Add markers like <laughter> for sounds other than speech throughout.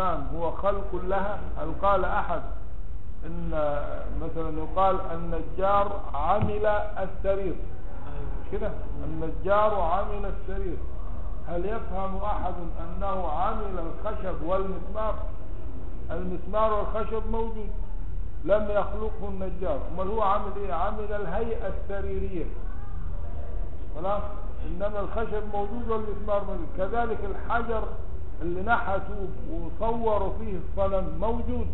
الأصنام هو خلق لها؟ هل قال أحد إن مثلا يقال النجار عمل السرير. كده؟ النجار عمل السرير. هل يفهم أحد أنه عمل الخشب والمسمار؟ المسمار والخشب موجود. لم يخلقه النجار. أمال هو عامل إيه؟ عامل الهيئة السريرية. خلاص؟ إنما الخشب موجود والمسمار موجود. كذلك الحجر اللي نحتوا وصوروا فيه الصنم موجود.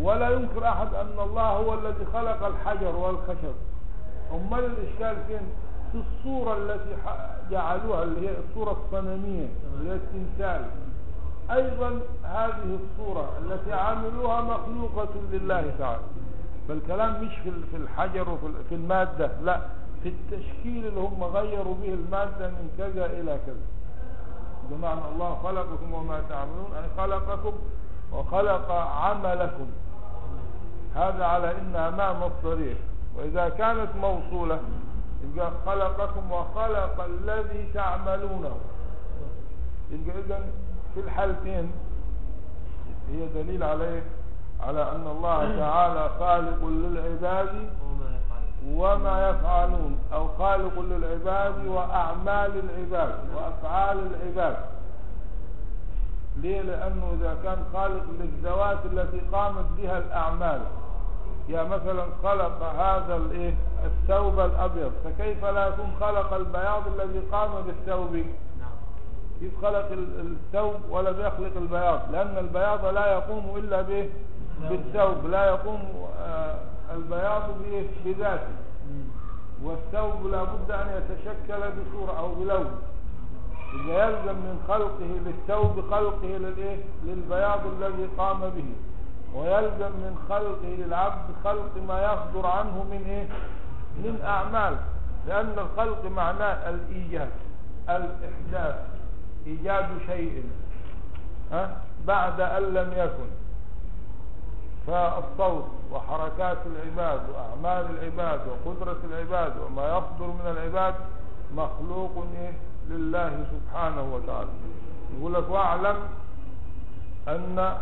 ولا ينكر أحد أن الله هو الذي خلق الحجر والخشب. أمال الإشكال فين؟ في الصورة التي جعلوها اللي هي الصورة الصنمية اللي هي التمثال. أيضا هذه الصورة التي عملوها مخلوقة لله تعالى. فالكلام مش في ال- في الحجر وفي ال- في المادة لا. في التشكيل اللي هم غيروا به المادة من كذا إلى كذا. بمعنى الله خلقكم وما تعملون اي خلقكم وخلق عملكم. هذا على انها ما مصدريه وإذا كانت موصولة يبقى خلقكم وخلق الذي تعملونه. يبقى اذا في الحالتين هي دليل عليه على أن الله تعالى خالق للعباد وما يفعل وما يفعلون. أو خالق للعباد وأعمال العباد وأفعال العباد. ليه؟ لأنه إذا كان خالق للذوات التي قامت بها الأعمال. يا مثلا خلق هذا الإيه؟ الثوب الأبيض. فكيف لا يكون خلق البياض الذي قام بالثوب؟ كيف خلق ال- الثوب ولا بيخلق البياض؟ لأن البياض لا يقوم إلا به بالثوب. لا يقوم آه، البياض؟ بذاته والثوب لابد أن يتشكل بصورة أو بلون إذا يلزم من خلقه للثوب خلقه للإيه؟ للبياض الذي قام به ويلزم من خلقه للعبد خلق ما يصدر عنه من إيه؟ من أعمال لأن الخلق معناه الإيجاد الإحداث إيجاد شيء ها؟ بعد أن لم يكن فالصوت وحركات العباد وأعمال العباد وقدرة العباد وما يصدر من العباد مخلوق؟ لله سبحانه وتعالى. يقول لك واعلم أن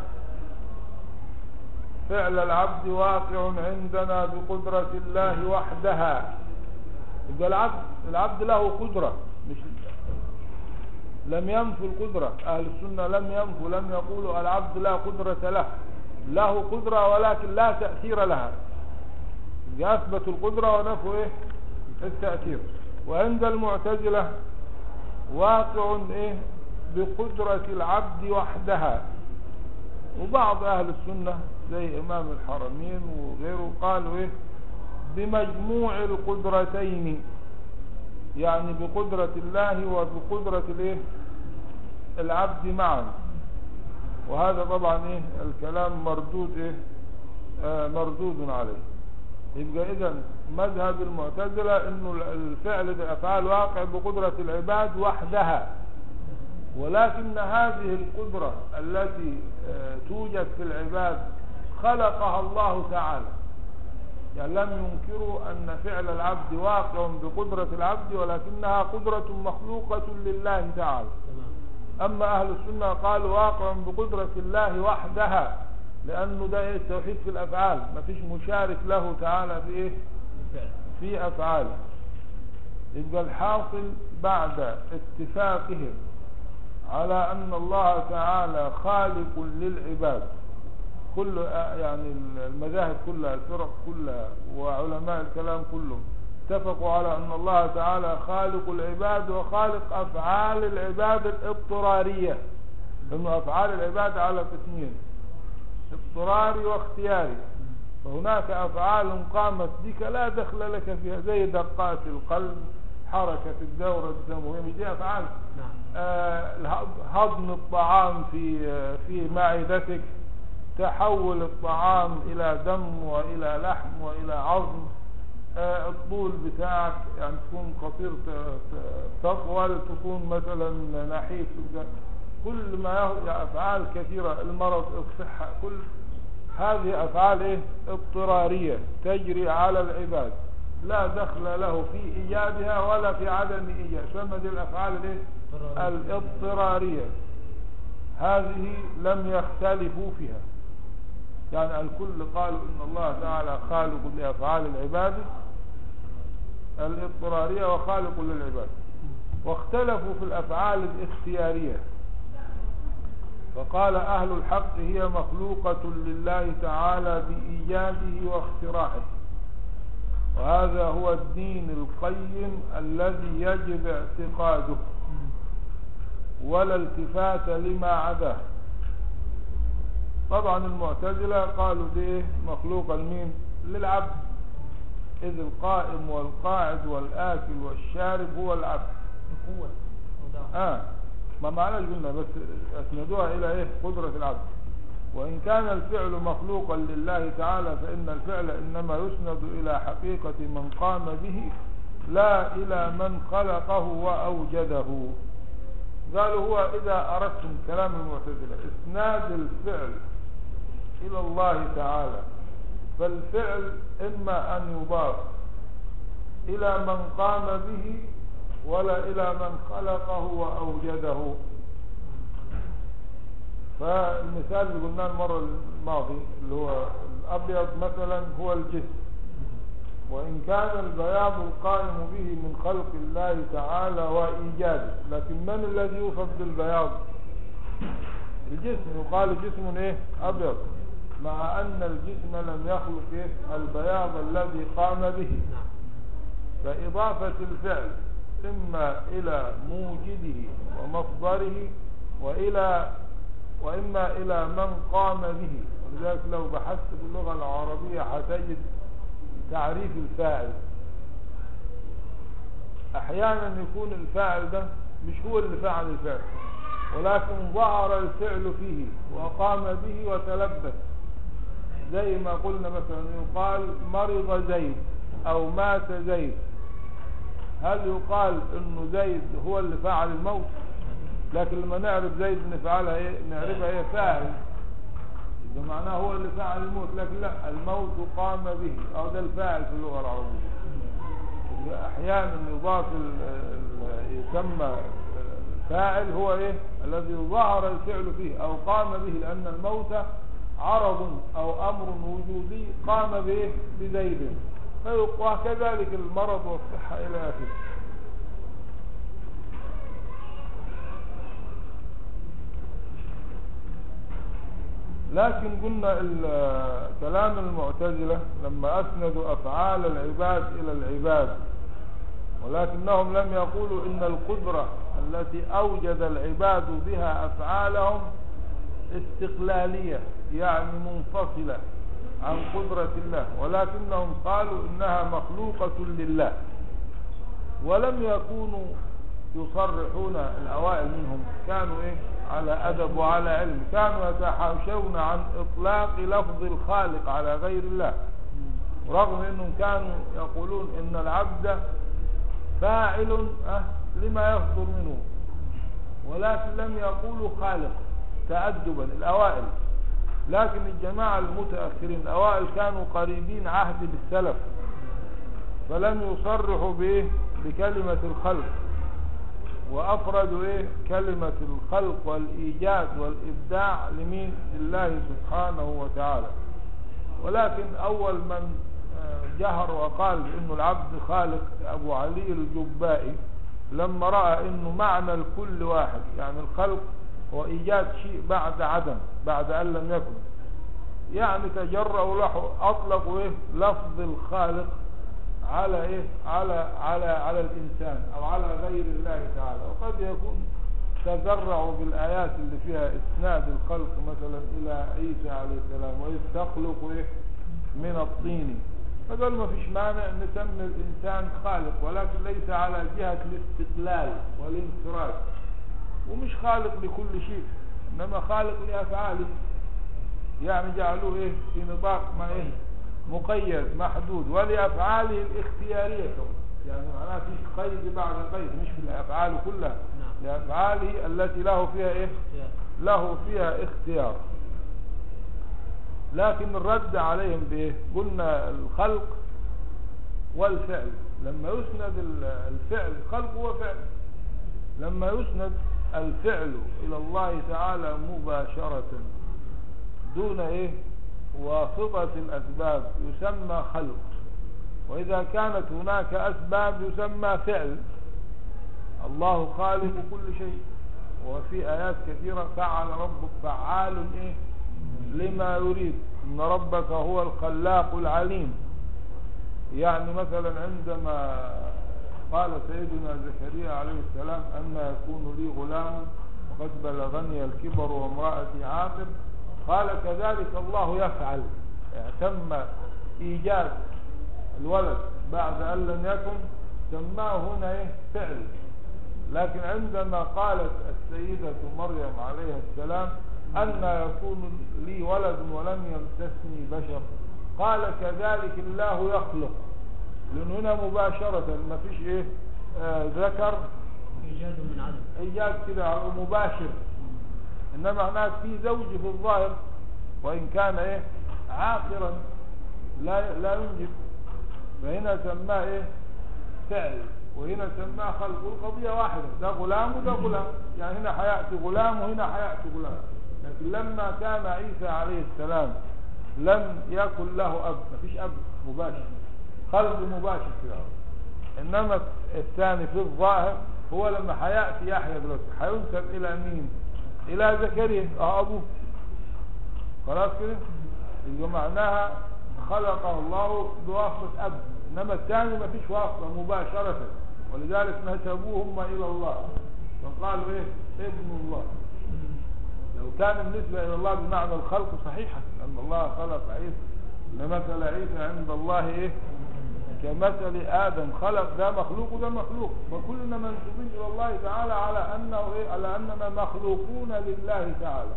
فعل العبد واقع عندنا بقدرة الله وحدها. يبقى العبد العبد له قدرة مش لم ينفوا القدرة. أهل السنة لم ينفوا لم يقولوا العبد لا قدرة له. له قدرة ولكن لا تأثير لها. أثبتوا القدرة ونفوا إيه؟ التأثير. وعند المعتزلة واقع إيه؟ بقدرة العبد وحدها. وبعض أهل السنة زي إمام الحرمين وغيره قالوا إيه؟ بمجموع القدرتين. يعني بقدرة الله وبقدرة الإيه؟ العبد معا وهذا طبعا إيه الكلام مردود إيه آه مردود عليه. يبقى اذا مذهب المعتزلة إنه الفعل بالافعال واقع بقدرة العباد وحدها. ولكن هذه القدرة التي آه توجد في العباد خلقها الله تعالى. يعني لم ينكروا أن فعل العبد واقع بقدرة العبد ولكنها قدرة مخلوقة لله تعالى. أما أهل السنة قالوا واقع بقدرة الله وحدها لأنه ده إيه؟ التوحيد في الأفعال. ما فيش مشارك له تعالى في إيه؟ في أفعاله يبقى الحاصل بعد اتفاقهم على أن الله تعالى خالق للعباد. كل يعني المذاهب كلها الفرق كلها وعلماء الكلام كلهم. اتفقوا على أن الله تعالى خالق العباد وخالق أفعال العباد الاضطرارية. لأن أفعال العباد على قسمين اضطراري واختياري. فهناك أفعال قامت بك لا دخل لك فيها زي دقات القلب حركة الدورة الدموية دي أفعال. نعم. آه، هضم الطعام في آه، في معدتك تحول الطعام إلى دم وإلى لحم وإلى عظم. الطول بتاعك يعني تكون قصير تطول تكون مثلا نحيف كل ما يعني أفعال كثيرة المرض الصحة كل هذه أفعال إيه؟ اضطرارية تجري على العباد لا دخل له في إيجادها ولا في عدم سمى دي الأفعال الإيه؟ اضطرارية. الاضطرارية هذه لم يختلفوا فيها يعني الكل قالوا إن الله تعالى خالق لأفعال العباد الاضطرارية وخالق للعباد. واختلفوا في الأفعال الاختيارية. فقال أهل الحق هي مخلوقة لله تعالى بايجاده واختراعه. وهذا هو الدين القيم الذي يجب اعتقاده. ولا التفات لما عداه. طبعا المعتزلة قالوا دي مخلوقة لمين؟ للعبد. إذ القائم والقاعد والآكل والشارب هو العبد. القوة آه. ما معناش قلنا بس أسندوها إلى إيه؟ قدرة العبد. وإن كان الفعل مخلوقا لله تعالى فإن الفعل إنما يسند إلى حقيقة من قام به لا إلى من خلقه وأوجده. قالوا هو إذا أردتم كلام المعتزلة إسناد الفعل إلى الله تعالى. فالفعل إما أن يضاف إلى من قام به ولا إلى من خلقه وأوجده. فالمثال اللي قلناه المرة الماضية اللي هو الأبيض مثلا هو الجسم. وإن كان البياض القائم به من خلق الله تعالى وإيجاده. لكن من الذي يوصف بالبياض؟ الجسم. يقال جسم إيه؟ أبيض. مع أن الجسم لم يخلق البياض الذي قام به. نعم. فإضافة الفعل إما إلى موجده ومصدره وإلى وإما إلى من قام به. ولذلك لو بحثت في اللغة العربية هتجد تعريف الفاعل. أحيانا يكون الفاعل ده مش هو اللي فعل الفعل ولكن ظهر الفعل فيه وقام به وتلبس. زي ما قلنا مثلا يقال مرض زيد أو مات زيد. هل يقال إنه زيد هو اللي فعل الموت؟ لكن لما نعرف زيد نفعلها إيه؟ نعرفها إيه؟ فاعل. ده معناه هو اللي فعل الموت لكن لا الموت قام به. أو ده الفاعل في اللغة العربية. أحيانا يضاف يسمى فاعل هو إيه؟ الذي ظهر الفعل فيه أو قام به لأن الموت عرض أو أمر وجودي قام به بزيد. وكذلك المرض والصحة إلى آخره. لكن قلنا كلام المعتزلة لما أسندوا أفعال العباد إلى العباد ولكنهم لم يقولوا إن القدرة التي أوجد العباد بها أفعالهم استقلالية. يعني منفصلة عن قدرة الله ولكنهم قالوا إنها مخلوقة لله ولم يكونوا يصرحون الأوائل منهم كانوا إيه؟ على أدب وعلى علم كانوا يتحاشون عن إطلاق لفظ الخالق على غير الله رغم أنهم كانوا يقولون إن العبد فاعل أه لما يصدر منه ولكن لم يقولوا خالق تأدبا الأوائل. لكن الجماعة المتأخرين الأوائل كانوا قريبين عهد بالسلف فلم يصرحوا بإيه بكلمة الخلق وأفردوا إيه؟ كلمة الخلق والإيجاد والإبداع لمين؟ لله سبحانه وتعالى. ولكن أول من آه، جهر وقال إنه العبد خالق أبو علي الجبائي لما رأى إنه معنى الكل واحد يعني الخلق هو إيجاد شيء بعد عدم بعد أن لم يكن. يعني تجرأوا له أطلقوا إيه؟ لفظ الخالق على إيه؟ على على على الإنسان أو على غير الله تعالى. وقد يكون تجرعوا بالآيات اللي فيها إسناد الخلق مثلا إلى عيسى عليه السلام وإذ تخلق إيه؟ من الطين. فقال ما فيش مانع نسمي الإنسان خالق ولكن ليس على جهة الاستقلال والانفراد. ومش خالق لكل شيء إنما خالق لأفعاله. يعني جعلوه إيه؟ في نطاق ما إيه؟ مقيد محدود. ولأفعاله الاختيارية كمان يعني معناها في قيد بعد قيد مش في الأفعال كلها. نعم. لأفعاله التي له فيها إيه؟ اختيار. له فيها اختيار. لكن الرد عليهم بإيه؟ قلنا الخلق والفعل. لما يسند ال- الفعل هو فعل لما يسند الفعل إلى الله تعالى مباشرة دون إيه؟ واسطة الأسباب يسمى خلق. وإذا كانت هناك أسباب يسمى فعل. الله خالق كل شيء. وفي آيات كثيرة فعل ربك فعال إيه؟ لما يريد. إن ربك هو الخلاق العليم. يعني مثلا عندما قال سيدنا زكريا عليه السلام أن يكون لي غلام وقد بلغني الكبر وامرأتي عاقر. قال كذلك الله يفعل. تم إيجاد الولد بعد أن لم يكن سماه هنا إيه؟ فعل. لكن عندما قالت السيدة مريم عليه السلام أن يكون لي ولد ولم يمسسني بشر قال كذلك الله يخلق. لأن هنا مباشرة ما فيش إيه؟ آه ذكر. إيجاد من عدم. إيجاد كده مباشر. إنما هناك في زوج في الظاهر وإن كان إيه؟ عاقرا لا لا ينجب فهنا سماه إيه؟ فعل. وهنا سماه خلق. القضية واحدة. ده غلام وده غلام. يعني هنا حيأتي غلام وهنا حيأتي غلام. لكن لما كان عيسى عليه السلام لم يكن له أب. مفيش أب مباشر. خلق مباشر في الأرض. إنما الثاني في الظاهر هو لما حيأتي يحيى دلوقتي حينسب إلى مين؟ إلى زكريا. أه أبوه. خلاص كده؟ يبقى معناها خلقه الله بواسطة أب. إنما الثاني ما فيش واسطة مباشرة. ولذلك نسبوهم إلى الله. فقالوا إيه؟ ابن الله. لو كان بالنسبة إلى الله بمعنى الخلق صحيحة. أن الله خلق عيسى. إن مثل عيسى عند الله إيه؟ كمثل آدم خلق ده مخلوق وده مخلوق. فكلنا منسوبين إلى الله تعالى على أنه إيه؟ على أننا مخلوقون لله تعالى.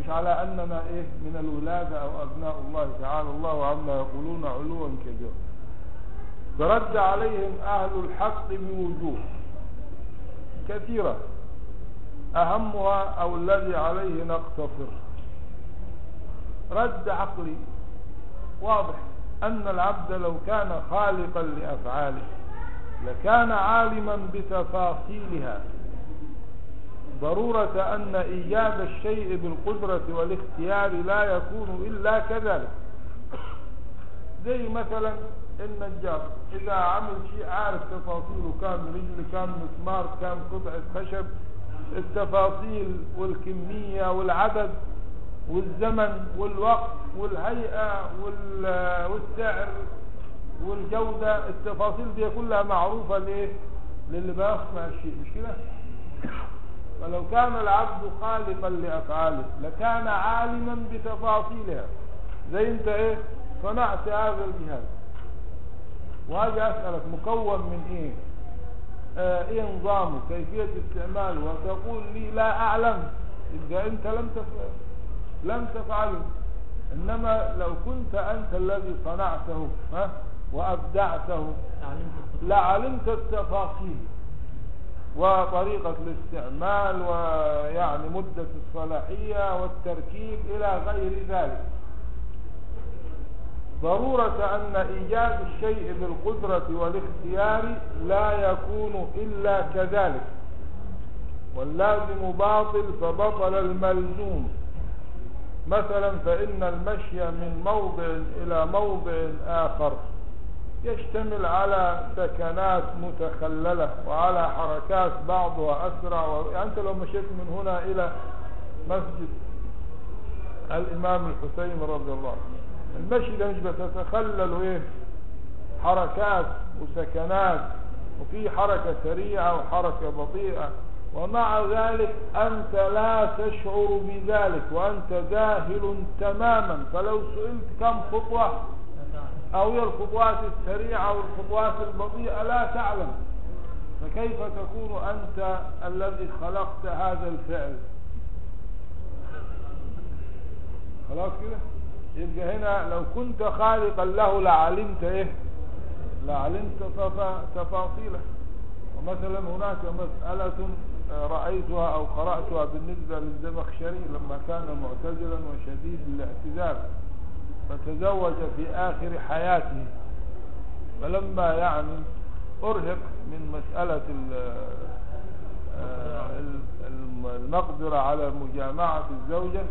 مش على أننا إيه؟ من الولادة أو أبناء الله تعالى. الله عما يقولون علوا كبيرا. فرد عليهم أهل الحق بوجوه كثيرة. أهمها أو الذي عليه نقتصر. رد عقلي واضح. أن العبد لو كان خالقا لأفعاله لكان عالما بتفاصيلها. ضرورة أن إيجاد الشيء بالقدرة والاختيار لا يكون إلا كذلك. زي مثلا النجار إذا عمل شيء عارف تفاصيله كم رجل كم مسمار كم قطعة خشب التفاصيل والكمية والعدد والزمن والوقت والهيئة والسعر والجودة التفاصيل دي كلها معروفة ليه؟ للي بيصنع الشيء مش كده؟ فلو كان العبد خالقا لأفعاله لكان عالما بتفاصيلها. زي انت إيه؟ صنعت هذا الجهاز. وهاجي أسألك مكون من إيه؟ آه إيه نظامه؟ كيفية استعماله؟ وتقول لي لا أعلم. يبقى انت لم تفعل لم تفعله. إنما لو كنت أنت الذي صنعته ها؟ وأبدعته. لعلمت التفاصيل وطريقة الاستعمال ويعني مدة الصلاحية والتركيب إلى غير ذلك. ضرورة أن إيجاد الشيء بالقدرة والاختيار لا يكون إلا كذلك. واللازم باطل فبطل الملزوم. مثلا فإن المشي من موضع إلى موضع آخر يشتمل على سكنات متخللة وعلى حركات بعضها أسرع و... يعني أنت لو مشيت من هنا إلى مسجد الإمام الحسين رضي الله عنه. المشي ده مش بتتخلل إيه حركات وسكنات وفي حركة سريعة وحركة بطيئة. ومع ذلك أنت لا تشعر بذلك وأنت جاهل تماما. فلو سئلت كم خطوة أو هي الخطوات السريعة والخطوات البطيئة لا تعلم. فكيف تكون أنت الذي خلقت هذا الفعل؟ خلاص كده؟ يبقى هنا لو كنت خالقا له لعلمت إيه؟ لعلمت تفاصيله. ومثلا هناك مسألة رأيتها أو قرأتها بالنسبة للزمخشري لما كان معتزلا وشديد الاعتزال فتزوج في آخر حياته. فلما يعني أرهق من مسألة آه، الم- المقدرة على مجامعة الزوجة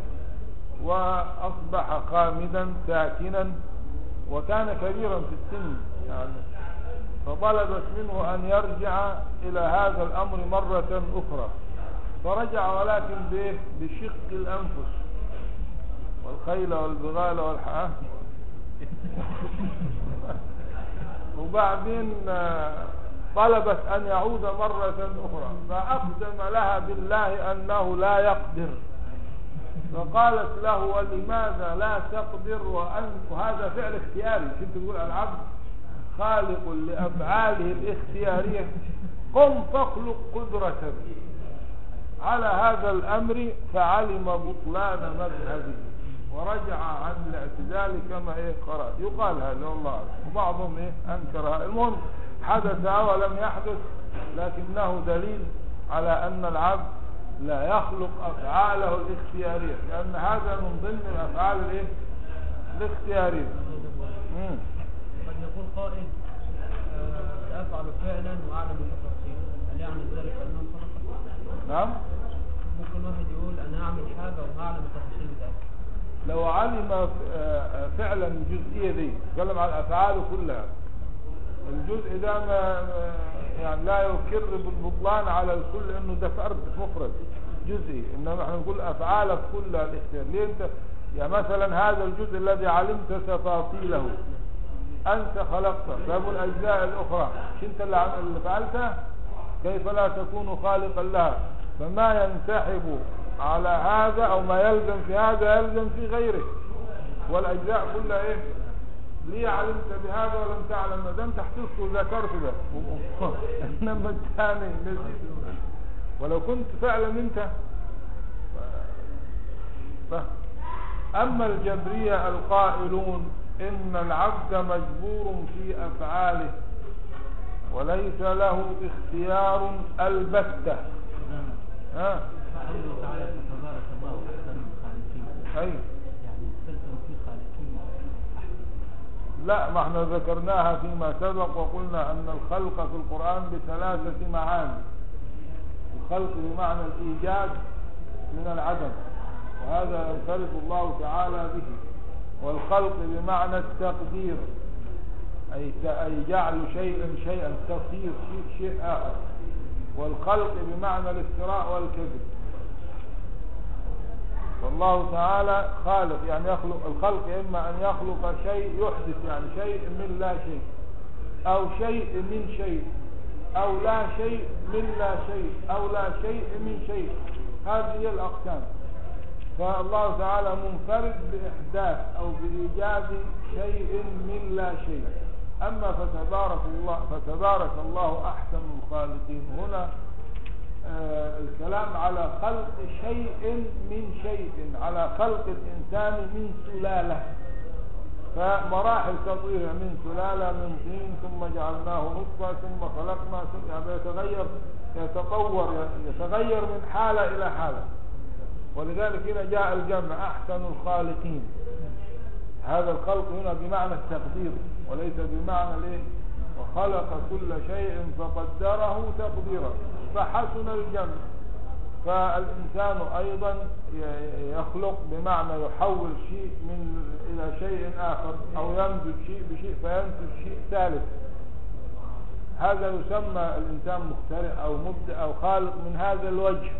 وأصبح خامدا ساكنا وكان كبيرا في السن يعني فطلبت منه أن يرجع إلى هذا الأمر مرة أخرى. فرجع ولكن بإيه؟ بشق الأنفس والخيل والبغال والحياة وبعدين طلبت أن يعود مرة أخرى. فأقسم لها بالله أنه لا يقدر. فقالت له ولماذا لا تقدر؟ وأنت وهذا فعل اختياري. كنت تقول العبد؟ خالق لأفعاله الاختيارية. قم فاخلق قدرة على هذا الأمر فعلم بطلان مذهبه ورجع عن الاعتدال كما إيه قرأ يقال هذا والله. وبعضهم إيه؟ أنكر هذا. المهم حدث أو لم يحدث لكنه دليل على أن العبد لا يخلق أفعاله الاختيارية. لأن هذا من ضمن الأفعال الإيه؟ الاختيارية. مم. يقول قائل آه، أفعل فعلا وأعلم التفاصيل هل يعني ذلك أنه خلق؟ نعم. ممكن واحد يقول أنا أعمل حاجة وما أعلم التفاصيل بتاعتها. لو علم آه، فعلا الجزئية دي تكلم عن الأفعال كلها الجزء ده ما ما- يعني لا يكر بالبطلان على الكل إنه ده فرد مفرد جزئي. إنما إحنا نقول أفعالك كلها الاختيار. ليه أنت؟ يعني مثلا هذا الجزء الذي علمت تفاصيله أنت خلقته طيب الأجزاء الأخرى. مش انت اللي فعلتها كيف لا تكون خالقا لها؟ فما ينسحب على هذا أو ما يلزم في هذا يلزم في غيره. والأجزاء كلها إيه؟ ليه علمت بهذا ولم تعلم؟ ما دام تحسسه ذكرت ده. <laughs> إنما الثاني نسيت ولو كنت فعلا أنت. ف... أما الجبرية القائلون إن العبد مجبور في أفعاله وليس له اختيار البتة. ها؟ قوله تعالى الله أحسن أي. يعني في خالقين أحسن لا ما إحنا ذكرناها فيما سبق وقلنا أن الخلق في القرآن بثلاثة معاني. الخلق بمعنى الإيجاد من العدم وهذا ينفرد الله تعالى به. والخلق بمعنى التقدير. أي أي جعل شيئا شيئا تصير شيء, شيء آخر. والخلق بمعنى الافتراء والكذب. والله تعالى خالق يعني يخلق الخلق إما أن يخلق شيء يحدث يعني شيء من لا شيء أو شيء من شيء أو لا شيء من لا شيء أو لا شيء من شيء. هذه الأقسام. فالله تعالى منفرد بإحداث أو بإيجاد شيء من لا شيء. أما فتبارك الله فتبارك الله أحسن الخالقين. هنا آه الكلام على خلق شيء من شيء على خلق الإنسان من سلالة. فمراحل تطوير من سلالة من طين ثم جعلناه نطفة ثم خلقنا ثم يتغير يتطور يتغير من حالة إلى حالة. ولذلك هنا جاء الجمع أحسن الخالقين. هذا الخلق هنا بمعنى التقدير وليس بمعنى الايه وخلق كل شيء فقدره تقديرا فحسن الجمع. فالإنسان أيضا يخلق بمعنى يحول شيء من إلى شيء آخر أو يمزج شيء بشيء فينتج شيء ثالث. هذا يسمى الإنسان مخترع أو مبدع أو خالق من هذا الوجه.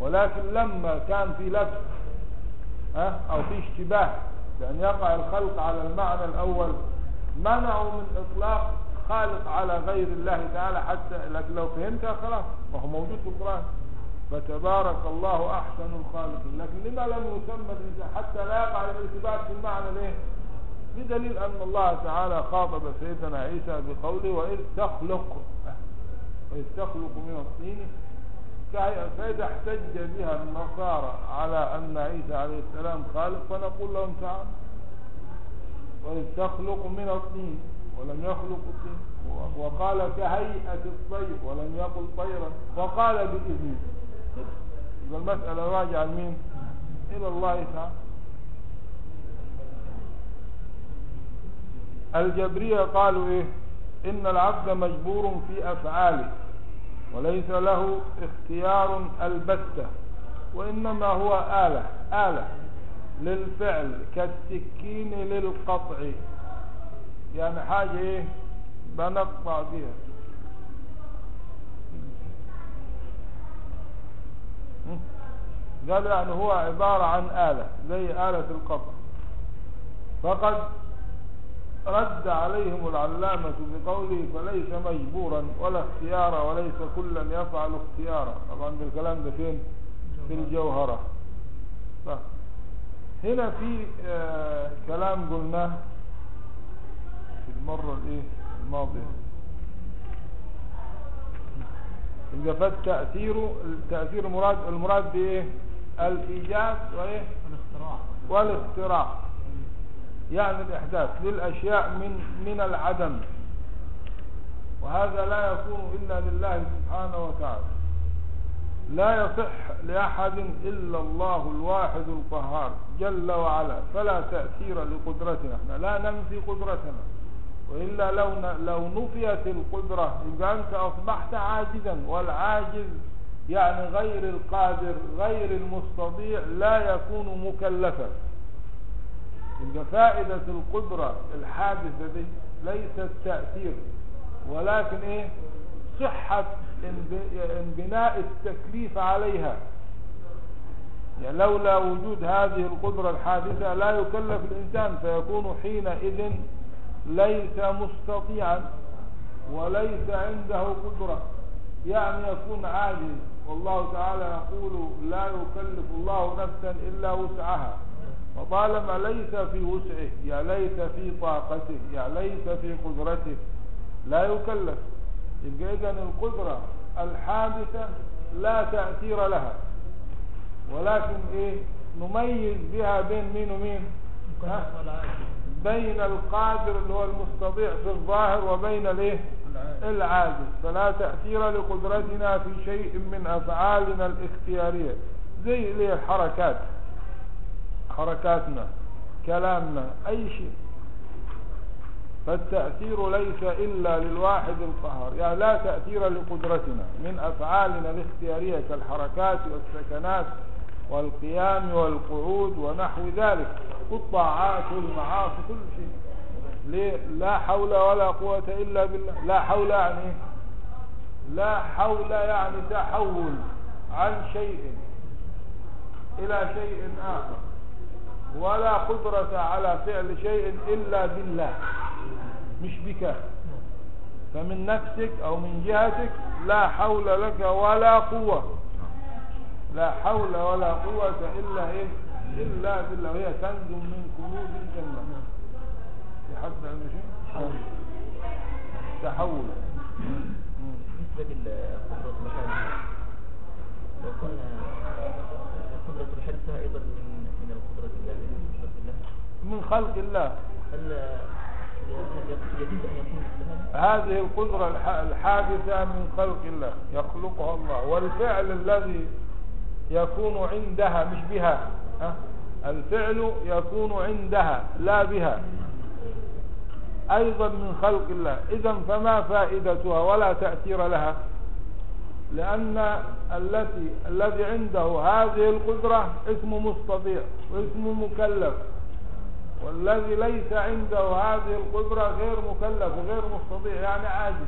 ولكن لما كان في لبس ها أو في اشتباه بأن يقع الخلق على المعنى الأول منعوا من إطلاق خالق على غير الله تعالى حتى لكن لو فهمتها خلاص ما هو موجود في القرآن. فتبارك الله أحسن الخالقين. لكن لما لم يسمى الإنسان حتى لا يقع الالتباس في المعنى ليه بدليل أن الله تعالى خاطب سيدنا عيسى بقوله وإذ تخلق وإذ تخلق من الطين فإذا احتج بها النصارى على أن عيسى عليه السلام خالق؟ فنقول لهم تعالى وإذ تخلق من الطين ولم يخلق الطين. وقال كهيئة الطير ولم يقل طيرا. وقال بإذنه. يبقى المسألة راجعة لمين؟ إلى الله تعالى. الجبرية قالوا إيه؟ إن العبد مجبور في أفعاله. وليس له اختيار البتة وإنما هو آلة آلة للفعل كالسكين للقطع. يعني حاجة إيه؟ بنقطع بيها. م? قال يعني هو عبارة عن آلة زي آلة القطع. فقد رد عليهم العلامة بقوله فليس مجبورا ولا اختيارا وليس كلا يفعل اختيارا طبعا ده الكلام ده فين؟ في الجوهرة. هنا في آه كلام قلناه في المرة الإيه؟ الماضية. يبقى فالتأثير التأثير المراد المراد بإيه؟ الإيجاد وإيه؟ الاختراع. والاختراع. يعني الإحداث للأشياء من من العدم. وهذا لا يكون إلا لله سبحانه وتعالى. لا يصح لأحد إلا الله الواحد القهار جل وعلا. فلا تأثير لقدرتنا. إحنا لا ننفي قدرتنا. وإلا لو لو نفيت القدرة يبقى أنت أصبحت عاجزا والعاجز يعني غير القادر غير المستطيع لا يكون مكلفا. يبقى فائدة القدرة الحادثة دي ليست تأثير ولكن إيه؟ صحة انب- انبناء التكليف عليها. يعني لولا وجود هذه القدرة الحادثة لا يكلف الإنسان فيكون حينئذ ليس مستطيعا وليس عنده قدرة. يعني يكون عاجز. والله تعالى يقول لا يكلف الله نفسا إلا وسعها. وطالما ليس في وسعه يا ليس في طاقته يا ليس في قدرته. لا يكلف. يبقى إذن القدرة الحادثة لا تأثير لها. ولكن إيه؟ نميز بها بين مين ومين؟ بين القادر اللي هو المستطيع في الظاهر وبين الإيه؟ العاجز. فلا تأثير لقدرتنا في شيء من أفعالنا الاختيارية. زي اللي الحركات. حركاتنا كلامنا أي شيء. فالتأثير ليس إلا للواحد القهار يعني لا تأثير لقدرتنا من أفعالنا الاختيارية كالحركات والسكنات والقيام والقعود ونحو ذلك. والطاعات والمعاصي كل شيء؟ لا حول ولا قوة إلا بالله. لا حول يعني؟ لا حول يعني تحول عن شيء إلى شيء آخر. ولا قدرة على فعل شيء إلا بالله. مش بك. فمن نفسك أو من جهتك لا حول لك ولا قوة. لا حول ولا قوة إلا إيه؟ إلا بالله. وهي كنز من كنوز الجنة. حد عنده شيء؟ تحول. بالنسبة لقدرة المشاهد لو قلنا قدرة الحرثة أيضا من من خلق الله. هل يجوز أن يكون؟ هذه القدرة الح- الحادثة من خلق الله يخلقها الله. والفعل الذي يكون عندها مش بها ها؟ الفعل يكون عندها لا بها. أيضا من خلق الله. إذا فما فائدتها ولا تأثير لها؟ لأن التي الذي عنده هذه القدرة اسمه مستطيع واسمه مكلف. والذي ليس عنده هذه القدرة غير مكلف وغير مستطيع يعني عاجز.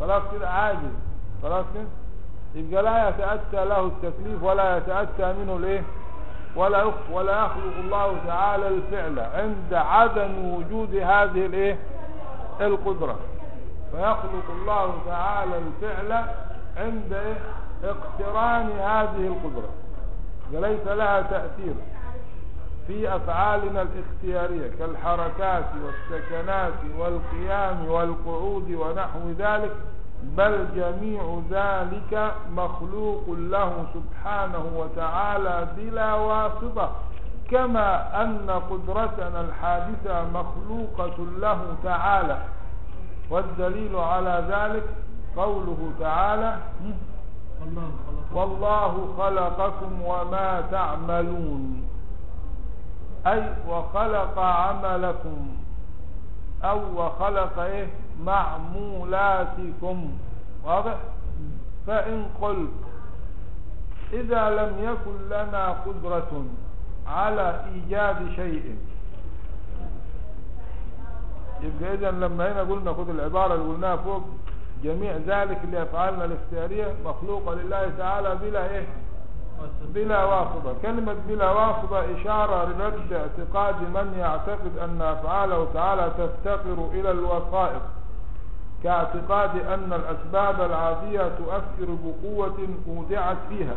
خلاص كده؟ عاجز. خلاص كده؟ يبقى لا يتأتى له التكليف ولا يتأتى منه الإيه؟ ولا ولا يخلق الله تعالى الفعل عند عدم وجود هذه الإيه؟ القدرة. فيخلق الله تعالى الفعل عند؟ اقتران هذه القدرة وليس لها تأثير في أفعالنا الاختيارية كالحركات والسكنات والقيام والقعود ونحو ذلك بل جميع ذلك مخلوق له سبحانه وتعالى بلا واسطة كما أن قدرتنا الحادثة مخلوقة له تعالى والدليل على ذلك قوله تعالى والله خلق والله خلقكم وما تعملون. أي وخلق عملكم. أو وخلق إيه؟ معمولاتكم. واضح؟ فإن قلت إذا لم يكن لنا قدرة على إيجاد شيء يبقى إذا لما هنا قلنا خد العبارة اللي قلناها فوق جميع ذلك اللي أفعالنا الاختيارية مخلوقة لله تعالى بلا إيه؟ بلا واسطة. كلمة بلا واسطة إشارة لرد اعتقاد من يعتقد أن أفعاله تعالى تفتقر إلى الوسائط كاعتقاد أن الأسباب العادية تؤثر بقوة أودعت فيها.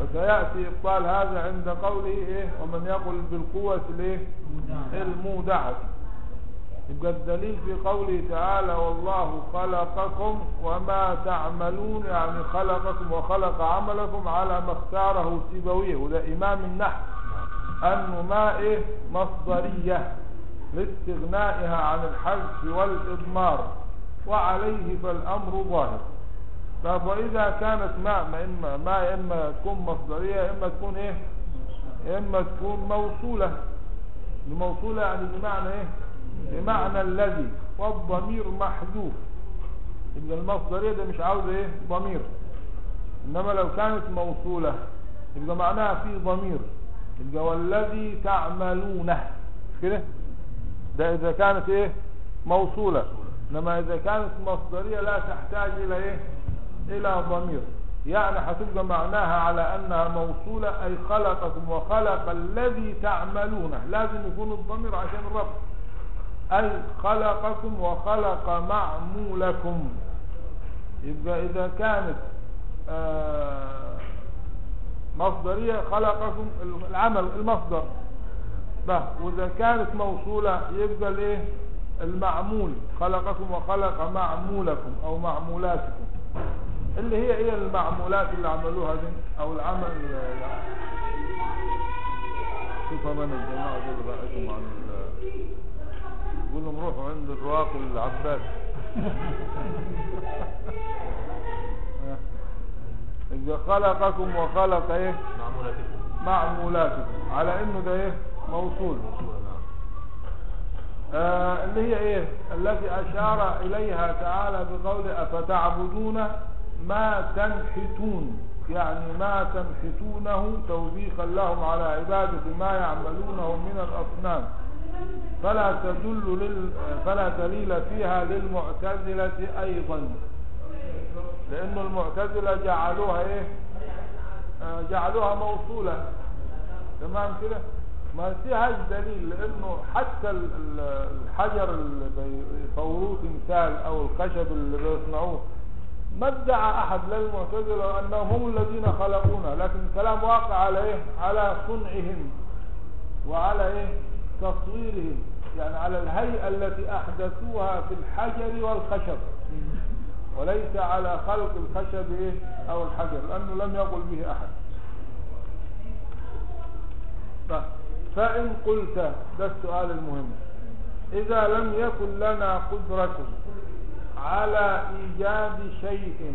وسيأتي إبطال هذا عند قوله إيه؟ ومن يقل بالقوة الإيه؟ المودعة. يبقى الدليل في قوله تعالى والله خلقكم وما تعملون يعني خلقكم وخلق عملكم على ما اختاره سيبويه وده إمام النحو. أنه ما إيه مصدرية لاستغنائها عن الحذف والإضمار وعليه فالأمر ظاهر. طب وإذا كانت ما ما إما ما إما تكون مصدرية إما تكون إيه؟ إما تكون موصولة. الموصولة يعني بمعنى إيه؟ بمعنى الذي والضمير محذوف. يبقى المصدرية ده مش عاوز إيه؟ ضمير. إنما لو كانت موصولة يبقى معناها في ضمير. يبقى والذي تعملونه. كده؟ ده إذا كانت إيه؟ موصولة. إنما إذا كانت مصدرية لا تحتاج إلى إيه؟ إلى ضمير. يعني هتبقى معناها على أنها موصولة أي خلقكم وخلق الذي تعملونه. لازم يكون الضمير عشان الرب أي خلقكم وخلق معمولكم؟ يبقى إذا كانت آه مصدرية خلقكم العمل المصدر. ده وإذا كانت موصولة يبقى الإيه؟ المعمول. خلقكم وخلق معمولكم أو معمولاتكم. اللي هي إيه المعمولات اللي عملوها دي؟ أو العمل شوف من الجماعة دول عن ال يقول لهم روحوا عند الرواق العباس إذا خلقكم وخلق إيه؟ معمولاتكم. معمولاتكم على إنه ده إيه؟ موصول. آه اللي هي إيه؟ التي أشار إليها تعالى بقوله أفتعبدون ما تنحتون. يعني ما تنحتونه توبيخا لهم على عبادة ما يعملونه من الأصنام. فلا تدل لل فلا دليل فيها للمعتزلة أيضا. لأن المعتزلة جعلوها إيه؟ آه جعلوها موصولة. تمام كده؟ ما فيهاش دليل لأنه حتى ال- ال- الحجر اللي بيصوروه تمثال أو الخشب اللي بيصنعوه ما ادعى أحد للمعتزلة أنهم هم الذين خلقونا لكن الكلام واقع على إيه؟ على صنعهم وعلى إيه؟ تصويرهم يعني على الهيئة التي أحدثوها في الحجر والخشب. وليس على خلق الخشب إيه؟ أو الحجر لأنه لم يقل به أحد. طيب. فإن قلت ده السؤال المهم. إذا لم يكن لنا قدرة على إيجاد شيء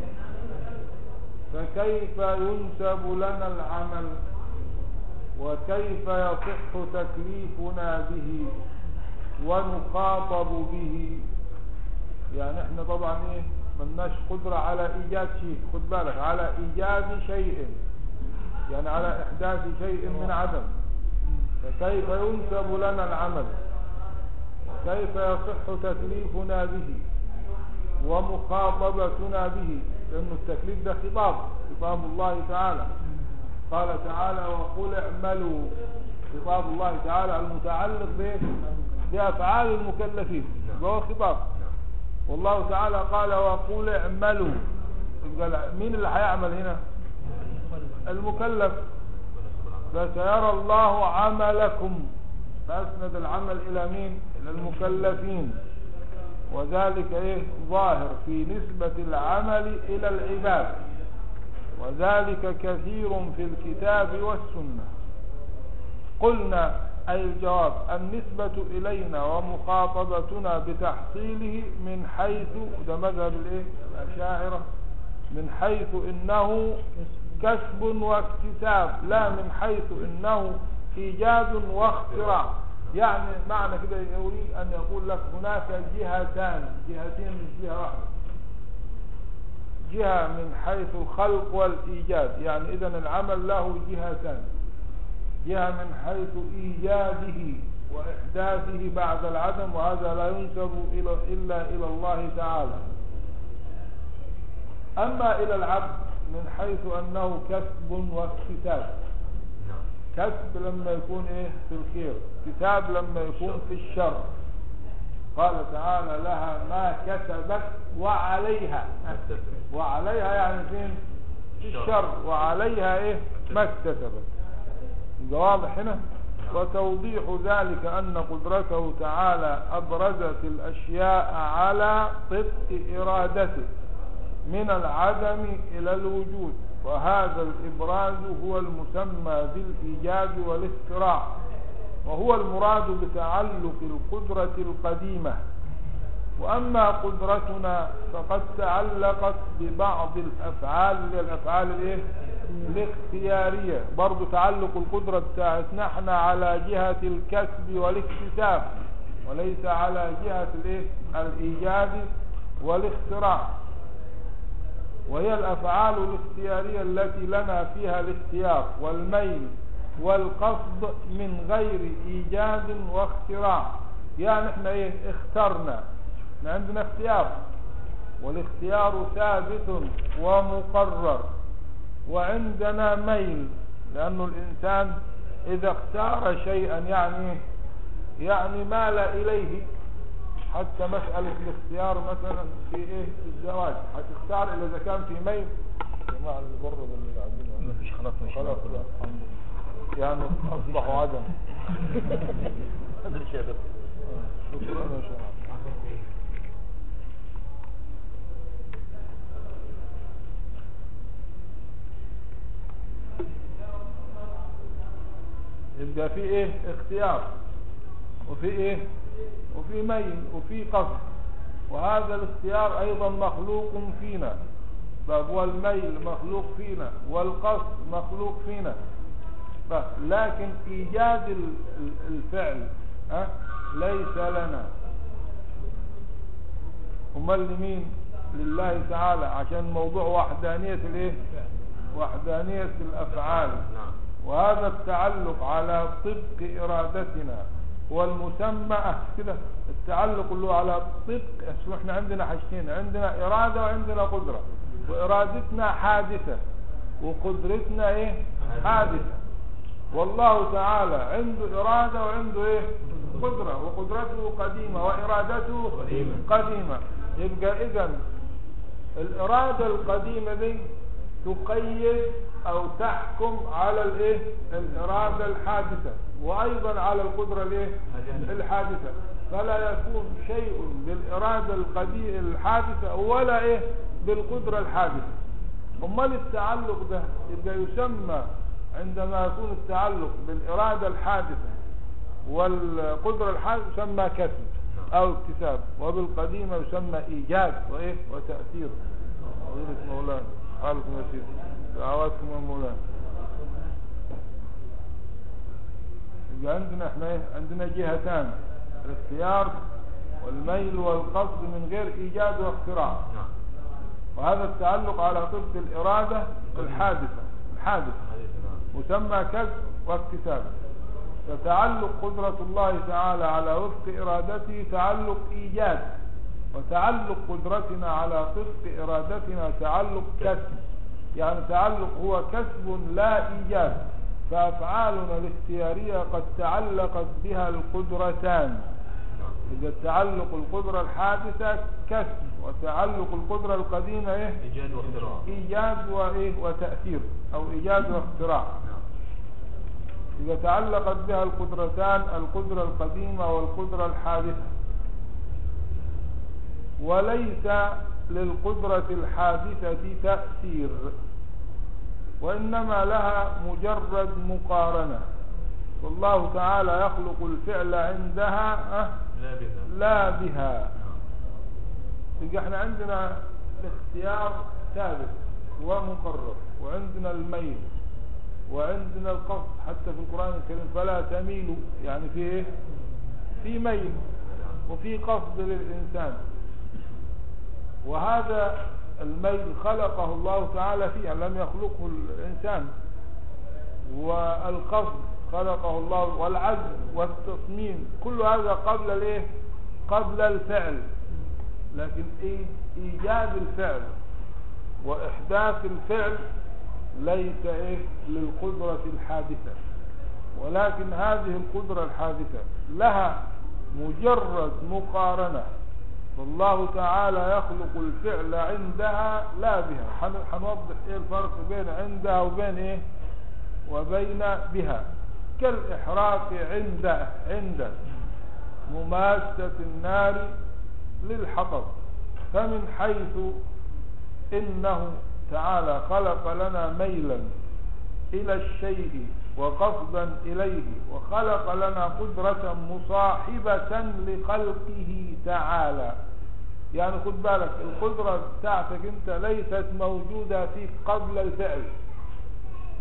فكيف ينسب لنا العمل؟ وكيف يصح تكليفنا به ونخاطب به؟ يعني إحنا طبعا إيه ملناش قدرة على إيجاد شيء. خد بالك على إيجاد شيء. يعني على إحداث شيء من عدم. فكيف ينسب لنا العمل؟ وكيف يصح تكليفنا به ومخاطبتنا به؟ لأن التكليف ده خطاب خطاب الله تعالى. قال تعالى وقل اعملوا. خطاب الله تعالى المتعلق بأفعال المكلفين. وهو خطاب. والله تعالى قال وقل اعملوا. يبقى مين اللي هيعمل هنا؟ المكلف. فسيرى الله عملكم. فأسند العمل إلى مين؟ إلى المكلفين. وذلك إيه؟ ظاهر في نسبة العمل إلى العباد. وذلك كثير في الكتاب والسنة. قلنا اي الجواب النسبة إلينا ومخاطبتنا بتحصيله من حيث ده مذهب الإيه؟ الأشاعرة. من حيث إنه كسب واكتساب لا من حيث إنه إيجاد واختراع. يعني معنى كده يريد أن يقول لك هناك جهتان جهتين مش جهة واحدة. جهة من حيث الخلق والإيجاد. يعني إذا العمل له جهتان. جهة من حيث إيجاده وإحداثه بعد العدم وهذا لا ينسب إلا إلى الله تعالى. أما إلى العبد من حيث أنه كسب واكتساب. كسب لما يكون إيه؟ في الخير. اكتساب لما يكون في الشر. قال تعالى لها ما كسبت وعليها. وعليها يعني فين؟ في الشر. وعليها إيه؟ ما اكتسبت. واضح هنا؟ وتوضيح ذلك أن قدرته تعالى أبرزت الأشياء على طبق إرادته من العدم إلى الوجود. وهذا الإبراز هو المسمى بالإيجاد والاختراع. وهو المراد بتعلق القدرة القديمة وأما قدرتنا فقد تعلقت ببعض الأفعال اللي الأفعال الإيه؟ الاختيارية برضو تعلق القدرة بتاعتنا إحنا على جهة الكسب والاكتساب وليس على جهة الإيه؟ الإيجاد والاختراع وهي الأفعال الاختيارية التي لنا فيها الاختيار والميل والقصد من غير إيجاد واختراع. يعني إحنا إيه؟ اخترنا. إحنا عندنا اختيار. والاختيار ثابت ومقرر. وعندنا ميل. لأنه الإنسان إذا اختار شيئا يعني يعني مال إليه. حتى مسألة الاختيار مثلا في إيه؟ في الزواج. هتختار إلا إذا كان في ميل. جماعة اللي بره قاعدين مفيش خلاص مش خلاص. لا، الحمد لله. يعني أصبحوا عدم شكرا يا شيخ يبقى في إيه؟ اختيار. وفي إيه؟ وفي ميل وفي قصد. وهذا الاختيار أيضا مخلوق فينا. طب والميل مخلوق فينا والقصد مخلوق فينا. لكن ال- الفعل ليس لنا. امال لمين لله تعالى عشان موضوع وحدانية الإيه؟ وحدانية الأفعال. نعم. وهذا التعلق على طبق إرادتنا والمسمى كده التعلق اللي هو على طبق أصل إحنا عندنا حاجتين عندنا إرادة وعندنا قدرة. وإرادتنا حادثة وقدرتنا إيه؟ حادثة. والله تعالى عنده إرادة وعنده إيه؟ قدرة وقدرته قديمة وإرادته قديمة. قديمة. يبقى إذا الإرادة القديمة دي تقيد أو تحكم على الإيه؟ الإرادة الحادثة وأيضا على القدرة الإيه؟ الحادثة. فلا يكون شيء بالإرادة القديمة الحادثة ولا إيه؟ بالقدرة الحادثة. أمال التعلق ده يبقى يسمى عندما يكون التعلق بالإرادة الحادثة والقدرة الحادثة يسمى كسب أو اكتساب وبالقديمة يسمى إيجاد وإيه؟ وتأثير. فضيلة مولانا حالكم يا سيدي دعواتكم يا مولانا. يبقى عندنا إحنا إيه؟ عندنا جهتان الاختيار والميل والقصد من غير إيجاد واختراع. نعم. وهذا التعلق على طبق الإرادة الحادثة. الحادثة. مسمى كسب واكتساب. فتعلق قدرة الله تعالى على وفق إرادته تعلق إيجاد وتعلق قدرتنا على طبق إرادتنا تعلق كسب. يعني تعلق هو كسب لا إيجاد. فأفعالنا الاختيارية قد تعلقت بها القدرتان. إذا تعلق القدرة الحادثة كسب. وتعلق القدرة القديمة إيه؟ إيجاد واختراع. إيجاد وإيه؟ وتأثير أو إيجاد واختراع. إذا تعلقت بها القدرتان القدرة القديمة والقدرة الحادثة. وليس للقدرة الحادثة تأثير وإنما لها مجرد مقارنة. والله تعالى يخلق الفعل عندها أه، لا بها. لا بها. يبقى إحنا عندنا الاختيار ثابت ومقرر وعندنا الميل وعندنا القصد حتى في القرآن الكريم فلا تميلوا. يعني في إيه؟ في ميل وفي قصد للإنسان. وهذا الميل خلقه الله تعالى فيها لم يخلقه الإنسان. والقصد خلقه الله والعزم والتصميم كل هذا قبل الإيه؟ قبل الفعل. لكن إيجاد الفعل وإحداث الفعل ليس إيه للقدرة الحادثة. ولكن هذه القدرة الحادثة لها مجرد مقارنة. فالله تعالى يخلق الفعل عندها لا بها. حن- حنوضح إيه الفرق بين عندها وبين إيه؟ وبين بها. كالإحراق عند عند مماسة النار للحطب. فمن حيث إنه تعالى خلق لنا ميلا إلى الشيء وقصدا إليه وخلق لنا قدرة مصاحبة لخلقه تعالى. يعني خد بالك القدرة بتاعتك أنت ليست موجودة فيك قبل الفعل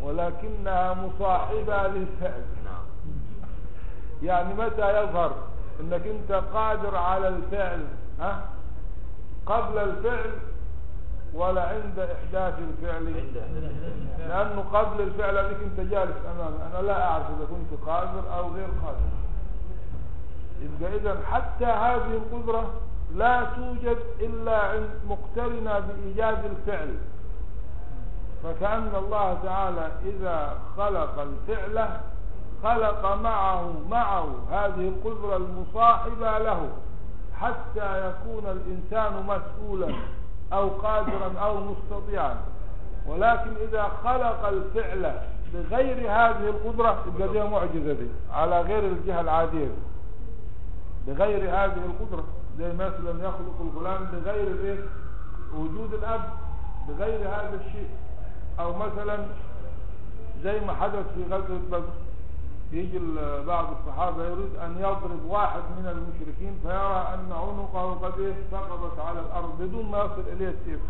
ولكنها مصاحبة للفعل. نعم. يعني متى يظهر إنك أنت قادر على الفعل ها؟ قبل الفعل ولا عند إحداث الفعل. لأنه قبل الفعل هذيك أنت جالس امامي أنا لا أعرف إذا كنت قادر أو غير قادر. يبقى اذا حتى هذه القدرة لا توجد إلا عند مقترنة بإيجاد الفعل. فكأن الله تعالى إذا خلق الفعل خلق معه معه هذه القدرة المصاحبة له. حتى يكون الإنسان مسؤولا أو قادرا أو مستطيعا. ولكن إذا خلق الفعل بغير هذه القدرة يبقى دي معجزة دي على غير الجهة العادية. بغير هذه القدرة زي مثلا يخلق الغلام بغير الايه وجود الأب بغير هذا الشيء. أو مثلا زي ما حدث في غزوة بدر. يجي بعض الصحابة يريد أن يضرب واحد من المشركين فيرى أن عنقه قد إيه؟ سقطت على الأرض بدون ما يصل إليه السيف.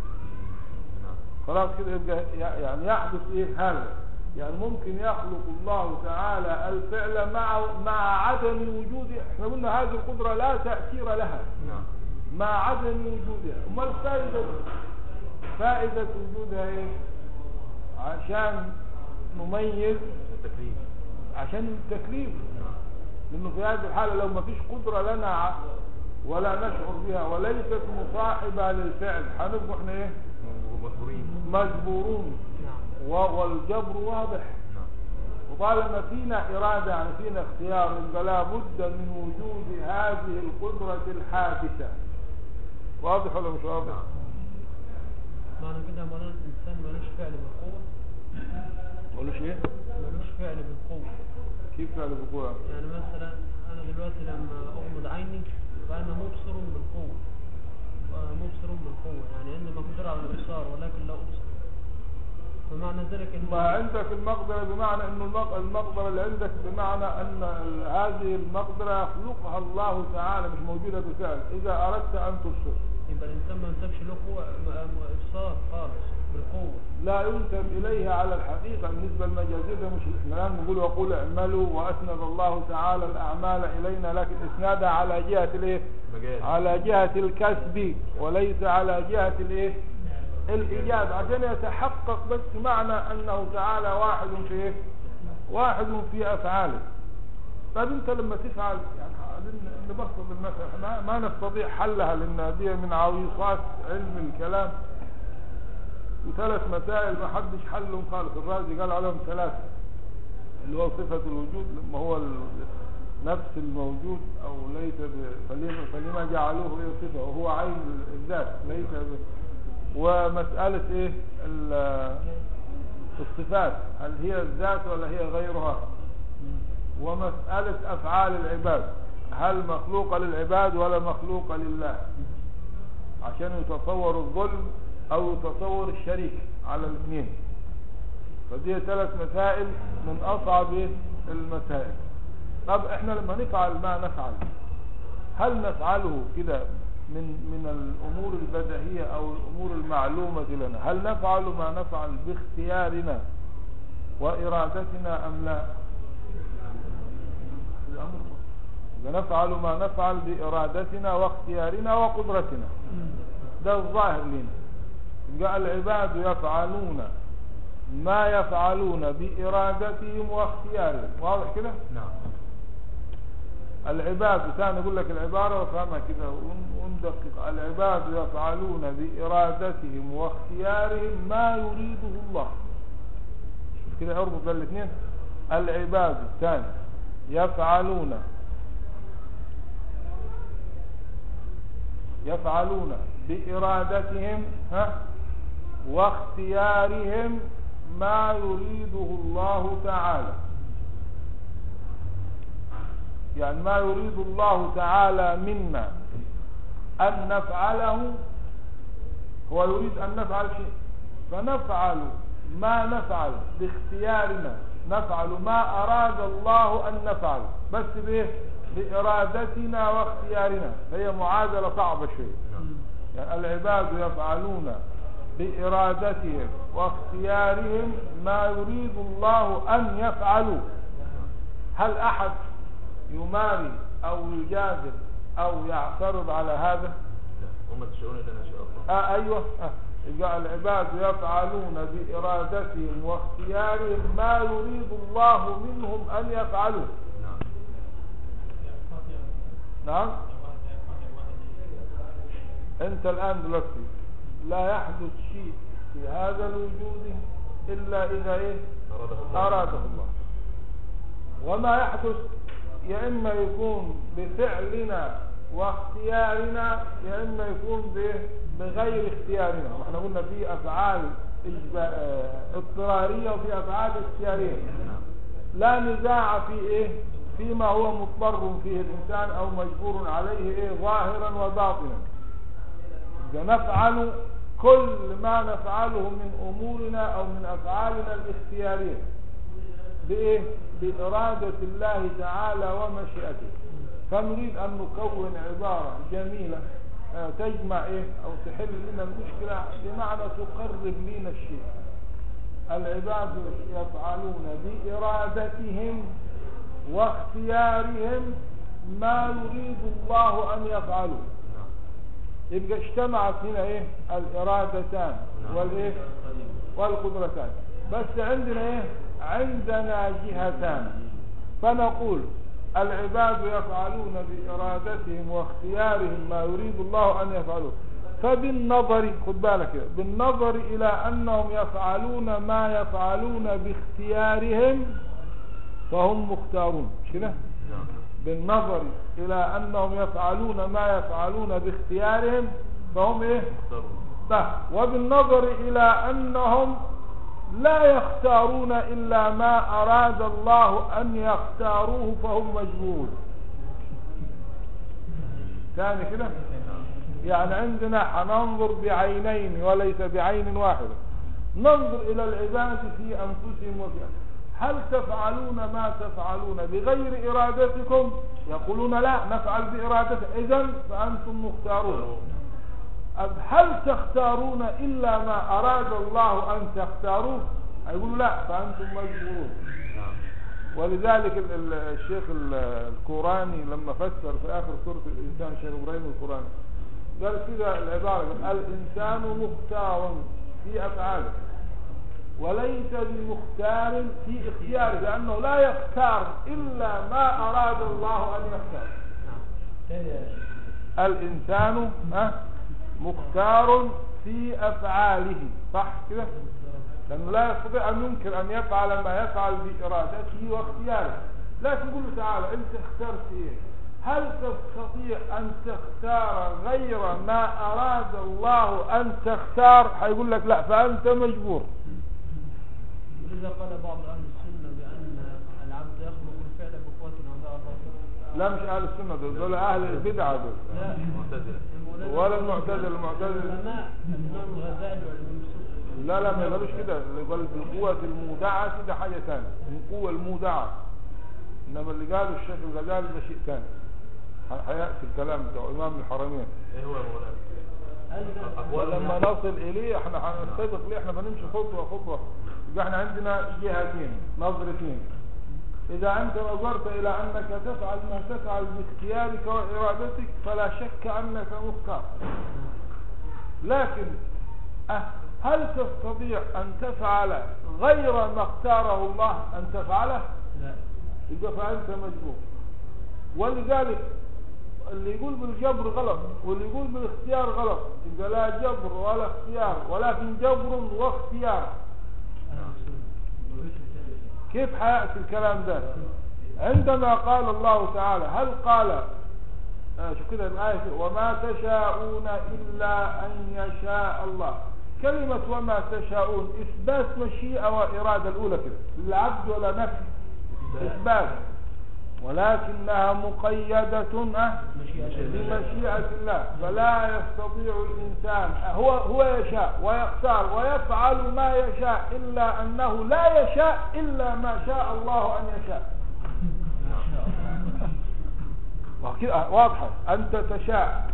خلاص كده يبقى يعني يحدث إيه؟ هذا. يعني ممكن يخلق الله تعالى الفعل مع مع عدم وجود إحنا قلنا هذه القدرة لا تأثير لها. نعم. مع عدم وجودها. أمال فائدة فائدة وجودها إيه؟ عشان نميز التكليف. عشان التكليف نعم لأنه في هذه الحالة لو ما فيش قدرة لنا ولا نشعر بها وليست مصاحبة للفعل هنبقى إحنا إيه؟ مجبورون. نعم. والجبر واضح. نعم. وطالما فينا إرادة يعني فينا اختيار يبقى لابد من وجود هذه القدرة الحادثة. واضح ولا مش واضح؟ نعم. معنى كده مولانا الإنسان ملوش فعل بالقوة. ملوش إيه؟ ملوش فعل بالقوة. كيف فعل بقوة؟ يعني مثلا أنا دلوقتي لما أغمض عيني فأنا مبصر بالقوة. مبصر بالقوة. يعني عندي مقدرة على الإبصار ولكن لا أبصر. فمعنى ذلك ما عندك المقدرة بمعنى المق- المقدرة اللي عندك بمعنى أن هذه المقدرة يخلقها الله تعالى مش موجودة بالفعل إذا أردت أن تبصر. يبقى الإنسان ما ينسبش له قوة إبصار خالص بالقوة. لا ينسب إليها على الحقيقة بالنسبة للمجازية ده مش الان نقول وقول اعملوا وأسند الله تعالى الأعمال إلينا لكن اسنادها على جهة الإيه؟ مجال على جهة الكسب وليس على جهة الإيه؟ الإيجاب. عشان يتحقق بس معنى أنه تعالى واحد في إيه؟ واحد في أفعاله. طيب أنت لما تفعل نبسط المسألة ما, ما نستطيع حلها لأن دي من عويصات علم الكلام. وثلاث مسائل ما حدش حلهم خالص. الرازي قال عليهم ثلاثة. اللي هو صفة الوجود لما هو نفس الموجود أو ليس فلما, فلما جعلوه إيه صفة؟ وهو عين الذات ليس. ومسألة ال- الصفات. هل هي الذات ولا هي غيرها؟ ومسألة أفعال العباد. هل مخلوقة للعباد ولا مخلوقة لله؟ عشان يتصور الظلم أو يتصور الشريك على الاثنين. فدي ثلاث مسائل من أصعب؟ المسائل. طب إحنا لما نفعل ما نفعل؟ هل نفعله كده من من الأمور البديهية أو الأمور المعلومة لنا؟ هل نفعل ما نفعل باختيارنا وإرادتنا أم لا؟ الأمر نفعل ما نفعل بإرادتنا واختيارنا وقدرتنا. ده الظاهر لنا. يبقى العباد يفعلون ما يفعلون بإرادتهم واختيارهم. واضح كده؟ نعم. العباد ثاني أقول لك العبارة وفهمها كده؟ ون- وندقق العباد يفعلون بإرادتهم واختيارهم ما يريده الله. شوف كده اربط بين الاثنين. العباد ثاني يفعلون يفعلون بإرادتهم ها واختيارهم ما يريده الله تعالى. يعني ما يريد الله تعالى منا أن نفعله هو يريد أن نفعل شيء. فنفعل ما نفعل باختيارنا نفعل ما أراد الله أن نفعل. بس بإيه؟ بإرادتنا واختيارنا. هي معادلة صعبة شوية. نعم يعني العباد يفعلون بإرادتهم واختيارهم ما يريد الله أن يفعلوا. هل أحد يماري أو يجادل أو يعترض على هذا؟ وما تشاءون إلا أن يشاء الله آه أيوة. آه. العباد يفعلون بإرادتهم واختيارهم ما يريد الله منهم أن يفعلوا. نعم؟ أنت الآن دلوقتي لا يحدث شيء في هذا الوجود إلا إذا إيه؟ أراده الله. وما يحدث يا إما يكون بفعلنا واختيارنا يا إما يكون بغير اختيارنا. وإحنا قلنا في أفعال آه، اضطرارية وفي أفعال اختيارية. لا نزاع في إيه؟ فيما هو مضطر فيه الإنسان أو مجبور عليه إيه؟ ظاهرا وباطنا. نفعل كل ما نفعله من أمورنا أو من أفعالنا الاختيارية بإيه؟ بإرادة الله تعالى ومشيئته. فنريد أن نكون عبارة جميلة آه، تجمع إيه؟ أو تحل لنا المشكلة بمعنى تقرب لنا الشيء. العباد يفعلون بإرادتهم واختيارهم ما يريد الله أن يفعلوا. يبقى اجتمعت هنا إيه؟ الإرادتان والإيه؟ والقدرتان. بس عندنا إيه؟ عندنا جهتان. فنقول العباد يفعلون بإرادتهم واختيارهم ما يريد الله أن يفعلوه فبالنظر خد بالك بالنظر إلى أنهم يفعلون ما يفعلون باختيارهم فهم مختارون. كده بالنظر إلى أنهم يفعلون ما يفعلون باختيارهم فهم إيه؟ اختاروا طيب وبالنظر إلى أنهم لا يختارون إلا ما أراد الله أن يختاروه فهم مجبورون. ثاني كده؟ يعني عندنا حننظر بعينين وليس بعين واحدة. ننظر إلى العباد في أنفسهم وفي هل تفعلون ما تفعلون بغير إرادتكم؟ يقولون لا نفعل بإرادتك. إذا فأنتم مختارون. هل تختارون إلا ما أراد الله أن تختاروه؟ يقولوا لا فأنتم مجبورون. ولذلك ال- ال- الشيخ ال- الكوراني لما فسر في آخر سورة الإنسان الشيخ إبراهيم الكوراني قال كذا العبارة قال الإنسان مختار في أفعاله. وليس بمختار في اختياره لأنه لا يختار إلا ما أراد الله أن يختار. الإنسان مختار في أفعاله صح كده؟ لأنه لا يستطيع أن ينكر أن يفعل ما يفعل بإرادته واختياره. يقول له تعالى أنت اخترت إيه؟ هل تستطيع أن تختار غير ما أراد الله أن تختار؟ هيقول لك لا فأنت مجبور. ولذا قال بعض أهل السنة بأن العبد يخلق الفعل بقوة عند الله لا مش أهل السنة دول, دول أهل البدعة دول لا معتزلة ولا المعتزلة المعتزلة الإمام الغزالي والإمام لا لا ما يقولوش كده اللي قال بالقوة المودعة كده حاجة ثانية القوة المودعة إنما اللي قاله الشيخ الغزالي ده شيء ثاني هيأتي الكلام بتاع إمام الحرمين إيه هو يا مولانا ولما نصل إليه إحنا هننطبق ليه إحنا بنمشي خطوة خطوة يبقى إحنا عندنا جهتين نظرتين. إذا أنت نظرت إلى أنك تفعل ما تفعل باختيارك وإرادتك فلا شك أنك مختار. لكن أه هل تستطيع أن تفعل غير ما اختاره الله أن تفعله؟ لا. يبقى فأنت مجبور. ولذلك اللي يقول بالجبر غلط واللي يقول بالاختيار غلط. يبقى لا جبر ولا اختيار ولكن جبر واختيار. كيف حيأتي الكلام ده؟ عندما قال الله تعالى هل قال؟ آه شوف كده الآية وما تشاءون إلا أن يشاء الله. كلمة وما تشاءون إثبات مشيئة وإرادة الأولى كده للعبد ولا نفي إثبات. ولكنها مقيدة بمشيئة الله. فلا يستطيع الإنسان هو هو يشاء ويختار ويفعل ما يشاء إلا أنه لا يشاء إلا ما شاء الله أن يشاء. واضحة أنت تشاء.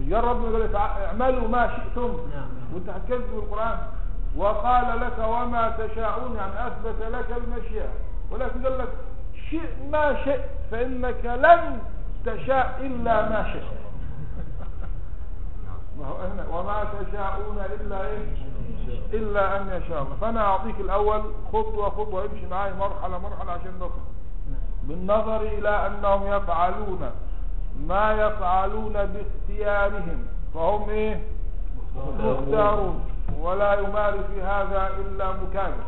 يقول لك اعملوا ما شئتم. وانت حكيت بالقرآن وقال لك وما تشاءون يعني أثبت لك المشيئة. ولكن قال لك شئ ما شئت فإنك لن تشاء إلا ما شئت. ما هو هنا وما تشاءون إلا إيه إلا أن يشاء الله. فأنا أعطيك الأول خطوة خطوة امشي معي مرحلة مرحلة عشان نصل بالنظر إلى أنهم يفعلون ما يفعلون باختيارهم فهم إيه؟ مختارون. ولا يماري في هذا إلا مكابر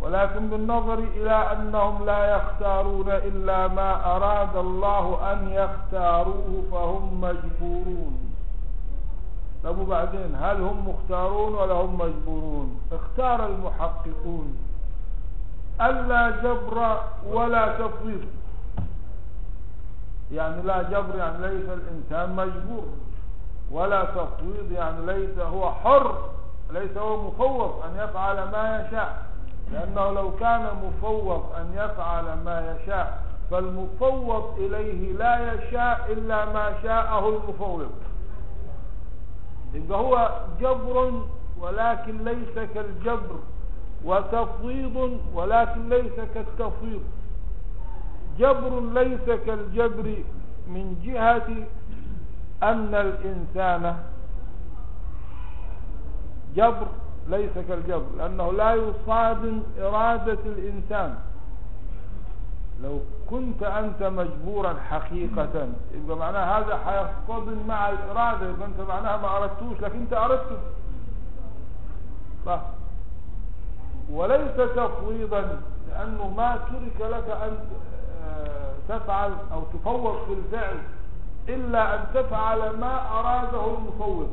ولكن بالنظر إلى أنهم لا يختارون إلا ما أراد الله أن يختاروه فهم مجبورون. طب وبعدين؟ هل هم مختارون ولا هم مجبورون؟ اختار المحققون. ألا جبر ولا تفويض. يعني لا جبر يعني ليس الإنسان مجبور. ولا تفويض يعني ليس هو حر ليس هو مفوض أن يفعل ما يشاء. لأنه لو كان مفوض أن يفعل ما يشاء فالمفوض إليه لا يشاء إلا ما شاءه المفوض. يبقى هو جبر ولكن ليس كالجبر وتفويض ولكن ليس كالتفويض. جبر ليس كالجبر من جهة أن الإنسان جبر ليس كالجبر لأنه لا يصادم إرادة الإنسان. لو كنت أنت مجبورا حقيقة يبقى معناها هذا حيصطدم مع الإرادة يبقى أنت معناها ما أردتوش لكن أنت أردته صح. وليس تفويضا لأنه ما ترك لك أن آه، تفعل أو تفوض في الفعل إلا أن تفعل ما أراده المفوض.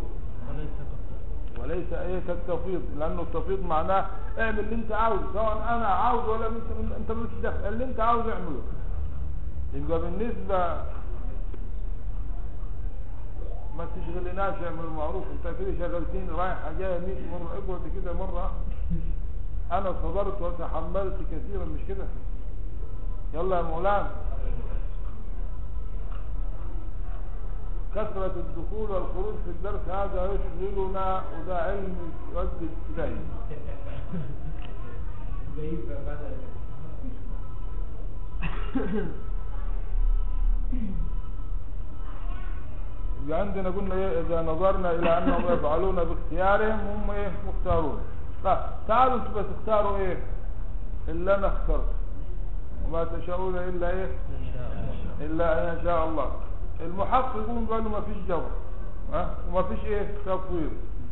وليس إيه كالتفويض لأنه التفويض معناه اعمل اللي أنت عاوزه سواء أنا عاوز ولا انت أنت مالكش دخل اللي أنت عاوز اعمله. يبقى بالنسبة ما تشغلناش اعمل المعروف أنت كده شغلتني رايحه جاية 100 مرة اقعد كده مرة. أنا صبرت وتحملت كثيرا مش كده؟ يلا يا مولانا. كثرة الدخول والخروج في الدرس هذا يشغلنا وده علم يؤدي إليه. يبقى عندنا قلنا إيه إذا نظرنا إلى أنهم يفعلون باختيارهم هم إيه مختارون. طيب تعالوا أنتوا بس تختاروا إيه؟ اللي أنا اخترت وما تشاءون إلا إيه؟ إلا أن يشاء الله. المحققون قالوا ما فيش جبر. ها؟ وما فيش إيه؟ تفويض.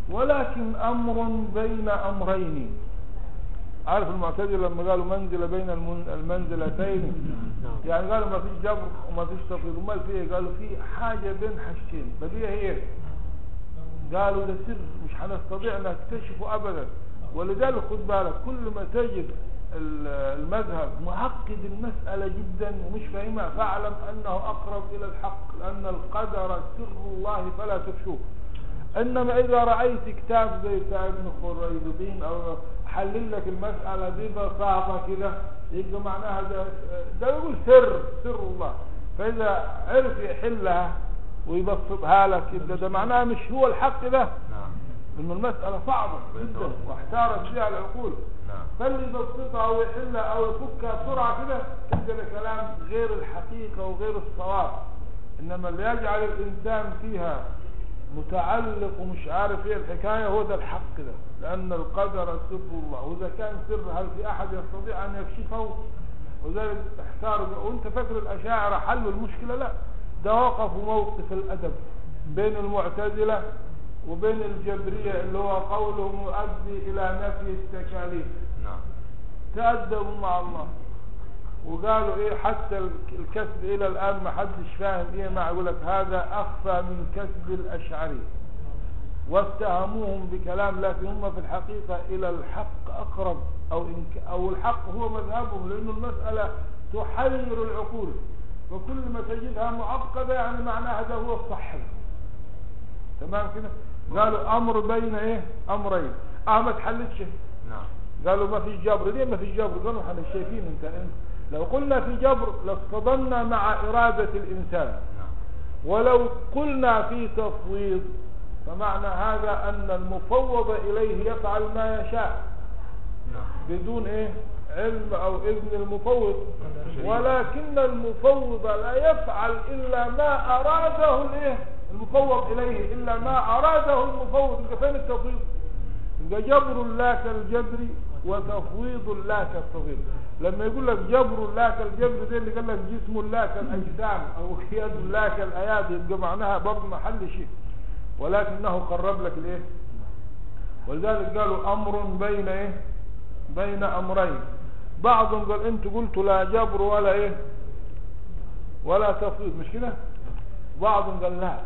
ولكن أمر بين أمرين. عارف المعتزلة لما قالوا منزلة بين المن- المنزلتين؟ يعني قالوا ما فيش جبر وما فيش تفويض. امال في إيه؟ قالوا في حاجة بين حاجتين. بديها هي. قالوا ده سر مش هنستطيع نكتشفه ابدا. ولذلك خد بالك كل ما تجد المذهب معقد المسألة جدا ومش فاهمها فاعلم أنه أقرب إلى الحق لأن القدر سر الله فلا تفشوه إنما إذا رأيت كتاب زي بتاع ابن خريدين أو حلل لك المسألة دي ببساطة كده يبقى معناها ده ده يقول سر سر الله. فإذا عرف يحلها ويبسطها لك يبقى ده معناها مش هو الحق ده. نعم. إن المسألة صعبة جدا واحتارت فيها العقول. فاللي يبسطها أو يحلها أو يفكها بسرعة كده تبقى ده كلام غير الحقيقة وغير الصواب. إنما اللي يجعل الإنسان فيها متعلق ومش عارف إيه الحكاية هو ده الحق ده لأن القدر سر الله. وإذا كان سر هل في أحد يستطيع أن يكشفه؟ وذلك احتار وأنت فاكر الأشاعرة حلوا المشكلة؟ لا. ده وقفوا موقف الأدب بين المعتزلة وبين الجبرية اللي هو قوله يؤدي إلى نفي التكاليف. نعم. تأدبوا مع الله. وقالوا إيه حتى الك- الكسب إلى الآن ما حدش فاهم إيه مع يقول لك هذا أخفى من كسب الأشعري. واتهموهم بكلام لكن هم في الحقيقة إلى الحق أقرب. أو إن أو الحق هو مذهبهم لأنه المسألة تحير العقول. وكل ما تجدها معقدة يعني معناها ده هو الصح. تمام كده؟ قالوا أمر بين إيه؟ أمرين. آه ما تحلتش. نعم. قالوا ما في جبر. ليه ما في جبر؟ قالوا إحنا شايفين أنت أنت. لو قلنا في جبر لاصطدمنا مع إرادة الإنسان. نعم. ولو قلنا في تفويض فمعنى هذا أن المفوض إليه يفعل ما يشاء. نعم. بدون إيه؟ علم أو إذن المفوض. ولكن المفوض لا يفعل إلا ما أراده الإيه؟ المفوض إليه إلا ما أراده المفوض انت فين التفويض. يبقى جبر لا كالجبر وتفويض لا كالتفويض لما يقول لك جبر لا كالجبر زي اللي قال لك جسم لا كالاجسام أو يد لا كالايادي يبقى معناها برضه محل شيء. ولكنه قرب لك الايه ولذلك قالوا أمر بين إيه؟ بين أمرين. بعضهم قال أنتوا قلتوا لا جبر ولا إيه؟ ولا تفويض. مش كده؟ بعضهم قال لا.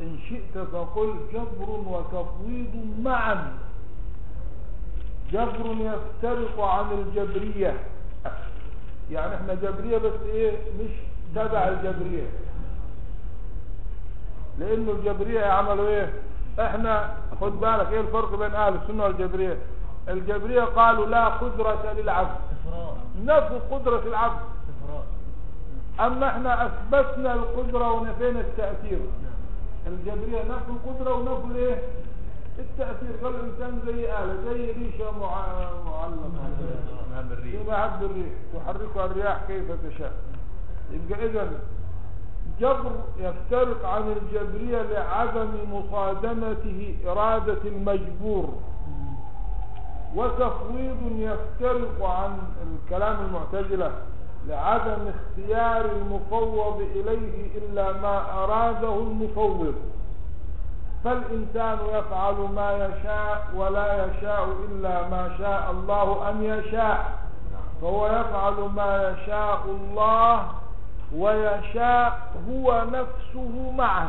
إن شئت فقل جبر وتفويض معا. جبر يفترق عن الجبرية. يعني إحنا جبرية بس إيه؟ مش تبع الجبرية. لأنه الجبرية عملوا إيه؟ إحنا خد بالك إيه الفرق بين أهل السنة والجبرية؟ الجبرية قالوا لا قدرة للعبد. نفوا قدرة العبد. أما إحنا أثبتنا القدرة ونفينا التأثير. الجبرية نفوا القدرة ونفوا الإيه؟ التأثير. قال الإنسان زي آلة زي ريشة مع- معلقة. نعم الريح فيما عبد الريح تحركها الرياح كيف تشاء. يبقى إذا جبر يفترق عن الجبرية لعدم مصادمته إرادة المجبور. وتفويض يفترق عن الكلام المعتزلة. لعدم اختيار المفوض إليه إلا ما أراده المفوض. فالإنسان يفعل ما يشاء ولا يشاء إلا ما شاء الله أن يشاء. فهو يفعل ما يشاء الله ويشاء هو نفسه معا.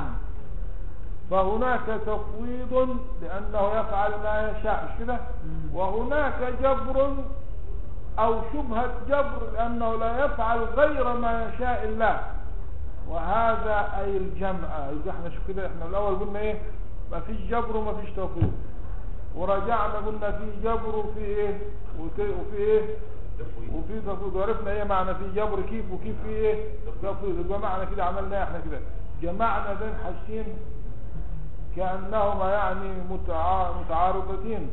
فهناك تفويض لأنه يفعل ما يشاء وهناك جبر أو شبهة جبر لأنه لا يفعل غير ما يشاء الله. وهذا أي الجمع. يبقى إحنا شوف كده؟ إحنا الأول قلنا إيه؟ ما فيش جبر وما فيش تفويض ورجعنا قلنا في جبر وفي إيه؟ وفي إيه؟ تفويض. وفي تفويض. وعرفنا إيه معنى في جبر كيف وكيف في إيه؟ تفويض. يبقى معنى كده عملنا إيه إحنا كده. جمعنا بين حاجتين كأنهما يعني متعا- متعارضتين.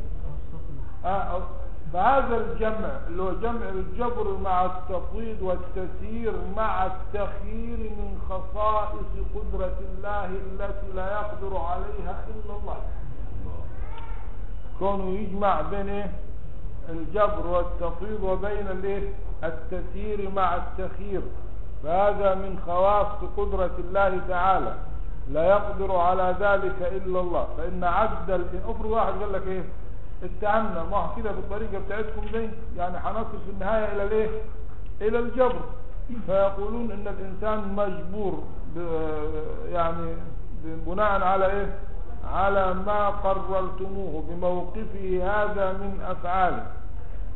آه، فهذا الجمع اللي هو جمع الجبر مع التفويض والتسيير مع التخيير من خصائص قدرة الله التي لا يقدر عليها إلا الله. كونه يجمع بين إيه؟ الجبر والتفويض وبين الايه التسيير مع التخيير. فهذا من خواص قدرة الله تعالى. لا يقدر على ذلك إلا الله. فإن عد ال- أفرض واحد قال لك إيه؟ اتعنا ما كده بالطريقة بتاعتكم دي؟ يعني هنصل في النهاية إلى الإيه؟ إلى الجبر. فيقولون إن الإنسان مجبور يعني بناء على إيه؟ على ما قررتموه بموقفه هذا من أفعاله.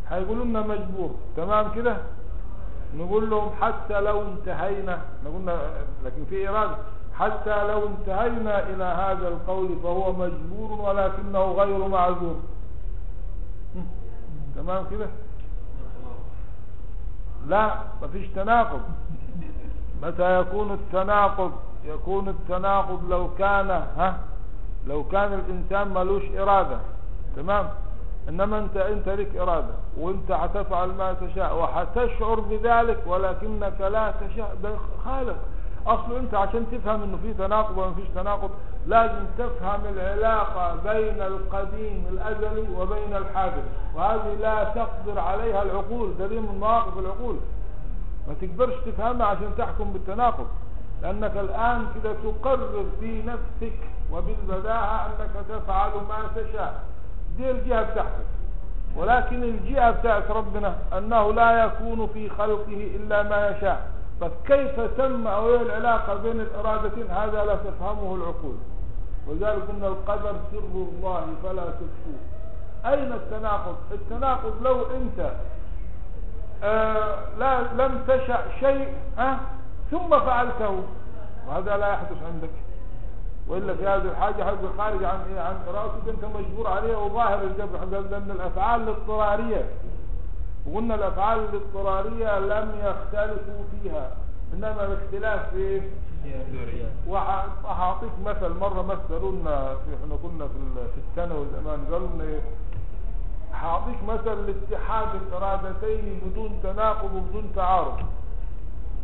هيقولوا لنا مجبور. تمام كده؟ نقول لهم حتى لو انتهينا نقولنا لكن في إرادة. حتى لو انتهينا إلى هذا القول فهو مجبور ولكنه غير معذور. تمام كده؟ لا مفيش تناقض. متى يكون التناقض؟ يكون التناقض لو كان ها؟ لو كان الإنسان ملوش إرادة. تمام؟ إنما أنت أنت لك إرادة وأنت هتفعل ما تشاء وهتشعر بذلك ولكنك لا تشاء ده خالق أصل أنت عشان تفهم إنه في تناقض ولا فيش تناقض لازم تفهم العلاقة بين القديم الأزلي وبين الحادث وهذه لا تقدر عليها العقول دي من مواقف العقول. ما تقدرش تفهمها عشان تحكم بالتناقض. لأنك الآن كده تقرر في نفسك وبالبداهة أنك تفعل ما تشاء. دي الجهة بتاعتك. ولكن الجهة بتاعت ربنا أنه لا يكون في خلقه إلا ما يشاء. فكيف تم أو العلاقة بين الإرادتين؟ هذا لا تفهمه العقول. ولذلك قلنا القدر سر الله فلا تكفوه. أين التناقض؟ التناقض لو أنت آه لا لم تشأ شيء آه ثم فعلته وهذا لا يحدث عندك. وإلا في هذه الحاجة حيبقى خارج عن إيه عن ارادتك أنت مجبور عليها وظاهر الجبر قال لأن الأفعال الاضطرارية. وقلنا الأفعال الاضطرارية لم يختلفوا فيها إنما الاختلاف في إيه وهعطيك مثل لنا في إحنا كنا في في الثانوي زمان قالوا لنا هعطيك مثل لاتحاد الإرادتين بدون تناقض وبدون تعارض.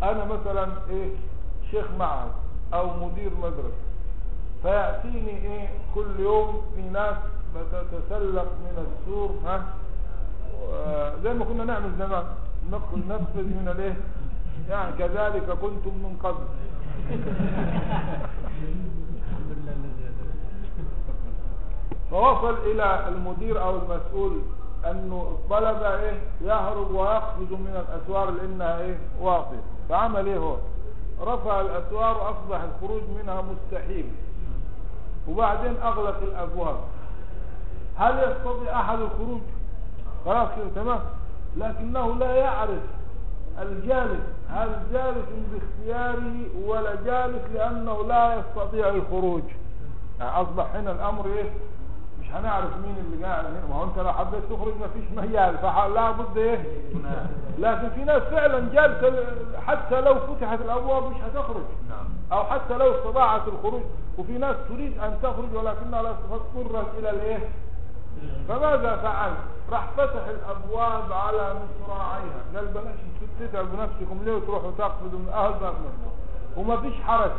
أنا مثلا إيه شيخ معهد أو مدير مدرسة فيأتيني إيه كل يوم في ناس بتتسلق من السور ها؟ زي ما كنا نعمل زمان نقل نفذ من الايه يعني كذلك كنتم من قبل. <laughs> فوصل إلى المدير أو المسؤول أنه الطلبة إيه؟ يهرب ويقفز من الأسوار لأنها إيه؟ واطية فعمل إيه هو؟ رفع الأسوار وأصبح الخروج منها مستحيل. وبعدين أغلق الأبواب. هل يستطيع أحد الخروج؟ خلاص كده تمام. لكنه لا يعرف الجالس هل جالس باختياره ولا جالس لأنه لا يستطيع الخروج؟ يعني أصبح هنا الأمر إيه مش هنعرف مين اللي قاعد هنا. ما هو أنت لو حبيت تخرج ما فيش مجال. فلا بد إيه؟ لكن في ناس فعلا جالسة حتى لو فتحت الأبواب مش هتخرج. أو حتى لو استطاعت الخروج. وفي ناس تريد أن تخرج ولكنها لا تضطر إلى الإيه؟ فماذا فعل راح فتح الأبواب على مصراعيها. قال بلاش تتعبوا نفسكم ليه وتروحوا تقفزوا من أهل باب نفسكم وما فيش حرج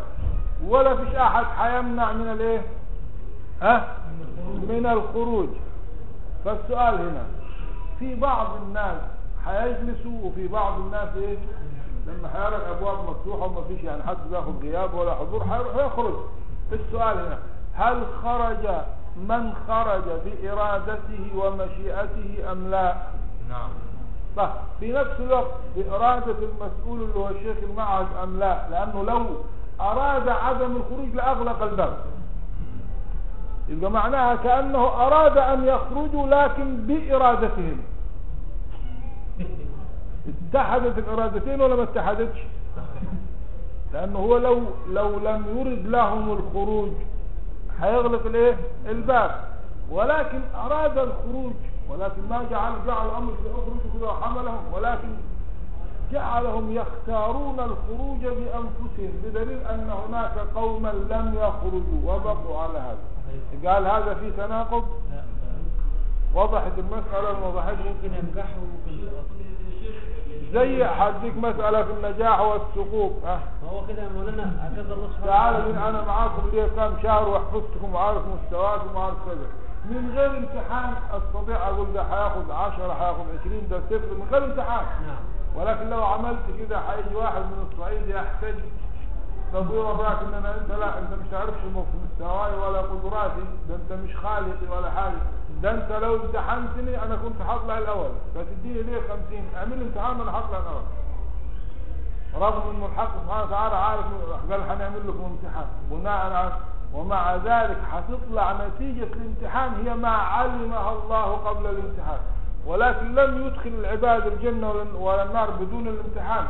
ولا فيش أحد حيمنع من الإيه؟ ها؟ من الخروج. فالسؤال هنا في بعض الناس هيجلسوا وفي بعض الناس إيه؟ لما هيرى الابواب مفتوحة وما فيش يعني حد بياخد غياب ولا حضور هيروح يخرج. السؤال هنا هل خرج من خرج بإرادته ومشيئته أم لا. نعم. طيب في نفس الوقت بإرادة المسؤول اللي هو الشيخ المعهد أم لا. لأنه لو أراد عدم الخروج لأغلق الباب. يبقى معناها كأنه أراد أن يخرجوا لكن بإرادتهم. اتحدت الإرادتين ولا ما اتحدتش؟ <laughs> لأنه هو لو لو لم يرد لهم الخروج هيغلق الايه؟ الباب. ولكن أراد الخروج ولكن ما جعل جعل الأمر في أخرج كذا وحملهم ولكن جعلهم يختارون الخروج بأنفسهم بدليل أن هناك قوما لم يخرجوا. وبقوا على هذا. قال هذا في تناقض؟ وضحت ما وضحتش ممكن ينجحوا في زي حديك مسألة في النجاح والسقوط. ها هو كده يا مولانا هكذا الله سبحانه من أنا معاكم ليه كام شهر وحفظتكم وعارف مستواكم وعارف كذا. من غير امتحان أستطيع أقول ده هياخد 10 هياخد 20 ده صفر من غير امتحان. نعم. ولكن لو عملت كده هيجي واحد من الصعيد يحتج إيه رايك ان أنا أنت لا أنت مش عارفش مستواي ولا قدراتي ده أنت مش خالقي ولا حاجة. ده انت لو امتحنتني أنا كنت هطلع الأول. فتديني ليه 50 اعمل امتحان أنا هطلع الأول. رغم إنه الحق سبحانه وتعالى عارف قال هنعمل لكم امتحان. بناء على ومع ذلك هتطلع نتيجة الامتحان هي ما علمها الله قبل الامتحان. ولكن لم يدخل العباد الجنة ولا- النار بدون الامتحان.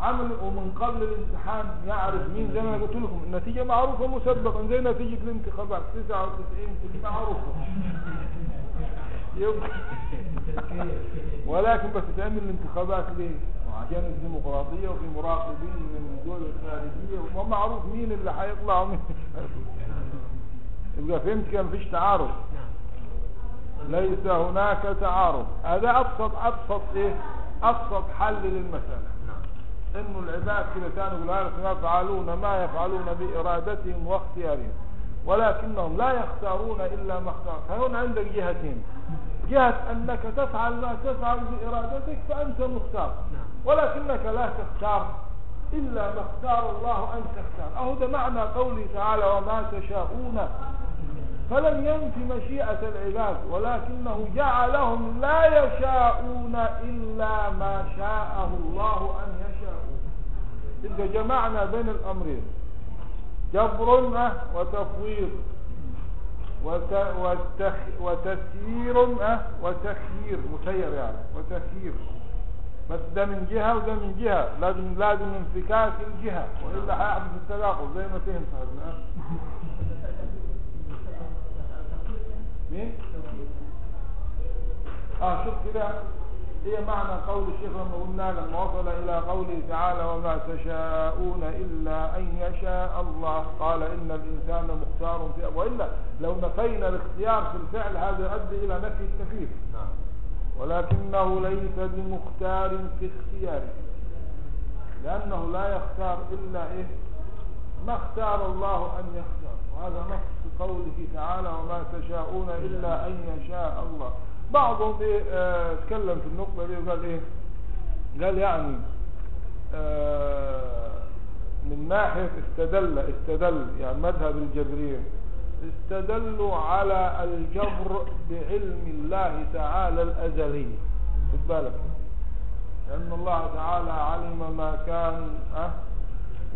عمل ومن قبل الامتحان يعرف مين زي ما قلت لكم. النتيجة معروفة مسبقا زي نتيجة الانتخابات. 99 معروفة <laughs> يبقى ولكن بس تعمل الانتخابات ليه؟ عشان الديمقراطية وفي مراقبين من الدول الخارجية. وما معروف مين اللي هيطلع ومين يبقى فهمت كده مفيش تعارض. ليس هناك تعارض. هذا ابسط أبسط إيه؟ أبسط حل للمسألة. إنه العباد كده كانوا يقولوا يفعلون ما يفعلون بإرادتهم واختيارهم. ولكنهم لا يختارون إلا ما اختار فهنا عندك جهتين. جهة أنك تفعل ما تفعل بإرادتك فأنت مختار. نعم. ولكنك لا تختار إلا ما اختار الله أن تختار أهو ده معنى قوله تعالى وما تشاءون فلم ينف مشيئة العباد ولكنه جعلهم لا يشاءون إلا ما شاءه الله أن يشاءوا. إذا جمعنا بين الأمرين جبر وتفويض. وتسيير أه، وتخيير مسير يعني. وتخيير. بس ده من جهة وده من جهة. لازم لازم انفكاك الجهة. وإلا هيحدث التناقض زي ما فهم صاحبنا أه. مين؟ آه شوف كده. هي معنى قول الشيخ لما قلنا لما وصل إلى قوله تعالى وما تشاءون إلا أن يشاء الله. قال إن الإنسان مختار في وإلا لو نفينا الاختيار في الفعل هذا يؤدي إلى نفي التكليف. نعم. ولكنه ليس بمختار في اختياره لأنه لا يختار إلا إيه؟ ما اختار الله أن يختار. وهذا نص قوله تعالى وما تشاءون إلا أن يشاء الله. بعضهم إيه آه تكلم في النقطة دي وقال إيه قال يعني آه من ناحية استدل استدل يعني مذهب الجبرية استدلوا على الجبر بعلم الله تعالى الأزلي. خد بالك. لأن الله تعالى علم ما كان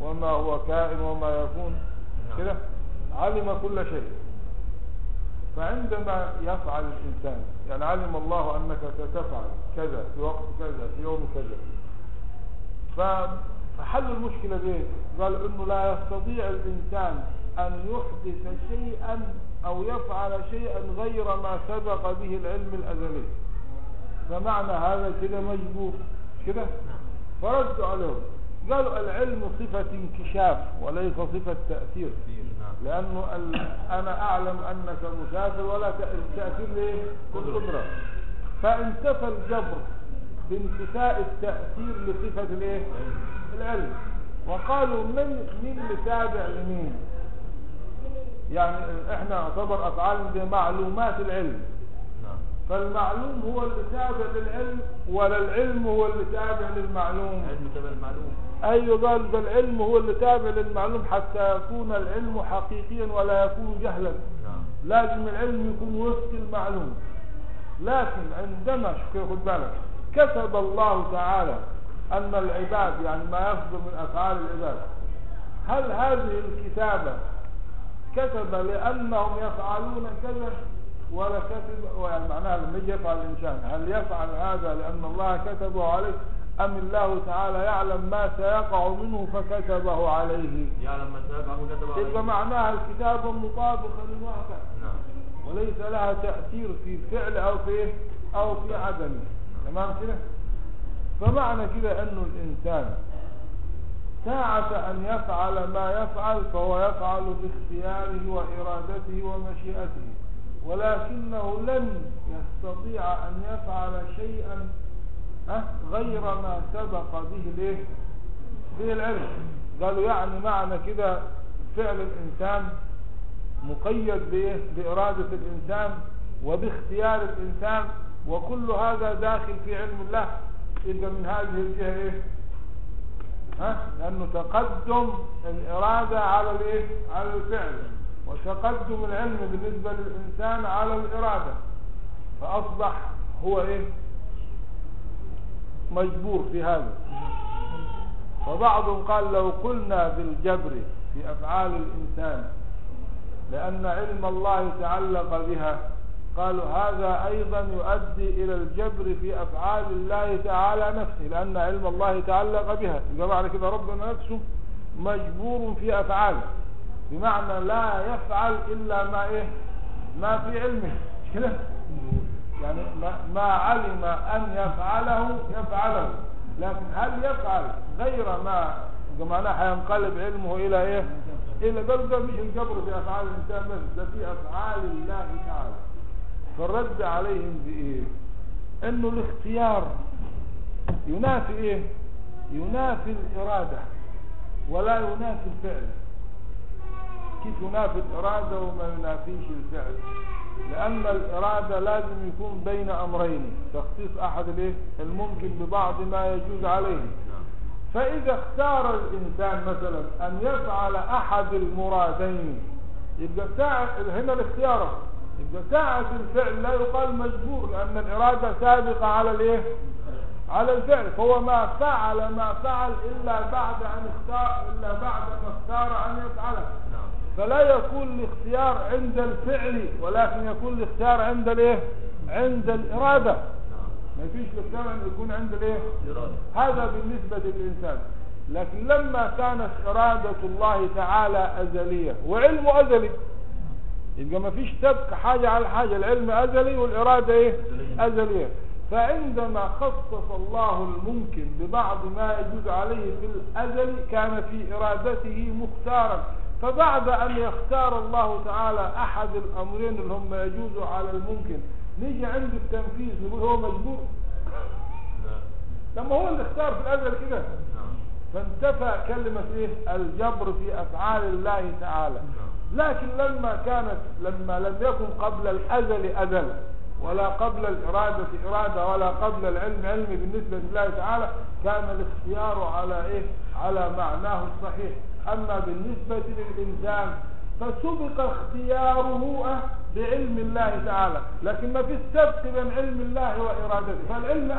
وما هو كائن وما يكون. كده؟ علم كل شيء. فعندما يفعل الإنسان يعني علم الله أنك ستفعل كذا في وقت كذا في يوم كذا. فحل المشكلة دي قال إنه لا يستطيع الإنسان أن يحدث شيئا أو يفعل شيئا غير ما سبق به العلم الأزلي. فمعنى هذا كده مجبور كده؟ فردوا عليهم قالوا العلم صفة انكشاف وليس صفة تأثير. لأنه. أنا أعلم أنك مسافر ولا ت- التأثير ليه؟ بالقدرة فانتفى الجبر بانتفاء التأثير لصفة الايه؟ العلم وقالوا من مين اللي تابع لمين؟ يعني إحنا نعتبر أفعال دي معلومات العلم نعم فالمعلوم هو اللي تابع للعلم ولا العلم هو اللي تابع للمعلوم علم تبع المعلوم أيوة قال بل العلم هو اللي تابع للمعلوم حتى يكون العلم حقيقيا ولا يكون جهلا. نعم. لازم العلم يكون وفق المعلوم. لكن عندما كده خد بالك كتب الله تعالى أن العباد يعني ما يصدر من أفعال العباد. هل هذه الكتابة كتب لأنهم يفعلون كذا؟ ولا كتب يعني معناها لما يفعل الإنسان هل يفعل هذا لأن الله كتبه عليه؟ أم الله تعالى يعلم ما سيقع منه فكتبه عليه؟ يعلم ما سيقع كتب يبقى عليه. معناها الكتابة مطابقة للواقع. نعم. وليس لها تأثير في فعل أو في أو في عدم تمام كده؟ فمعنى كده أنه الإنسان ساعة أن يفعل ما يفعل فهو يفعل باختياره وإرادته ومشيئته ولكنه لن يستطيع أن يفعل شيئا غير ما سبق به الايه به العلم قالوا يعني معنى كده فعل الإنسان مقيد بإيه؟ بإرادة الإنسان وباختيار الإنسان وكل هذا داخل في علم الله إذا من هذه الجهة إيه؟ ها؟ لأنه تقدم الإرادة على الإيه؟ على الفعل وتقدم العلم بالنسبة للإنسان على الإرادة فأصبح هو إيه؟ مجبور في هذا. فبعضهم قال لو قلنا بالجبر في أفعال الإنسان لأن علم الله تعلق بها. قالوا هذا أيضا يؤدي إلى الجبر في أفعال الله تعالى نفسه لأن علم الله تعلق بها. يبقى معنى كده ربنا نفسه مجبور في أفعاله. بمعنى لا يفعل إلا ما إيه؟ ما في علمه. كده؟ يعني ما, علم أن يفعله يفعله. لكن هل يفعل غير ما يبقى معناه هينقلب علمه إلى إيه؟ إلى قال ده مش الجبر في أفعال الإنسان بس ده في أفعال الله تعالى. فالرد عليهم بإيه؟ إنه الاختيار. ينافي إيه؟ ينافي الإرادة ولا ينافي الفعل. كيف ينافي الإرادة وما ينافيش الفعل؟ لأن الإرادة لازم يكون بين أمرين. تخصيص أحد الإيه؟ الممكن ببعض ما يجوز عليه. نعم. فإذا اختار الإنسان مثلا أن يفعل أحد المرادين يبقى ساعة هنا الاختيار. يبقى ساعة الفعل لا يقال مجبور لأن الإرادة سابقة على الإيه؟ على الفعل. فهو ما فعل ما فعل إلا بعد أن اختار إلا بعد ما اختار أن يفعله. فلا يكون الاختيار عند الفعل ولكن يكون الاختيار عند الايه؟ عند الإرادة. ما فيش الاختيار أن يكون عند الايه؟ إرادة هذا بالنسبة للإنسان. لكن لما كانت إرادة الله تعالى أزلية وعلمه أزلي. يبقى ما فيش سبق حاجة على حاجة. العلم أزلي والإرادة إيه؟ أزلية. فعندما خصص الله الممكن ببعض ما يجوز عليه في الأزل كان في إرادته مختارا. فبعد أن يختار الله تعالى أحد الأمرين اللي هم يجوز على الممكن نيجي عند التنفيذ نقول هو مجبور. لما هو اللي اختار في الأزل كده. فانتفى كلمة إيه؟ الجبر في أفعال الله تعالى. لكن لما كانت لما لم يكن قبل الأزل أزل ولا قبل الإرادة إرادة ولا قبل العلم علم بالنسبة لله تعالى كان الاختيار على إيه؟ على معناه الصحيح. أما بالنسبة للإنسان فسبق اختياره آه، بعلم الله تعالى لكن ما في سبق بين علم الله وإرادته. فالعلم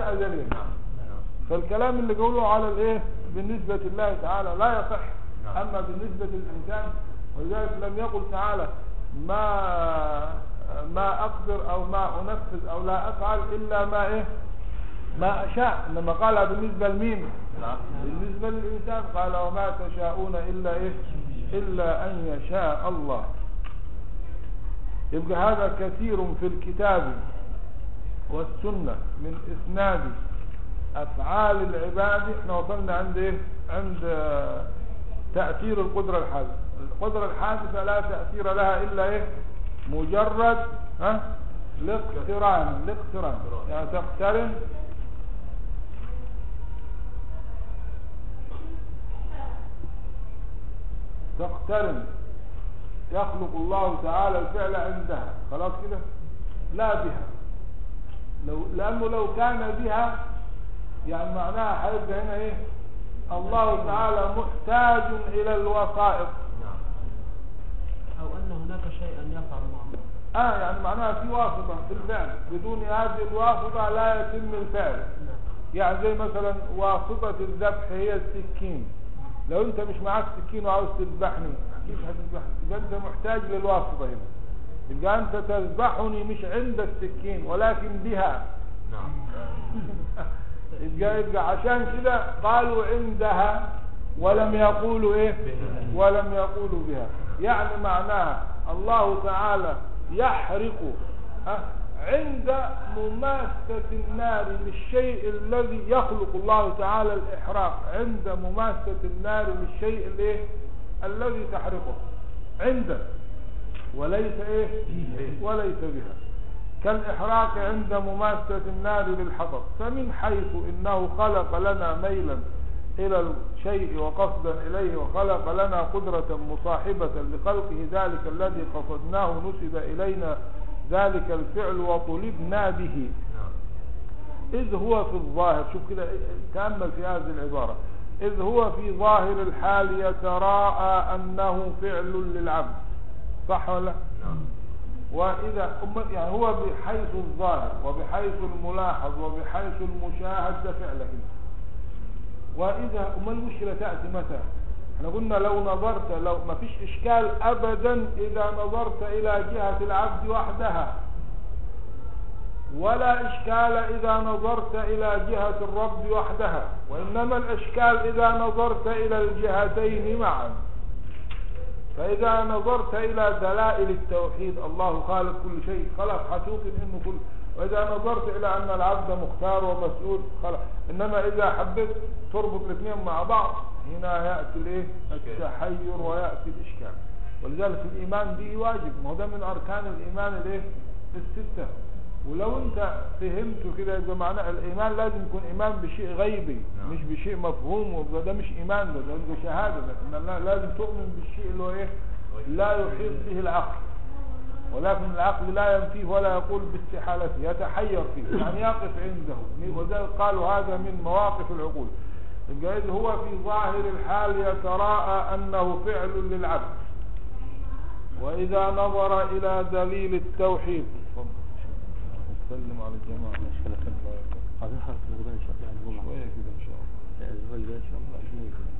ازليه نعم نعم فالكلام اللي قوله على الإيه؟ بالنسبة لله تعالى لا يصح. نعم. أما بالنسبة للإنسان ولذلك لم يقل تعالى ما ما أقدر أو ما أنفذ أو لا أفعل إلا ما إيه؟ ما أشاء. إنما قال بالنسبة لمين؟ بالنسبة للإنسان قال وما تشاءون إلا إيه إلا أن يشاء الله. يبقى هذا كثير في الكتاب والسنة من إسناد أفعال العباد. إحنا وصلنا عند إيه؟ عند تأثير القدرة الحادثة. القدرة الحادثة لا تأثير لها إلا إيه؟ مجرد ها؟ الاقتران. الاقتران. يعني تقترن تقترن. يخلق الله تعالى الفعل عندها. خلاص كده؟ لا بها. لو لأنه لو كان بها يعني معناها هيبقى هنا إيه؟ الله تعالى محتاج إلى الوسائط نعم أو أن هناك شيئا يفعل الله. آه يعني معناها في واسطة في الفعل. بدون هذه الواسطة لا يتم الفعل. نعم. يعني زي مثلا واسطة الذبح هي السكين. لو انت مش معاك سكين وعاوز تذبحني كيف هتذبحني يبقى انت محتاج للواسطة هنا. يبقى انت تذبحني مش عند السكين ولكن بها. نعم. <laughs> يبقى يبقى عشان كده قالوا عندها ولم يقولوا إيه. ولم يقولوا بها. يعني معناها الله تعالى يحرق أه، عند مماسة النار للشيء الذي يخلق الله تعالى الإحراق. عند مماسة النار للشيء الايه؟ الذي تحرقه. عنده وليس إيه؟ وليس بها. كالإحراق عند مماسة النار للحطب. فمن حيث إنه خلق لنا ميلا إلى الشيء وقصدا إليه وخلق لنا قدرة مصاحبة لخلقه ذلك الذي قصدناه نسب إلينا ذلك الفعل وطلبنا به. إذ هو في الظاهر شوف كده تأمل في هذه العبارة. إذ هو في ظاهر الحال يتراءى أنه فعل للعبد. صح ولا لا؟ نعم. وإذا يعني هو بحيث الظاهر وبحيث الملاحظ وبحيث المشاهد ده فعله. وإذا أما المشكلة تأتي متى؟ إحنا قلنا لو نظرت لو ما فيش إشكال أبدا إذا نظرت إلى جهة العبد وحدها. ولا إشكال إذا نظرت إلى جهة الرب وحدها. وإنما الإشكال إذا نظرت إلى الجهتين معا. فإذا نظرت إلى دلائل التوحيد الله خالق كل شيء خلق حتوق إنه كل. وإذا نظرت إلى أن العبد مختار ومسؤول خلق. إنما إذا حبيت تربط الاثنين مع بعض هنا يأتي الإيه التحير ويأتي الإشكال. ولذلك الإيمان به واجب. ما هو ده من أركان الإيمان الإيه الستة. ولو أنت فهمته كده يبقى معناه الإيمان لازم يكون إيمان بشيء غيبي نعم. مش بشيء مفهوم ويبقى ده مش إيمان ده ده شهادة. لكن لا- لازم تؤمن بالشيء اللي هو إيه؟ لا يحيط به العقل. ولكن العقل لا ينفيه ولا يقول باستحالته يتحير فيه يعني يقف عنده. وذلك قالوا هذا من مواقف العقول. إذ هو في ظاهر الحال يتراءى أنه فعل للعبد. وإذا نظر إلى دليل التوحيد. سلم على الجماعة. عايزين حركة الغداء إن شاء الله. شوية كده إن شاء الله. الجاي إن شاء الله. شوية كده.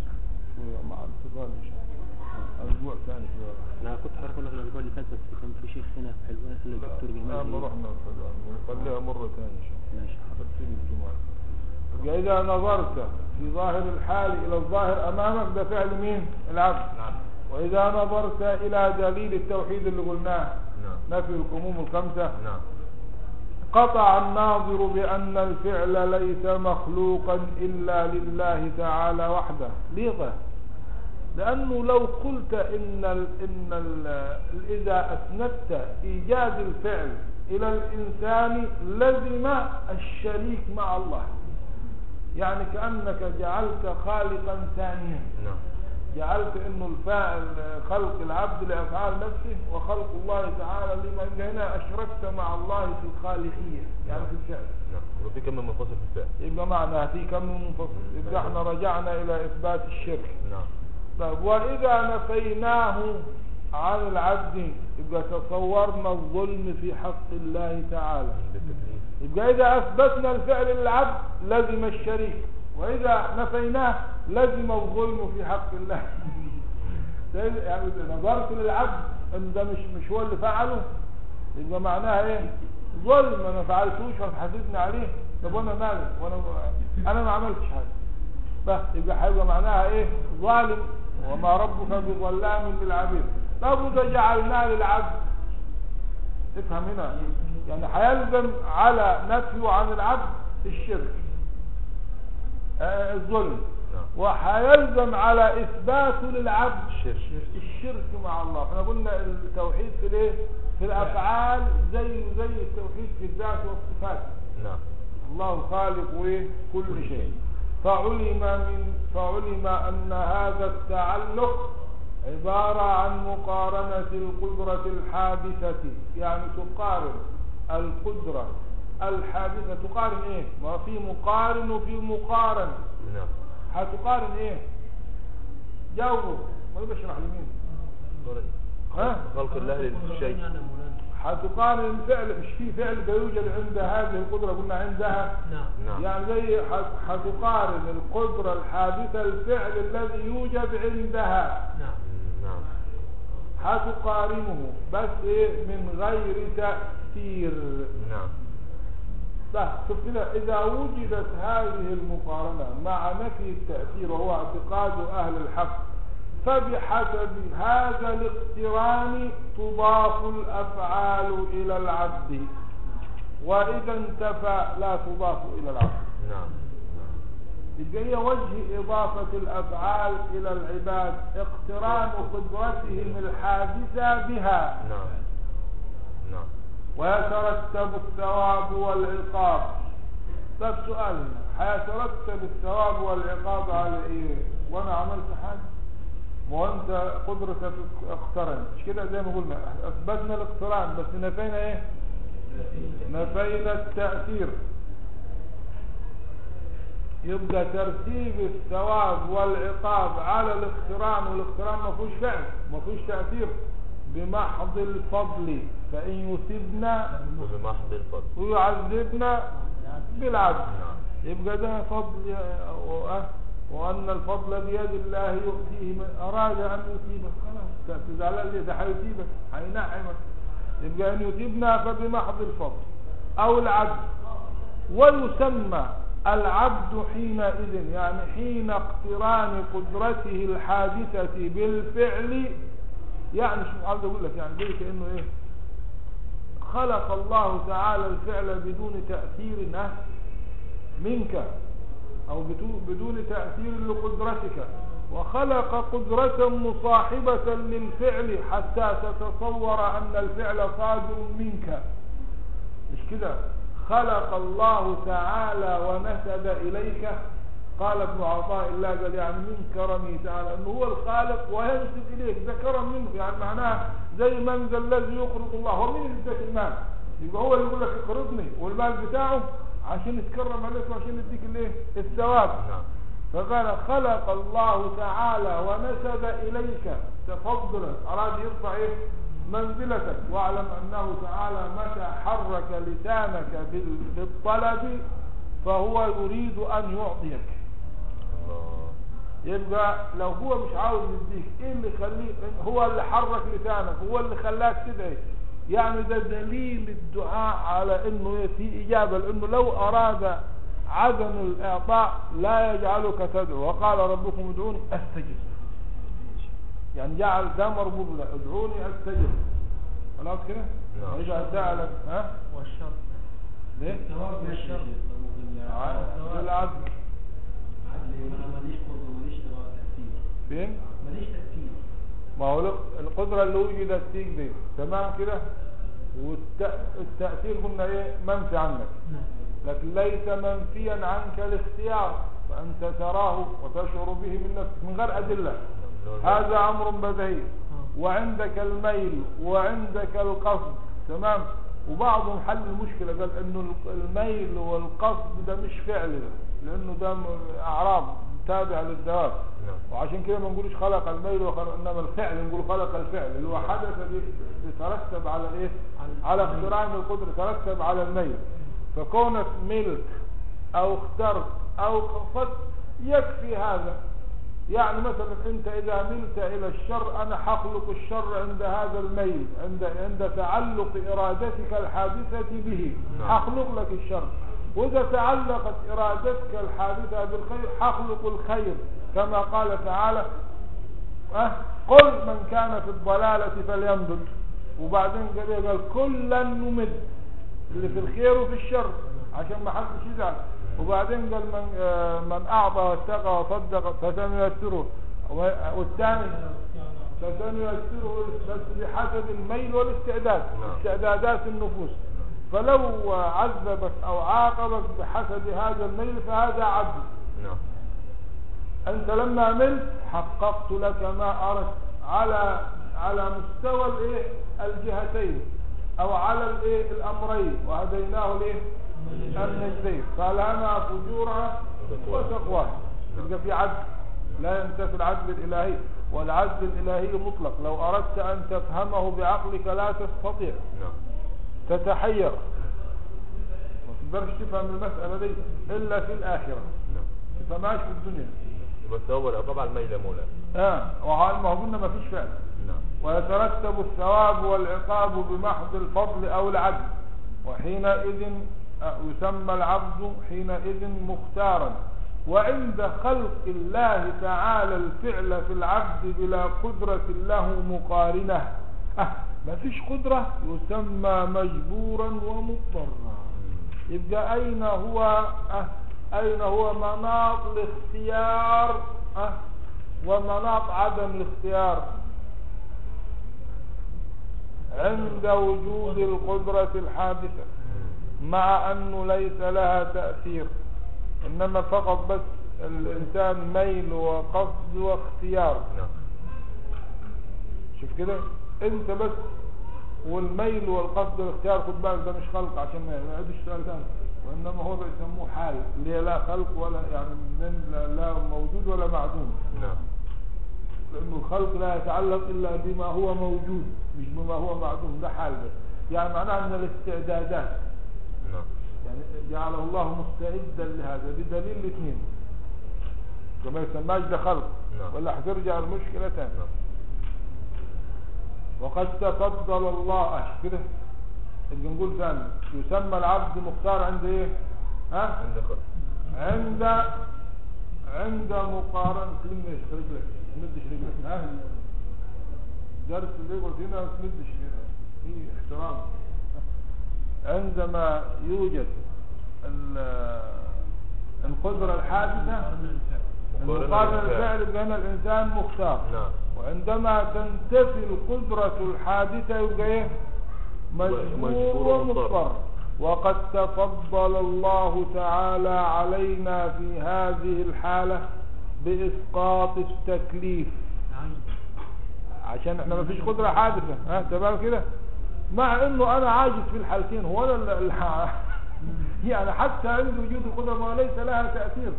شوية مع الانتقال إن شاء الله. أسبوع ثاني كده أنا كنت حركة لك الأسبوع اللي فات بس كان في شيخ هنا في حلوان قال لي الدكتور جمال. لا ما؟ رحنا نخليها مرة ثانية إن شاء الله. ماشي. ترتيب الجمعة إذا نظرت في ظاهر الحال إلى الظاهر أمامك ده فعل مين؟ العبد. نعم. وإذا نظرت إلى دليل التوحيد اللي قلناه. نعم. نفي الهموم الخمسة. نعم. قطع الناظر بأن الفعل ليس مخلوقا إلا لله تعالى وحده. ليه؟ لأنه لو قلت إن ال إن ال إذا أسندت إيجاد الفعل إلى الإنسان لزم الشريك مع الله. يعني كأنك جعلت خالقا ثانيا. نعم. جعلت إنه الفاعل خلق العبد لأفعال نفسه وخلق الله تعالى لما انت هنا أشركت مع الله في الخالقية يعني في الفعل. نعم. يبقى في كم من منفصل في الفعل؟ يبقى معنى في كم من منفصل؟ يبقى إحنا رجعنا إلى إثبات الشرك. نعم. طيب وإذا نفيناه عن العبد يبقى تصورنا الظلم في حق الله تعالى. يبقى إذا أثبتنا الفعل للعبد لزم الشريك وإذا نفيناه لزم الظلم في حق الله. <laughs> يعني نظرت للعبد إن ده مش مش هو اللي فعله يبقى معناها إيه؟ ظلم. ما فعلتوش وتحاسبني عليه. طب وأنا مالي؟ وأنا أنا ما عملتش حاجة. بس يبقى هيبقى معناها إيه؟ ظالم. وما ربك بظلام للعبيد. طب وإذا جعلناه للعبد؟ افهم هنا. يعني هيلزم على نفيه عن العبد الشرك. آه، الظلم. نعم. وهيلزم على إثباته للعبد الشرك. الشرك مع الله. إحنا قلنا التوحيد في الايه؟ في الأفعال زي زي التوحيد في الذات والصفات. نعم. الله خالق وايه كل شيء. فعلم من فعلم أن هذا التعلق عبارة عن مقارنة القدرة الحادثة. يعني تقارن القدرة الحادثة. تقارن إيه؟ ما في مقارن وفي مقارن. نعم. هتقارن إيه؟ جاوبوا ما يبقى اشرح لمين؟ ها؟ خلق الله للشيء هتقارن الفعل مش في فعل يوجد عند هذه القدرة؟ قلنا عندها. نعم. نعم. يعني زي هت- هتقارن القدرة الحادثة الفعل الذي يوجد عندها. نعم. نعم. هتقارنه بس إيه؟ من غير تأثير نعم. بس شوف كده إذا وجدت هذه المقارنة مع نفي التأثير وهو اعتقاد أهل الحق فبحسب هذا الاقتران تضاف الأفعال إلى العبد. وإذا انتفى لا تضاف إلى العبد. نعم. هي وجه إضافة الأفعال إلى العباد اقتران قدرتهم الحادثة بها. نعم. نعم. ويترتب الثواب والعقاب. طب سؤال هنا هيترتب الثواب والعقاب على إيه؟ وأنا عملت حاجة؟ ما أنت قدرتك اقترن. مش كده زي ما قلنا أثبتنا الاقتران بس نفينا إيه؟ نفينا التأثير. يبقى ترتيب الثواب والعقاب على الاقتران والاقتران ما فيهوش فعل ما فيهوش تأثير. بمحض الفضل. فإن يثبنا وبمحض الفضل ويعذبنا بالعدل نعم. يبقى ده فضل وأن الفضل بيد الله يؤتيه من أراد أن يصيبك خلاص. تزعل لي ده هيصيبك هينعمك يبقى أن يصيبنا فبمحض الفضل. أو العدل. ويسمى العبد حينئذ يعني حين اقتران قدرته الحادثة بالفعل يعني شو عاوز أقول لك يعني زي كأنه إيه؟ خلق الله تعالى الفعل بدون تأثير منك أو بدو- بدون تأثير لقدرتك. وخلق قدرة مصاحبة للفعل حتى تتصور أن الفعل صادر منك. مش كده؟ خلق الله تعالى ونسب إليك قال ابن عطاء الله قال يعني من كرمه تعالى إنه هو الخالق وينسب إليك ده كرم منه يعني معناها زي من ذا الذي يقرض الله. هو مين اللي اداك المال؟ يبقى هو اللي يقول لك اقرضني والمال بتاعه عشان يتكرم عليك وعشان يديك الايه الثواب. نعم. فقال خلق الله تعالى ونسب إليك تفضلا. أراد يرفع إيه؟ منزلتك. واعلم أنه تعالى متى حرك لسانك بال- بالطلب فهو يريد أن يعطيك. يبقى لو هو مش عاوز يديك إيه اللي يخليه؟ هو اللي حرك لسانك هو اللي خلاك تدعي. يعني ده دليل الدعاء على إنه في إجابة لأنه لو أراد عدم الإعطاء لا يجعلك تدعو. وقال ربكم ادعوني أستجب. يعني جعل ده مربوط له ادعوني أستجب. خلاص كده؟ نعم. واذا سالك ها؟ والشر. ليه؟ الثواب ماشي الشر. عدل العدل عدل أنا ماليش قدره فين ماليش تاثير ما هو القدرة اللي وجدت فيك دي تمام كده؟ والتأثير قلنا إيه؟ منفي عنك. لكن ليس منفيا عنك الاختيار فأنت تراه وتشعر به من نفسك من غير أدلة. هذا أمر بديهي وعندك الميل وعندك القصد تمام؟ وبعضهم حل المشكلة قال إنه الميل والقصد ده مش فعل لأنه ده أعراض. تابعة للذوات نعم. وعشان كده ما نقولش خلق الميل وخلق إنما الفعل نقول خلق الفعل. اللي هو حدث بي- بيترتب على إيه؟ على اقتران القدرة ترتب على الميل. فكونك ملك أو اخترت أو قصدت يكفي هذا. يعني مثلا أنت إذا ملت إلى الشر أنا حخلق الشر عند هذا الميل عند عند تعلق إرادتك الحادثة به. نعم. حخلق لك الشر. وإذا تعلقت إرادتك الحادثة بالخير حخلق الخير كما قال تعالى أه قل من كان في الضلالة فليمدد وبعدين قال إيه؟ قال كلا نمد اللي في الخير وفي الشر عشان ما حدش يزعل وبعدين قال من آه، من أعطى واتقى وصدق فسنيسره والثاني فسنيسره بس بحسب الميل والاستعداد. استعدادات النفوس فلو عذبك أو عاقبك بحسب هذا الميل فهذا عدل. نعم. أنت لما ملت حققت لك ما أردت على على مستوى الإيه؟ الجهتين أو على الإيه؟ الأمرين وهديناه الإيه؟ النجدين. فالهمها فجورها وتقواها. يبقى في عدل. لا ينتفي العدل الإلهي والعدل الإلهي مطلق. لو أردت أن تفهمه بعقلك لا تستطيع. نعم. تتحير. ما تقدرش تفهم المسألة دي إلا في الآخرة. تفهمهاش في الدنيا. بس هو العقاب على الميل يا مولانا آه وعلى ما هو قلنا ما فيش فعل نعم. ويترتب الثواب والعقاب بمحض الفضل أو العدل. وحينئذ آه، يسمى العبد حينئذ مختارا. وعند خلق الله تعالى الفعل في العبد بلا قدرة له مقارنة. آه ما فيش قدرة يسمى مجبورا ومضطرا. يبقى أين هو؟ أه أين هو مناط الاختيار؟ أه ومناط عدم الاختيار؟ عند وجود القدرة الحادثة مع أنه ليس لها تأثير إنما فقط بس الإنسان ميل وقصد واختيار. نعم. شوف كده؟ انت بس والميل والقصد والاختيار خد بالك ده مش خلق عشان ما يعيدش سؤال ثاني وإنما هو بيسموه حال اللي لا خلق ولا يعني من لا, لا موجود ولا معدوم. نعم. لأنه الخلق لا يتعلق إلا بما هو موجود مش بما هو معدوم ده حال بس. يعني معناها إن الاستعدادات. نعم. يعني جعله الله مستعدا لهذا بدليل الاثنين. كما يسماش ده خلق. نعم. ولا هترجع المشكلة تاني نعم. وقد تفضل الله. كده؟ يبقى نقول ثاني يسمى العبد مختار عند إيه؟ ها؟ عند عند مقارنة. تلمش رجلك تمدش رجلك ها؟ درس اللي قلت هنا ما تمدش كده في احترام. عندما يوجد ال- القدرة الحادثة المقارنة الفعل بين الإنسان مختار. نعم. وعندما تنتفي القدرة الحادثة يبقى إيه؟ مجبور ومضطر. وقد تفضل الله تعالى علينا في هذه الحالة بإسقاط التكليف. عشان إحنا ما فيش قدرة حادثة ها؟ تمام كده؟ مع إنه أنا عاجز في الحالتين هو أنا <laughs> يعني حتى عند وجود القدرة ما ليس لها تأثير.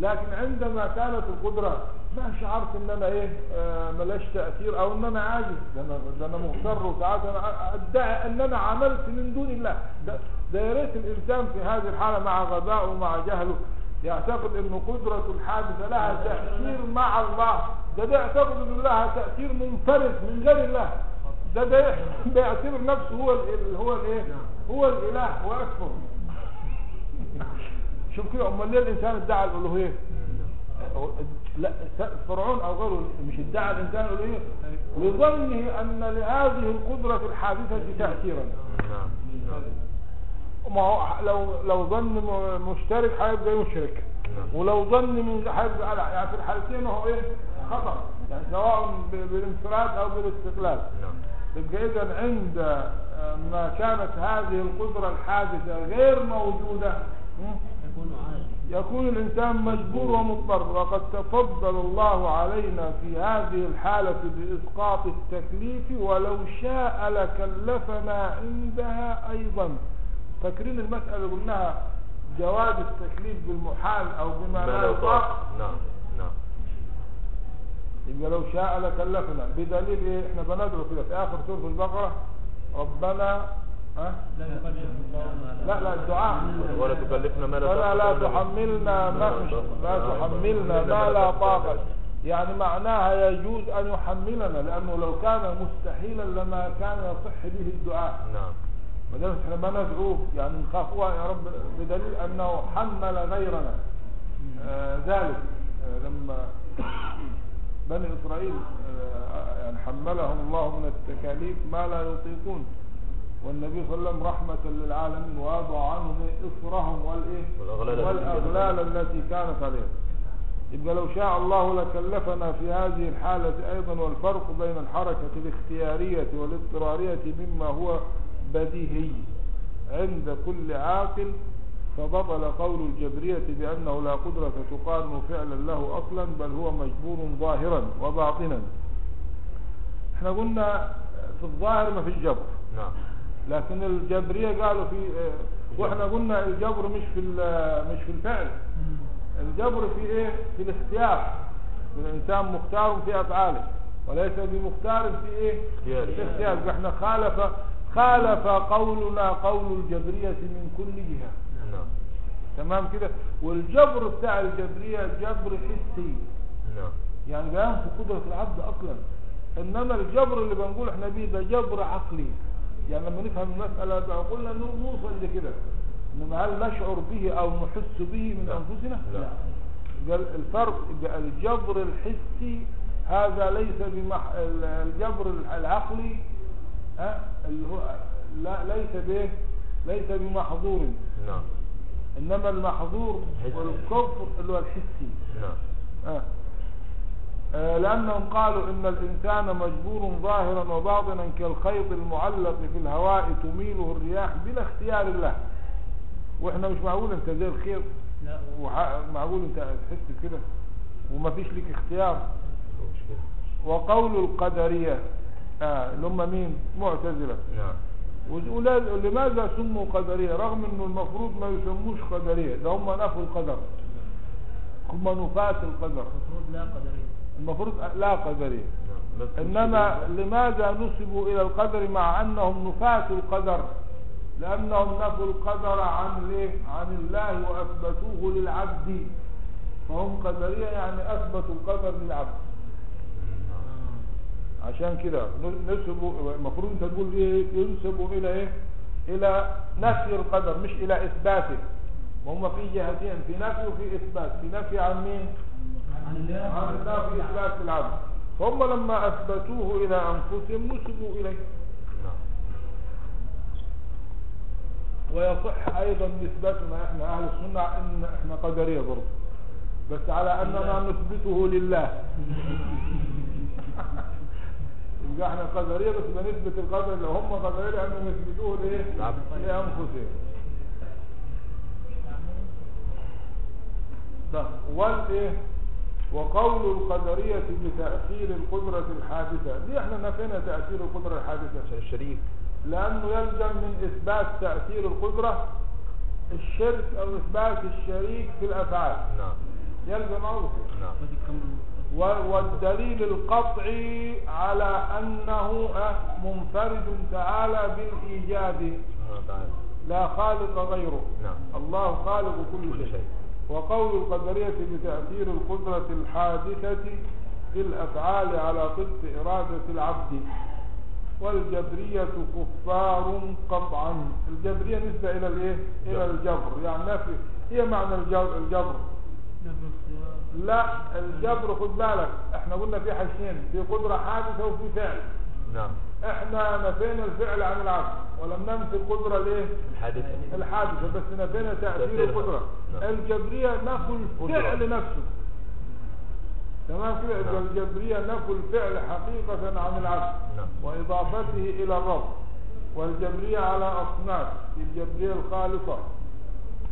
لكن عندما كانت القدرة ما شعرت إن أنا إيه آه ملاش تأثير أو إن أنا عاجز. ده أنا, ده أنا مغتر وساعات أنا أدعي إن أنا عملت من دون الله. ده, ده يا ريت الإنسان في هذه الحالة مع غبائه ومع جهله يعتقد إن قدرة الحادثة لها تأثير مع الله. ده ده يعتقد إن لها تأثير منفرد من غير الله. ده ده <laughs> بيعتبر نفسه هو ال هو الايه هو الإله واكبر شوف كده أمال ليه الإنسان ادعى الألوهية؟ لا فرعون أو غيره مش ادعى الإنسان الالوهيه لظنه أن لهذه القدرة الحادثة تاثيرا. نعم نعم ما هو لو لو ظن مشترك هيبقى مشرك نعم. ولو ظن من هيبقى لا يعني في الحالتين هو إيه؟ خطأ. يعني سواء بالانفراد أو بالاستقلال. نعم. يبقى اذا عند آه، ما كانت هذه القدرة الحادثة غير موجودة م? يكون يكون الإنسان مجبور ومضطر وقد تفضل الله علينا في هذه الحالة بإسقاط التكليف ولو شاء لكلفنا عندها أيضا. فاكرين المسألة قلناها جواز التكليف بالمحال أو بما ما لا يطاق. نعم نعم. يبقى لو شاء لكلفنا. بدليل إيه؟ إحنا بندعو كده في آخر سورة البقرة. ربنا ها؟ لا يكلف الله ما لا الدعاء. ولا تكلفنا ما لا ولا لا. تحملنا ما لا. تحملنا ما لا طاقة. يعني معناها يجوز أن يحملنا لأنه لو كان مستحيلا لما كان يصح به الدعاء. نعم. ما دام إحنا ما ندعوه يعني نخافوها يا رب بدليل أنه حمل غيرنا. آه ذلك آه لما بني إسرائيل آه يعني حملهم الله من التكاليف ما لا يطيقون. والنبي صلى الله عليه وسلم رحمة للعالمين ووضع عنهم إصرهم والإيه؟ والأغلال التي والأغلال التي كانت عليهم. يبقى لو شاء الله لكلفنا في هذه الحالة أيضا والفرق بين الحركة الاختيارية والاضطرارية مما هو بديهي عند كل عاقل فبطل قول الجبرية بأنه لا قدرة تقارن فعلا له أصلا بل هو مجبور ظاهرا وباطنا. إحنا قلنا في الظاهر ما في الجبر نعم. لكن الجبرية قالوا في وإحنا قلنا الجبر مش في ال- مش في الفعل. الجبر في إيه؟ في الاختيار. الإنسان مختار في أفعاله وليس بمختار في إيه. في اختيار إحنا خالف خالف قولنا قول الجبرية من كل جهة. نعم. تمام كده؟ والجبر بتاع الجبرية جبر حسي. نعم. يعني بيان في قدرة العبد أصلا. إنما الجبر اللي بنقول إحنا بيه ده جبر عقلي. يعني لما نفهم المسألة بعقولنا نو- نوصل لكده إنما هل نشعر به أو نحس به من لا. أنفسنا؟ لا. قال الفرق الجبر الحسي هذا ليس بمح... ال- الجبر العقلي ها اللي هو لا ليس به ليس بمحظور نعم إنما المحظور. والكفر اللي هو الحسي نعم آه. آه، لأنهم قالوا إن الإنسان مجبور ظاهرا وباطنا كالخيط المعلق في الهواء تميله الرياح بلا اختيار الله وإحنا مش معقول أنت زي الخيط؟ معقول أنت تحس كده؟ وما فيش لك اختيار. مش كده وقول القدرية آه اللي هم مين؟ معتزلة. نعم. ولا- لماذا سموا قدرية؟ رغم إنه المفروض ما يسموش قدرية ده هم نفوا القدر. هم نفاة القدر. المفروض لا قدرية. المفروض لا قدرية نعم إنما لماذا نسبوا إلى القدر مع أنهم نفاة القدر؟ لأنهم نفوا القدر عن الايه عن الله وأثبتوه للعبد. فهم قدرية يعني أثبتوا القدر للعبد. نعم. عشان كده نسبوا المفروض أنت تقول إيه؟ ينسبوا إلى إيه؟ إلى نفي القدر مش إلى إثباته. وهم في جهتين في نفي وفي إثبات. في نفي عن مين؟ عن الله في إثبات العبد هم لما أثبتوه إلى أنفسهم نسبوا إليه. ويصح أيضا نسبتنا إحنا أهل السنة إن إحنا قدرية برضه. بس على أننا نثبته لله. <laughs> يبقى إحنا قدرية بس بنثبت القدر لو هم قدرية لأنهم يثبتوه لإيه؟ لأنفسهم. ده والايه وقول القدرية بتأثير القدرة الحادثة. دي إحنا نفينا تأثير القدرة الحادثة. الشريك لأنه يلزم من إثبات تأثير القدرة الشرك أو إثبات الشريك في الأفعال. نعم. يلزم أمره نعم. والدليل القطعي على أنه منفرد تعالى بالإيجاد. وتعالى لا خالق غيره. نعم. الله خالق كل شيء. وقول القدرية بتأثير القدرة الحادثة في الأفعال على ضد إرادة العبد. والجبرية كفار قطعا. الجبرية نسبة إلى الإيه؟ إلى الجبر. يعني نفي هي معنى الجبر, الجبر لا الجبر خد بالك. إحنا قلنا في حاجتين في قدرة حادثة وفي فعل. نعم. إحنا نفينا الفعل عن العبد ولم ننفي القدرة ليه الحادثة الحادثة بس نفينا تأثير. القدرة نعم. الجبرية نفوا الفعل. نفسه تمام كده نعم. الجبرية نفوا الفعل حقيقة عن العبد نعم. وإضافته إلى الرب والجبرية على أصناف الجبرية الخالصة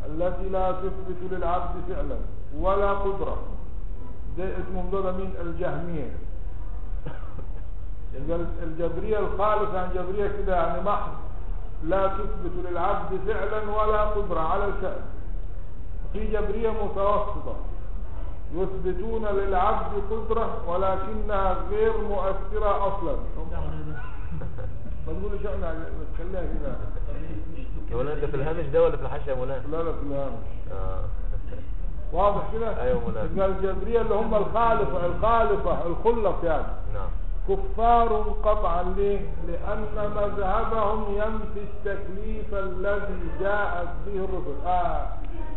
التي لا تثبت للعبد فعلا ولا قدرة ده اسمهم دول مين الجهمية الجبرية الخالصة عن جبرية كده يعني محض. لا تثبت للعبد فعلا ولا قدرة على الفعل. في جبرية متوسطة. يثبتون للعبد قدرة ولكنها غير مؤثرة أصلا. <laughs> ما تقولش إحنا بتخليها كده. يا مولانا ده في الهامش ده ولا في الحاشية يا مولانا؟ لا لا في الهامش. آه. واضح كده؟ أيوة مولانا. يبقى الجبرية اللي هم الخالصة الخالصة الخلص يعني. نعم. كفار قطعا ليه؟ لأن مذهبهم ينفي التكليف الذي جاءت به الرسل. آه.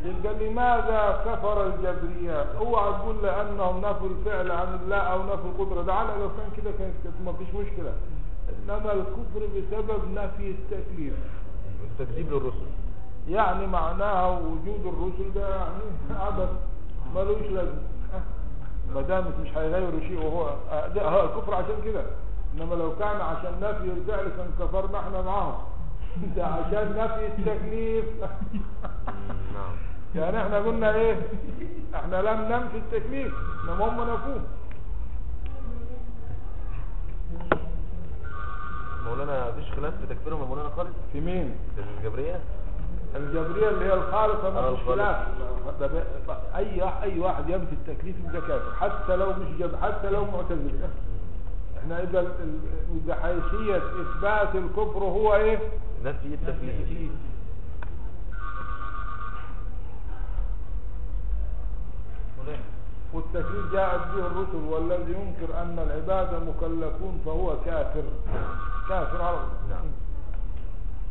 يبقى لماذا كفر الجبرية؟ أوعى تقول لأنهم نفوا الفعل عن الله أو نفوا القدرة. ده على لو كان كده كانت كانت ما فيش مشكلة. إنما الكفر بسبب نفي التكليف. تكذيب للرسل. يعني معناها وجود الرسل ده يعني عبث ملوش لازمة. ما دامت مش هيغيروا شيء وهو ده هو الكفر عشان كده. إنما لو كان عشان نفي الفعل كان كفرنا إحنا معاهم ده <laughs> عشان نفي التكليف. <laughs> نعم. يعني إحنا قلنا إيه؟ إحنا لم ننفي التكليف. انما هم نفوه مولانا مفيش خلاف في تكفيرهم يا مولانا خالص في مين؟ في الجبرية؟ الجبرية اللي هي الخالصة ما فيش. خلاف. ده أي أي واحد ينفي التكليف يبقى كافر حتى لو مش جب حتى لو معتزلي إحنا إذا ال- ال- إذا حيثية إثبات الكفر هو إيه؟ نفي التكليف والتكليف جاءت به الرسل والذي ينكر أن العباد مكلفون فهو كافر. كافر على طول. نعم.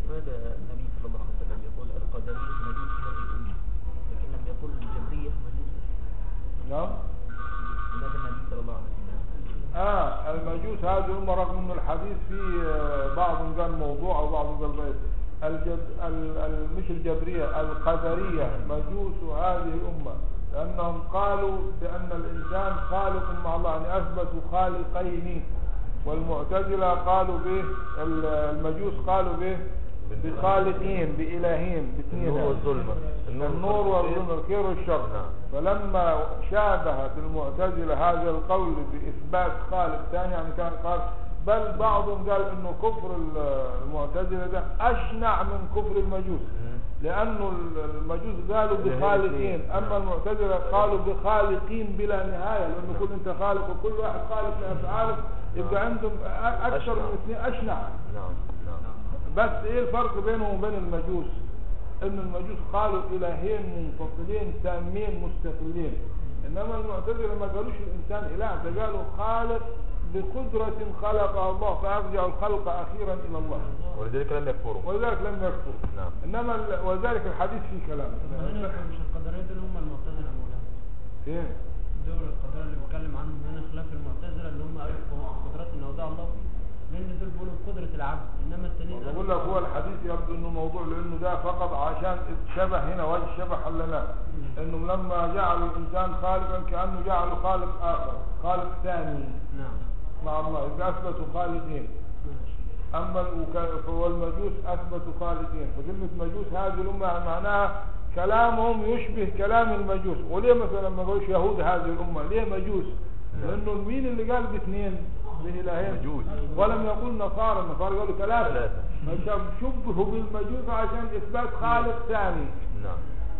لماذا النبي صلى الله عليه وسلم يقول؟ القدرية مجوس هذه الأمة لكن لم يقل الجبرية مجوس نعم. آه المجوس هذه هم رغم ان الحديث فيه آه، بعض قال موضوع وبعض قال بيت الجب ال مش الجبرية القدرية مجوس هذه الأمة. لأنهم قالوا بأن الإنسان خالق مع الله يعني أثبتوا خالقين. والمعتزلة قالوا به ال- المجوس قالوا به بخالقين بإلهين باثنين النور. والظلمة النور والظلم الخير والشر نعم. فلما شابهت المعتزلة هذا القول بإثبات خالق ثاني يعني كان قال بل بعضهم قال إنه كفر ال- المعتزلة ده أشنع من كفر المجوس. لأنه ال- المجوس قالوا بخالقين. أما المعتزلة قالوا بخالقين بلا نهاية لأنه كل أنت خالق وكل واحد خالق لافعاله يبقى نعم. عندهم أكثر. من اثنين أشنع نعم نعم بس إيه الفرق بينهم وبين المجوس؟ ان المجوس قالوا إلهين منفصلين تامين مستقلين. إنما المعتزلة ما قالوش الإنسان إله ده قالوا خالق بقدرة خلقها الله فأرجع الخلق أخيرا إلى الله. ولذلك لم يكفروا. ولذلك لم يكفر نعم. إنما ولذلك الحديث فيه كلام. هنا مش القدرية دول هم المعتزلة مولانا. فين؟ دول القدرية اللي بيتكلم عنهم هنا خلاف المعتزلة اللي هم قالوا قدرات إن وضع الله. لأن دول بيقولوا بقدرة العبد؟ إنما التانيين بقول لك هو الحديث يبدو إنه موضوع لأنه ده فقط عشان الشبه هنا وجه الشبه حلناه انهم لما جعلوا الإنسان خالقا كأنه جعلوا خالق آخر خالق ثاني. نعم. مع الله إذا أثبتوا خالقين. الوكا- والمجوس أثبتوا خالقين. فكلمة مجوس هذه الأمة معناها كلامهم يشبه كلام المجوس. وليه مثلا ما يقولش يهود هذه الأمة؟ ليه مجوس؟ لأنه مين اللي قال باثنين؟ بإلهين مجوس. ولم يقول نصارى النصارى قالوا ثلاثة. فشبهوا بالمجوس عشان إثبات خالق ثاني نعم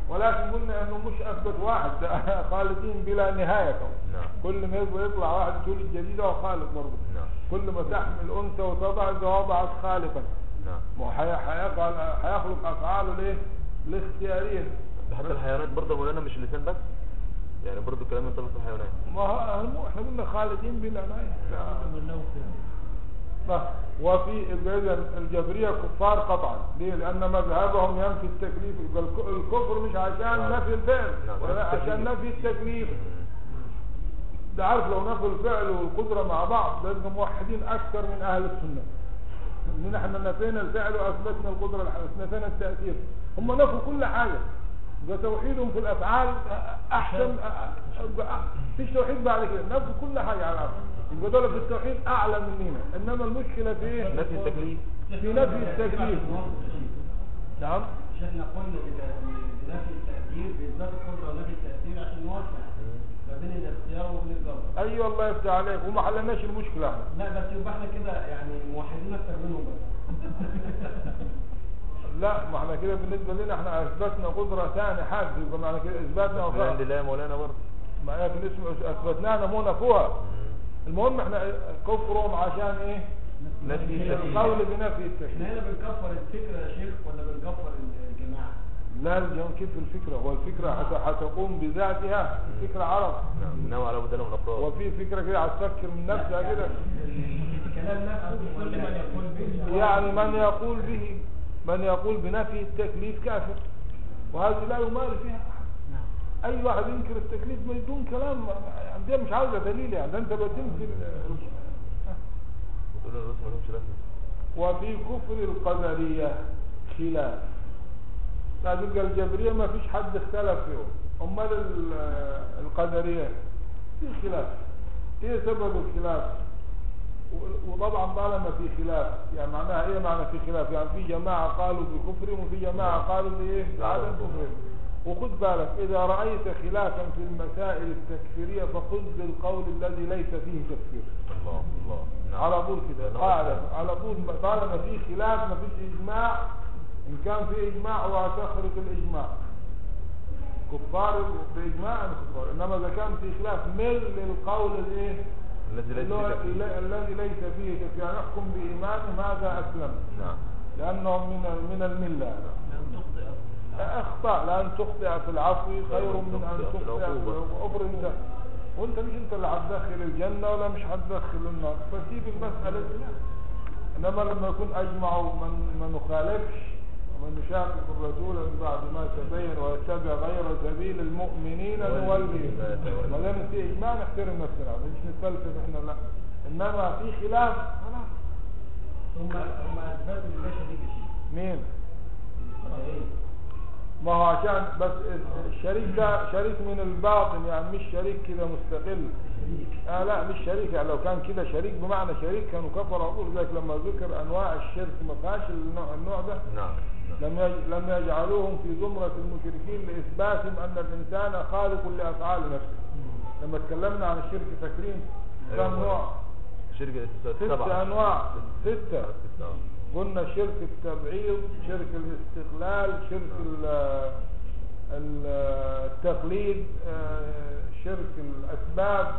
ولكن قلنا إنه مش أثبت واحد ده <laughs> خالقين بلا نهاية. نعم. كل ما يطلع واحد تولد جديده وخالق برضه نعم. كل ما تحمل انثى وتضع اذا وضعت خالقا نعم حيخلق أفعاله ليه؟ الاختياريه ده حتى الحيوانات برضه مولانا مش اللسان بس يعني برضه كلام ينطبق في الحيوانات. ما هو إحنا قلنا خالقين بلا طيب. وفي اذا الجبرية كفار قطعا. ليه؟ لأن مذهبهم ينفي التكليف. الكفر مش عشان نعم. نفي الفعل نعم. ولا عشان نفي التكليف. ده عارف لو نفوا الفعل والقدرة مع بعض يبقى موحدين أكثر من أهل السنة. إن إحنا نفينا الفعل وأثبتنا القدرة نفينا التأثير. هم نفوا كل حاجة. ده توحيدهم في الأفعال أحسن. فيش توحيد بعد كده. نفوا كل حاجة على الأرض يبقى دول في التوحيد أعلى مننا إنما المشكلة في إيه؟ نفي التكليف. في نفي التكليف. نعم. شيخنا قلنا بنفي التأثير بإثبات القدرة ونفي التأثير عشان نوفق ما بين الاختيار وبين الجبر أيوة الله يفتح عليك. وما حلناش المشكلة. إحنا لا بس يبقى إحنا كده يعني موحدين أكتر منهم بس. <laughs> لا ما إحنا كده بالنسبة لنا إحنا اثبتنا قدرة ثاني حد يبقى معنى كده اثباتنا من عند وفاء الله يا مولانا برضه ما هي في اسم اثبتناها نمو نفوها المهم إحنا كفرهم عشان إيه نفي القول بنفي إحنا التكليف هنا بنكفر الفكرة يا شيخ ولا بنكفر الجماعة؟ لا الجو كيف الفكرة هو الفكرة حت- حتقوم بذاتها فكرة عرب نعم نوع على بدل من الافراد وفي فكرة كده هتفكر من نفسها كده الكلام نفسه كل من يقول به يعني من يقول به من يقول بنفي التكليف كافر. وهذه لا يمارس فيها أحد. أي واحد ينكر التكليف بدون كلام يعني دي مش عاوزة دليل يعني أنت بتنكر وفي كفر القدريه خلاف. لا تلقى الجبرية ما فيش حد اختلف فيهم. أمال ال- القدريه في خلاف. إيه سبب الخلاف؟ وطبعا طالما في خلاف. يعني معناها إيه معنى في خلاف؟ يعني في جماعة قالوا بكفرهم وفي جماعة قالوا بإيه؟ بعدم كفرهم. وخد بالك إذا رأيت خلافا في المسائل التكفيرية فخذ بالقول الذي ليس فيه تكفير. الله الله. نعم. على طول كده. نعم. قاعدة. على طول طالما في خلاف ما فيش إجماع. إن كان في إجماع وتخرج الإجماع. كفار بإجماع أم كفار إنما إذا كان في خلاف مل للقول الإيه؟ الذي ليس فيه. الذي ليس فيه تكفير يعني نحكم بايمانهم هذا أسلم. نعم. لانهم من من تخطئ أخطأ. لأن تخطئ في العفو خير من أن تخطئ في. العقوبه انت وأنت مش أنت اللي هتدخل الجنة ولا مش هتدخل النار. فسيب لا. إنما لما يكون اجمعوا من ما نخالفش. ومن يشاقق الرسول من بعد ما تبين ويتبع غير سبيل المؤمنين نوليه ما دام في اجماع نحترم نفسنا. مش نتفلسف إحنا لا. إنما في خلاف خلاص. هم هم شريك الشيء مين؟ ما هو عشان بس الشريك ده شريك من الباطن يعني مش شريك كده مستقل. آه لا مش شريك. يعني لو كان كده شريك بمعنى شريك كانوا كفروا. أقول ذلك لما ذكر أنواع الشرك ما فيهاش النوع, النوع ده. نعم. لم لم يجعلوهم في زمرة المشركين لإثباتهم أن الإنسان خالق لأفعال نفسه. لما تكلمنا عن الشرك فاكرين أيوة. كم نوع؟ شركة ستة أنواع. ستة. قلنا شرك التبعيض شرك الاستقلال شرك ال- ال- التقليد آه، شرك الأسباب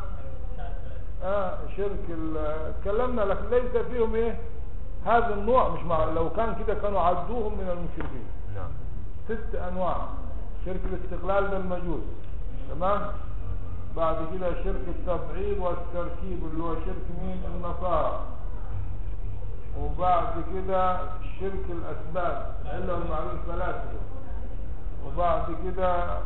آه شرك ال- تكلمنا لكن ليس فيهم إيه؟ هذا النوع مش مع لو كان كده كانوا عدوهم من المشركين. نعم. ست أنواع. شرك الاستقلال ده المجوس تمام؟ بعد كده شرك التبعيض والتركيب اللي هو شرك مين؟ النصارى. وبعد كده شرك الأسباب إلا المعلوم ثلاثة وبعد كده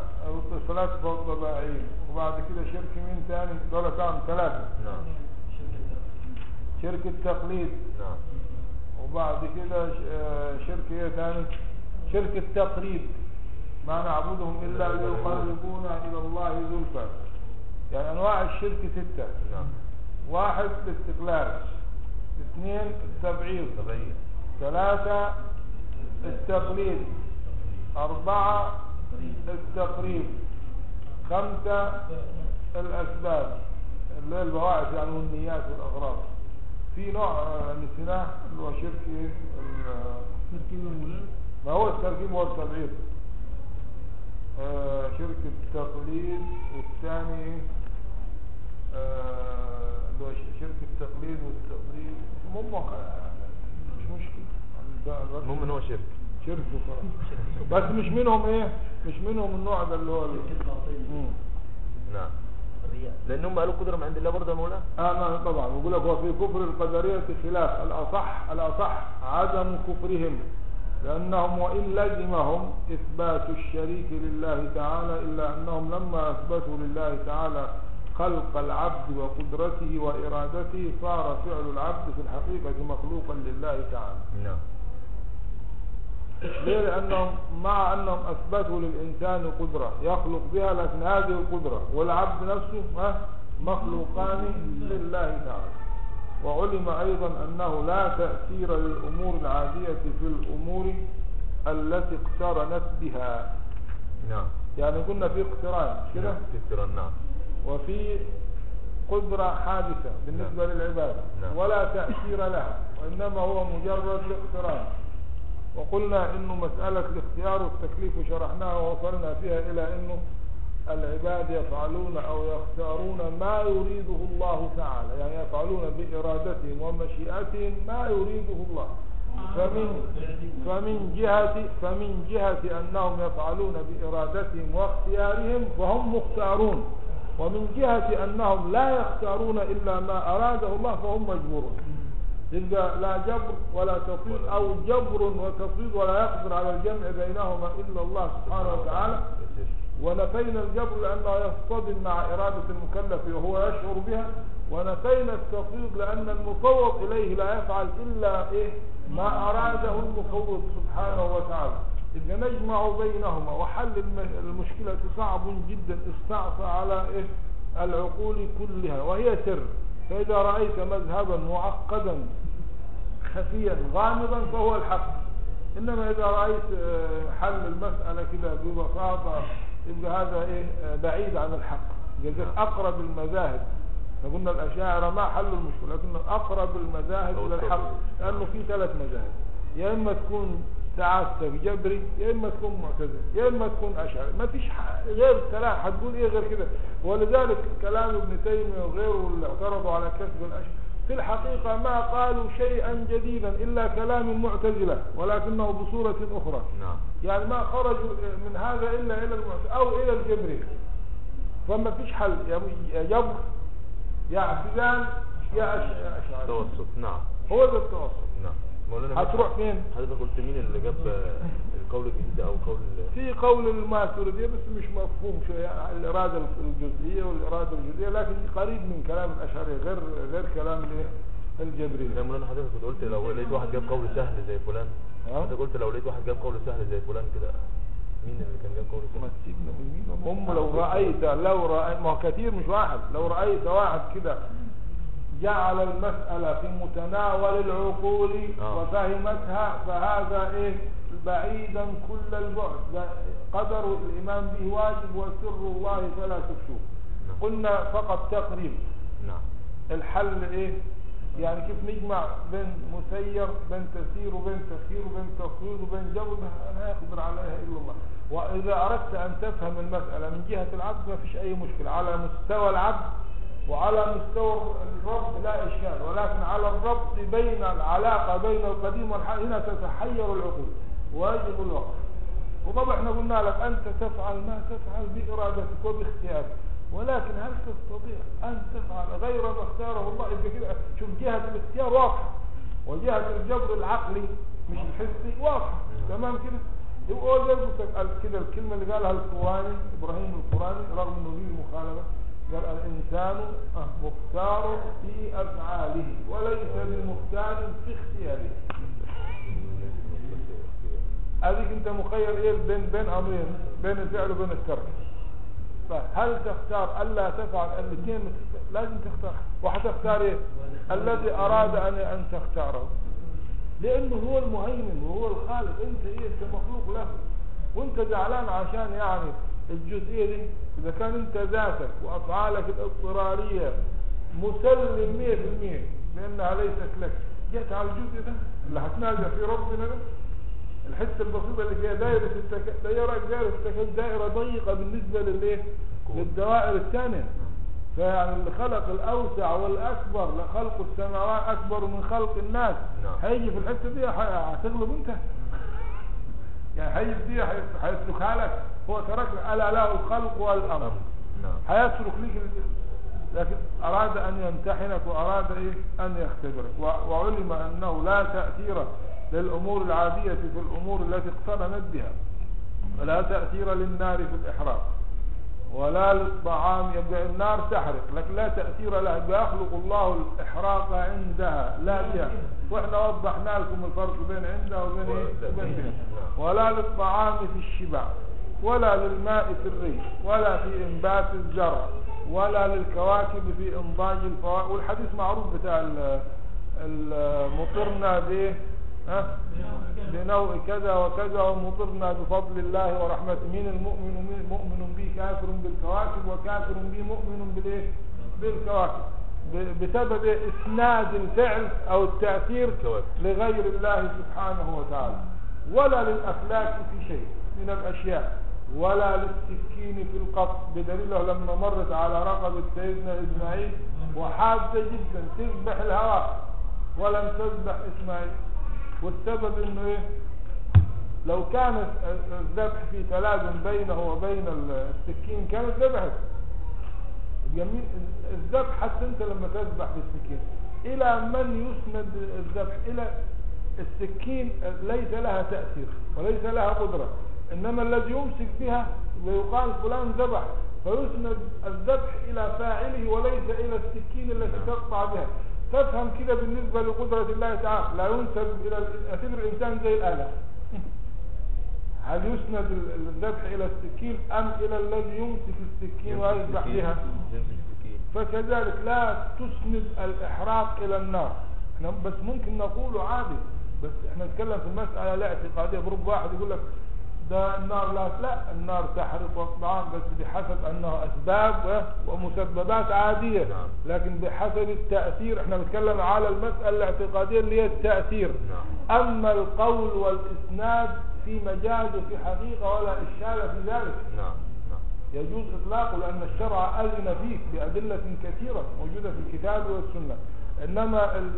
الفلاسفه والطبائعيين وبعد كده شرك مين تاني؟ دول ثلاثة. نعم. شرك التقليد. نعم. وبعد كده آه، شرك إيه تاني؟ شرك التقليد ما نعبدهم إلا ليقربونا إلى الله زلفى. يعني أنواع الشرك ستة. نعم. واحد الاستقلال. اثنين التبعيض. ثلاثة التقليد. أربعة التقريب. خمسة الأسباب. اللي هي البواعث يعني والنيات والأغراض. في نوع آه، نسيناه اللي هو شرك إيه؟ ال- تركيب المولان ما هو التركيب والتبعيض آه شرك التقليد والثاني آه اللي هو شرك التقليد والتقليد. المهم مش مشكلة. المهم إن هو شرك. شرك وخلاص. بس مش منهم إيه؟ مش منهم النوع ده اللي هو. نعم. لأن هم قالوا قدرة من عند الله برضه يا مولانا. آه نعم طبعا. بقول لك هو في كفر القدرية خلاف. الأصح الأصح عدم كفرهم. لأنهم وإن لزمهم إثبات الشريك لله تعالى إلا أنهم لما أثبتوا لله تعالى خلق العبد وقدرته وإرادته صار فعل العبد في الحقيقة مخلوقا لله تعالى. نعم. ليه؟ لأنهم مع أنهم أثبتوا للإنسان قدرة يخلق بها لكن هذه القدرة والعبد نفسه مخلوقان لله تعالى. وعلم أيضا أنه لا تأثير للأمور العادية في الأمور التي اقترنت بها. نعم. يعني قلنا في اقتران مش كده؟ نعم في اقتران نعم. وفي قدرة حادثة بالنسبة للعبادة نعم. ولا تأثير لها وإنما هو مجرد الاقتران وقلنا إنه مسألة الاختيار والتكليف شرحناها ووصلنا فيها إلى إنه العباد يفعلون أو يختارون ما يريده الله تعالى. يعني يفعلون بإرادتهم ومشيئتهم ما يريده الله. فمن فمن جهة فمن جهة أنهم يفعلون بإرادتهم واختيارهم فهم مختارون. ومن جهة أنهم لا يختارون إلا ما أراده الله فهم مجبورون. يبقى لا جبر ولا تفويض أو جبر وتفويض ولا يقدر على الجمع بينهما إلا الله سبحانه وتعالى. ونفينا الجبر لأنه يصطدم مع إرادة المكلف وهو يشعر بها. ونفينا التفويض لأن المفوض إليه لا يفعل إلا إيه؟ ما أراده المفوض سبحانه وتعالى. إذا نجمع بينهما وحل الم- المشكلة صعب جدا استعصى على إيه؟ العقول كلها وهي سر. فإذا رأيت مذهبا معقدا خفيا غامضا فهو الحق. إنما إذا رأيت آه، حل المسألة كده ببساطة يبقى هذا إيه آه، بعيد عن الحق. لذلك أقرب المذاهب فقلنا الأشاعرة ما حلوا المشكلة لكن أقرب المذاهب إلى الحق. لأنه في ثلاث مذاهب. يا إما تكون سعادتك جبري يا إما تكون معتزلي يا إما تكون أشعري. ما فيش غير كلام هتقول إيه غير كده؟ ولذلك كلام ابن تيمية وغيره اللي اعترضوا على كسب الأشعري في الحقيقة ما قالوا شيئا جديدا إلا كلام المعتزلة ولكنه بصورة أخرى. نعم. يعني ما خرجوا من هذا إلا إلى المعتزلة أو إلى الجبري. فما فيش حل. يا جبر يا اعتزال يا أش- يا أشعري. توسط. نعم. هو ده التوسط. مولانا هتروح فين؟ حضرتك قلت مين اللي جاب القول الجديد أو قول في قول الماتريدية بس مش مفهوم شوية الإرادة الجزئية والإرادة الجزئية لكن قريب من كلام الأشعري غير غير كلام؟ الجبري زي مولانا حضرتك كنت قلت لو لقيت واحد جاب قول سهل زي فلان؟ حضرتك قلت لو لقيت واحد جاب قول سهل زي فلان كده مين اللي كان جاب قول سهل هم لو رأيت لو رأيت ما هو كثير مش واحد لو رأيت واحد كده جعل المسألة في متناول العقول آه. وفهمتها فهذا إيه؟ بعيدا كل البعد. قدر الإيمان به واجب وسر الله فلا تكشوه نعم. قلنا فقط تقريب. نعم. الحل إيه؟ يعني كيف نجمع بين مسير بين تسير وبين تخير وبين تفويض وبين جبر لا يقدر عليها إلا الله. وإذا أردت أن تفهم المسألة من جهة العبد ما فيش أي مشكلة. على مستوى العبد وعلى مستوى الرب لا إشكال ولكن على الربط بين العلاقة بين القديم والحديث هنا تتحير العقول ويجب الوقف. وطبعا إحنا قلنا لك أنت تفعل ما تفعل بإرادتك وباختيارك ولكن هل تستطيع أن تفعل غير ما اختاره الله؟ إذا كده شوف جهة الاختيار واضحة وجهة الجبر العقلي مش الحسي واضحة. تمام كده؟ قلت لك كده الكلمة اللي قالها القرآني إبراهيم القرآني رغم إنه فيه مخالفة. الإنسان آه، مختار في أفعاله وليس بمختار في اختياره. هذيك أنت مخير إيه بين بين أمرين بين الفعل وبين الترك فهل تختار ألا تفعل الاثنين؟ لازم تختار. وحتختار إيه؟ الذي أراد ان أن تختاره. لأنه هو المهيمن وهو الخالق. أنت إيه؟ أنت مخلوق له. وأنت زعلان عشان يعني الجزئية دي إذا كان أنت ذاتك وأفعالك الاضطرارية مسلم 100% لأنها ليست لك. جيت على الجزء ده اللي هتنازع في ربنا ده. الحتة البسيطة اللي فيها دائرة التك... دائرة دائرة التك... دائرة ضيقة بالنسبة للإيه؟ للدوائر الثانية. فيعني اللي خلق الأوسع والأكبر لخلق السماوات أكبر من خلق الناس. نعم. هيجي في الحتة دي هتغلب أنت. يعني هيجي في دي هي- هيتركها لك. هو ترك ألا له الخلق والأمر. نعم. هيترك ليك ال- لكن أراد أن يمتحنك وأراد إيه أن يختبرك. وعلم أنه لا تأثير للأمور العادية في الأمور التي اقترنت بها. ولا تأثير للنار في الإحراق. ولا للطعام يبقى النار تحرق. لكن لا تأثير لها. يخلق الله الإحراق عندها. لا بها وإحنا وضحنا لكم الفرق بين عندها وبين. ولا للطعام في الشبع. ولا للماء في الريح ولا في إنبات الزرع ولا للكواكب في إنضاج الفواكه. والحديث معروف بتاع بايه ها؟ بنوع كذا وكذا ومطرنا بفضل الله ورحمته. مين المؤمن مؤمن به كافر بالكواكب وكافر به مؤمن بالايه؟ بالكواكب. بسبب إسناد الفعل أو التأثير الكواكب. لغير الله سبحانه وتعالى. ولا للافلاك في شيء من الأشياء. ولا للسكين في القط بدليله لما مرت على رقبة سيدنا إسماعيل وحادة جدا تذبح الهواء ولم تذبح إسماعيل. والسبب إنه إيه؟ لو كان الذبح في تلازم بينه وبين السكين كانت ذبحت. جميل الذبح حتى أنت لما تذبح بالسكين. إلى من يسند الذبح؟ إلى السكين ليس لها تأثير وليس لها قدرة. إنما الذي يمسك بها ويقال فلان ذبح فيسند الذبح إلى فاعله وليس إلى السكين التي تقطع بها. تفهم كده بالنسبة لقدرة الله تعالى. لا ينسب إلى ال- اعتبر الإنسان زي الآلة. <laughs> هل يسند ال- الذبح إلى السكين أم إلى الذي يمسك السكين ويذبح بها؟ فكذلك لا تسند الإحراق إلى النار. إحنا بس ممكن نقوله عادي بس إحنا نتكلم في المسألة لا اعتقادية. برب واحد يقول لك ده النار لا لا النار تحرق والطعام بس بحسب انه أسباب ومسببات عادية. نعم. لكن بحسب التأثير إحنا بنتكلم على المسألة الاعتقادية اللي هي التأثير. نعم. أما القول والإسناد في مجاز وفي حقيقة ولا إشكال في ذلك. نعم نعم. يجوز إطلاقه لأن الشرع أذن فيه بأدلة كثيرة موجودة في الكتاب والسنة. ال ال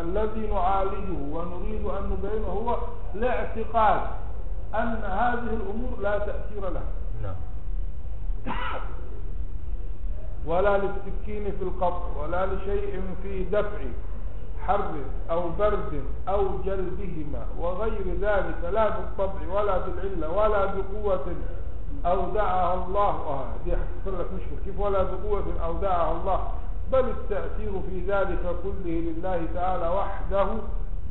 الذي نعالجه ونريد أن نبينه هو الاعتقاد. أن هذه الأمور لا تأثير لها. نعم. ولا للسكين في القطع ولا لشيء في دفع حر أو برد أو جلبهما وغير ذلك لا بالطبع ولا بالعلة ولا بقوة أودعها الله. آه دي هتفسر لك مشكلة. كيف ولا بقوة أودعها الله؟ بل التأثير في ذلك كله لله تعالى وحده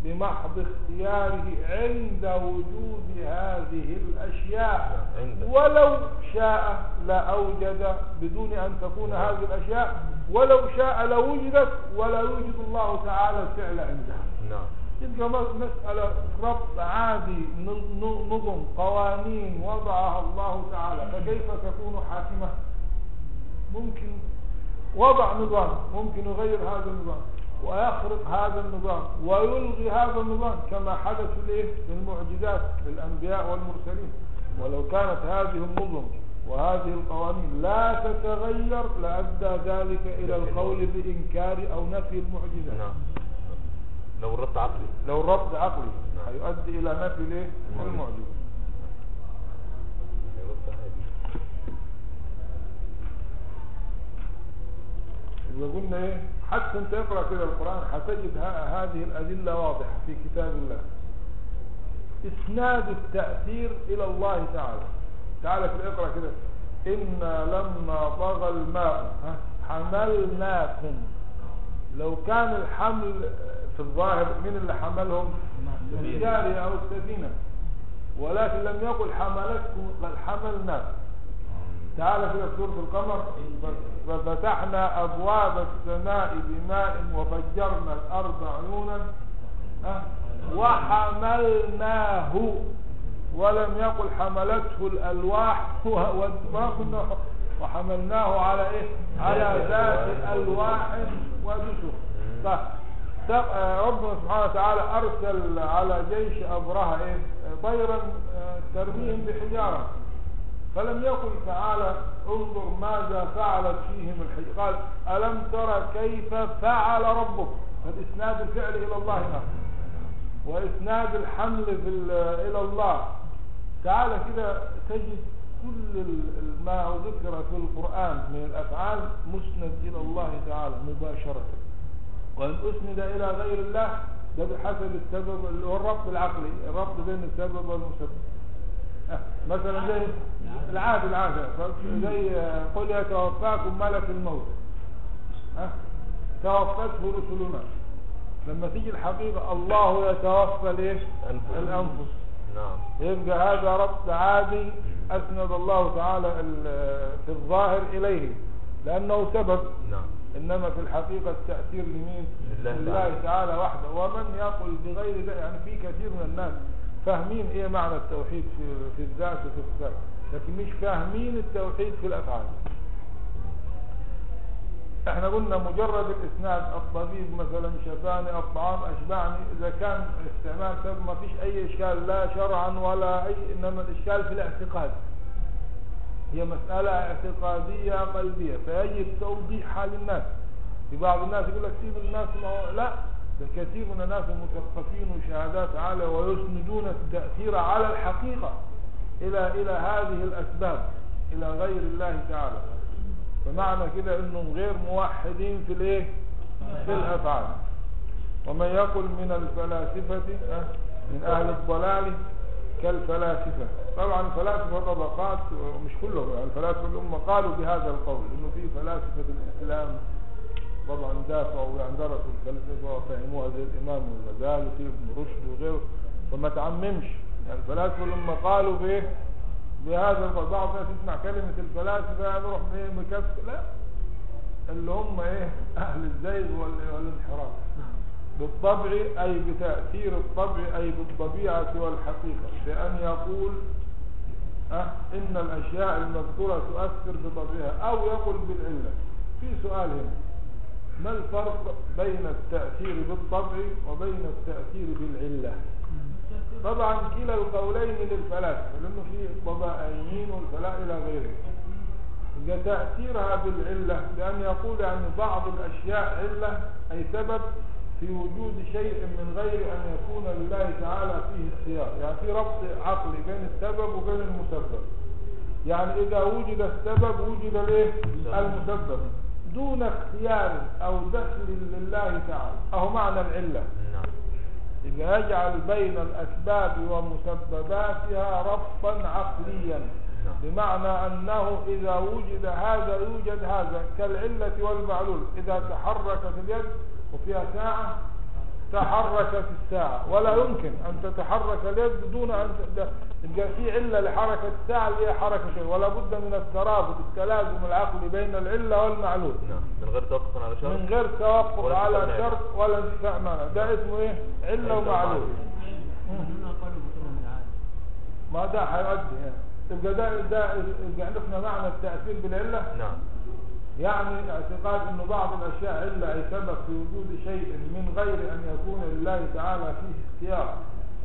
بمحض اختياره عند وجود هذه الأشياء. ولو شاء لأوجد بدون أن تكون هذه الأشياء ولو شاء لوجدت ولا يوجد الله تعالى الفعل عندها. نعم. تبقى مس- مسألة ربط عادي نظم قوانين وضعها الله تعالى. فكيف تكون حاكمة؟ ممكن وضع نظام ممكن يغير هذا النظام. ويخرق هذا النظام ويلغي هذا النظام كما حدث ليه للمعجزات للأنبياء والمرسلين. ولو كانت هذه النظم وهذه القوانين لا تتغير لأدى ذلك إلى القول بإنكار أو نفي المعجزات. نعم. لو الربط عقلي. لو الربط عقلي نعم. هيؤدي إلى نفي الايه المعجزة. يبقى قلنا إيه؟ حتى انت اقرا كده القرآن هتجد ه- هذه الأدلة واضحة في كتاب الله. إسناد التأثير إلى الله تعالى. تعالى كده اقرأ كده أنا لما طغى الماء حملناكم. لو كان الحمل في الظاهر من اللي حملهم؟ السفينة. الجارية أو السفينه ولكن لم يقل حملتكم بل حملناكم. تعالى كده في سورة القمر. ففتحنا أبواب السماء بماء وفجرنا الأرض عيونا؟ وحملناه ولم يقل حملته الألواح و- و- ما كنا <laughs> وحملناه على إيه؟ على ذات ألواح ودسر ت- آه، ربنا سبحانه وتعالى أرسل على جيش أبرهة إيه؟ طيرا آه، ترميهم بحجارة. فلم يقل تعالى انظر ماذا فعلت فيهم الحجارة قال ألم ترى كيف فعل ربك؟ فالإسناد الفعل إلى الله وإسناد الحمل إلى الله. تعالى كده تجد كل ما ذكر في القرآن من الأفعال مسند إلى الله تعالى مباشرة. وإن أسند إلى غير الله ده بحسب السبب اللي هو الربط العقلي الربط بين السبب والمسبب. مثلا زي العادة العادة. زي آه، قل يتوفاكم ملك الموت. ها؟ توفته رسلنا. لما تيجي الحقيقة الله يتوفى الايه أنفس. الأنفس. نعم. يبقى هذا ربط عادي أسند الله تعالى ال- في الظاهر إليه. لأنه سبب. نعم. إنما في الحقيقة التأثير لمين؟ لله لله تعالى. تعالى وحده. ومن يقول بغير ذلك يعني في كثير من الناس فاهمين إيه معنى التوحيد في, في الذات وفي الصفات لكن مش فاهمين التوحيد في الأفعال. إحنا قلنا مجرد الإسناد الطبيب مثلا شفاني الطعام أشبعني إذا كان استعمال سبب ما فيش أي إشكال لا شرعا ولا أي إنما الإشكال في الاعتقاد. هي مسألة اعتقادية قلبية فيجب توضيحها للناس. في بعض الناس يقول لك سيب الناس ما لا ده كثير من الناس مثقفين وشهادات عالية ويسندون التأثير على الحقيقة إلى إلى هذه الأسباب إلى غير الله تعالى. فمعنى كده إنهم غير موحدين في الإيه؟ في الأفعال. ومن يقل من الفلاسفة من أهل الضلال كالفلاسفة. طبعا الفلاسفة طبقات مش كلهم يعني الفلاسفة الأمة قالوا بهذا القول إنه في فلاسفة الإسلام طبعا دافعوا يعني درسوا الفلسفة وفهموها زي الامام الغزالي وفي ابن رشد وغيره فما تعممش. يعني الفلاسفة الأمة قالوا بايه بهذا بعض الناس يسمع كلمة الفلاسفة يعني يروح مكفر لا. اللي هم إيه؟ أهل الزيغ وال- والانحراف. بالطبع أي بتأثير الطبع أي بالطبيعة والحقيقة بأن يقول أه؟ إن الأشياء المذكورة تؤثر بطبعها أو يقول بالعلة. في سؤال هنا. ما الفرق بين التأثير بالطبع وبين التأثير بالعلة؟ طبعا كلا القولين للفلاسفة لأنه في الطبائعيين والفلاح إلى غيره. يبقى تأثيرها بالعلة بأن يقول يعني بعض الأشياء علة أي سبب في وجود شيء من غير أن يكون لله تعالى فيه اختيار. يعني في ربط عقلي بين السبب وبين المسبب. يعني إذا وجد السبب وجد الايه المسبب. دون اختيار أو دخل لله تعالى. أهو معنى العلة. نعم. يبقى يجعل بين الأسباب ومسبباتها ربطا عقليا. نعم. بمعنى أنه إذا وجد هذا يوجد هذا كالعلة والمعلول. إذا تحركت اليد وفيها ساعة تحركت الساعة. ولا يمكن أن تتحرك اليد دون أن ت- ده- يبقى في علة لحركة اللي هي حركة اليد ولا بد من الترابط التلازم العقلي بين العلة والمعلول. نعم. من غير توقف على شرط؟ من غير توقف على. شرط ولا انتفاع مانع ده اسمه إيه؟ علة ومعلول. ما ده هيؤدي يعني. يبقى ده ده عرفنا معنى التأثير بالعلة؟ نعم. يعني اعتقاد انه بعض الأشياء علة أي سبب في وجود شيء من غير أن يكون لله تعالى فيه اختيار.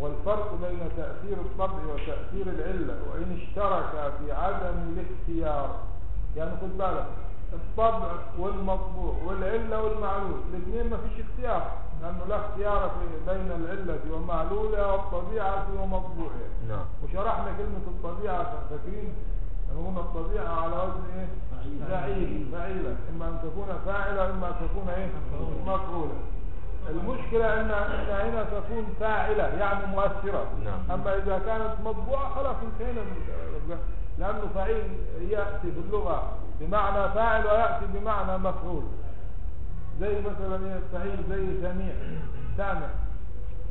والفرق بين تأثير الطبع وتأثير العلة وإن اشترك في عدم الاختيار. يعني خد بالك الطبع والمطبوع والعلة والمعلول الاثنين ما فيش اختيار لأنه لا اختيار في بين العلة ومعلولها والطبيعة ومطبوعها نعم. وشرحنا كلمة الطبيعة فاكرين؟ قلنا الطبيعة على وزن إيه؟ فعيل فعيلة. إما أن تكون فاعلة إما أن تكون إيه؟ مفعولة. المشكلة أن هنا تكون فاعلة يعني مؤثرة. نعم. أما إذا كانت مطبوعة خلاص انتهينا من- لأنه فعيل يأتي في اللغة بمعنى فاعل ويأتي بمعنى مفعول. زي مثلا فعيل زي سميع سامع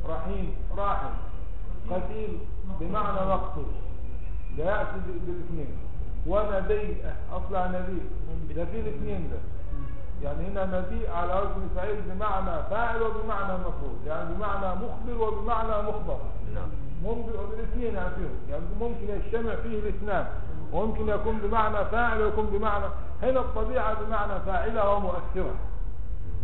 رحيم راحم قتيل بمعنى مقتول ده يأتي بالإثنين. ونبي أصلها نبي ده في الاثنين ده. يعني هنا نبي على وزن فعيل بمعنى فاعل وبمعنى مفعول. يعني بمعنى مخبر وبمعنى مخبر. نعم. ممكن الاثنين فيهم يعني ممكن يجتمع فيه الاثنان. وممكن يكون بمعنى فاعل ويكون بمعنى. هنا الطبيعة بمعنى فاعلة ومؤثرة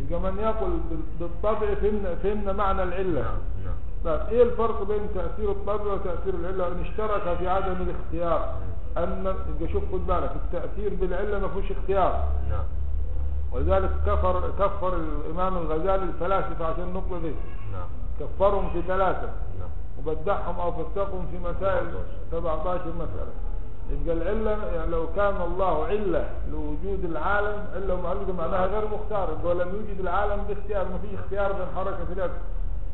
يبقى من يقول بال- بالطبع فهمنا, فهمنا معنى العلة. نعم نعم. طيب إيه الفرق بين تأثير الطبع وتأثير العلة؟ ان اشترك في عدم الاختيار. ان يبقى شوف خد بالك التأثير بالعلة ما فيهوش اختيار. نعم. ولذلك كفر كفر الإمام الغزالي الفلاسفة عشان النقطة دي نعم. كفرهم في ثلاثة. نعم. وبدعهم أو فسقهم في مسائل 17 مسألة. يبقى العلة يعني لو كان الله علة لوجود العالم علة ومعلومة معناها غير مختار. يبقى لم يوجد العالم باختيار ما فيش اختيار بين حركة اليد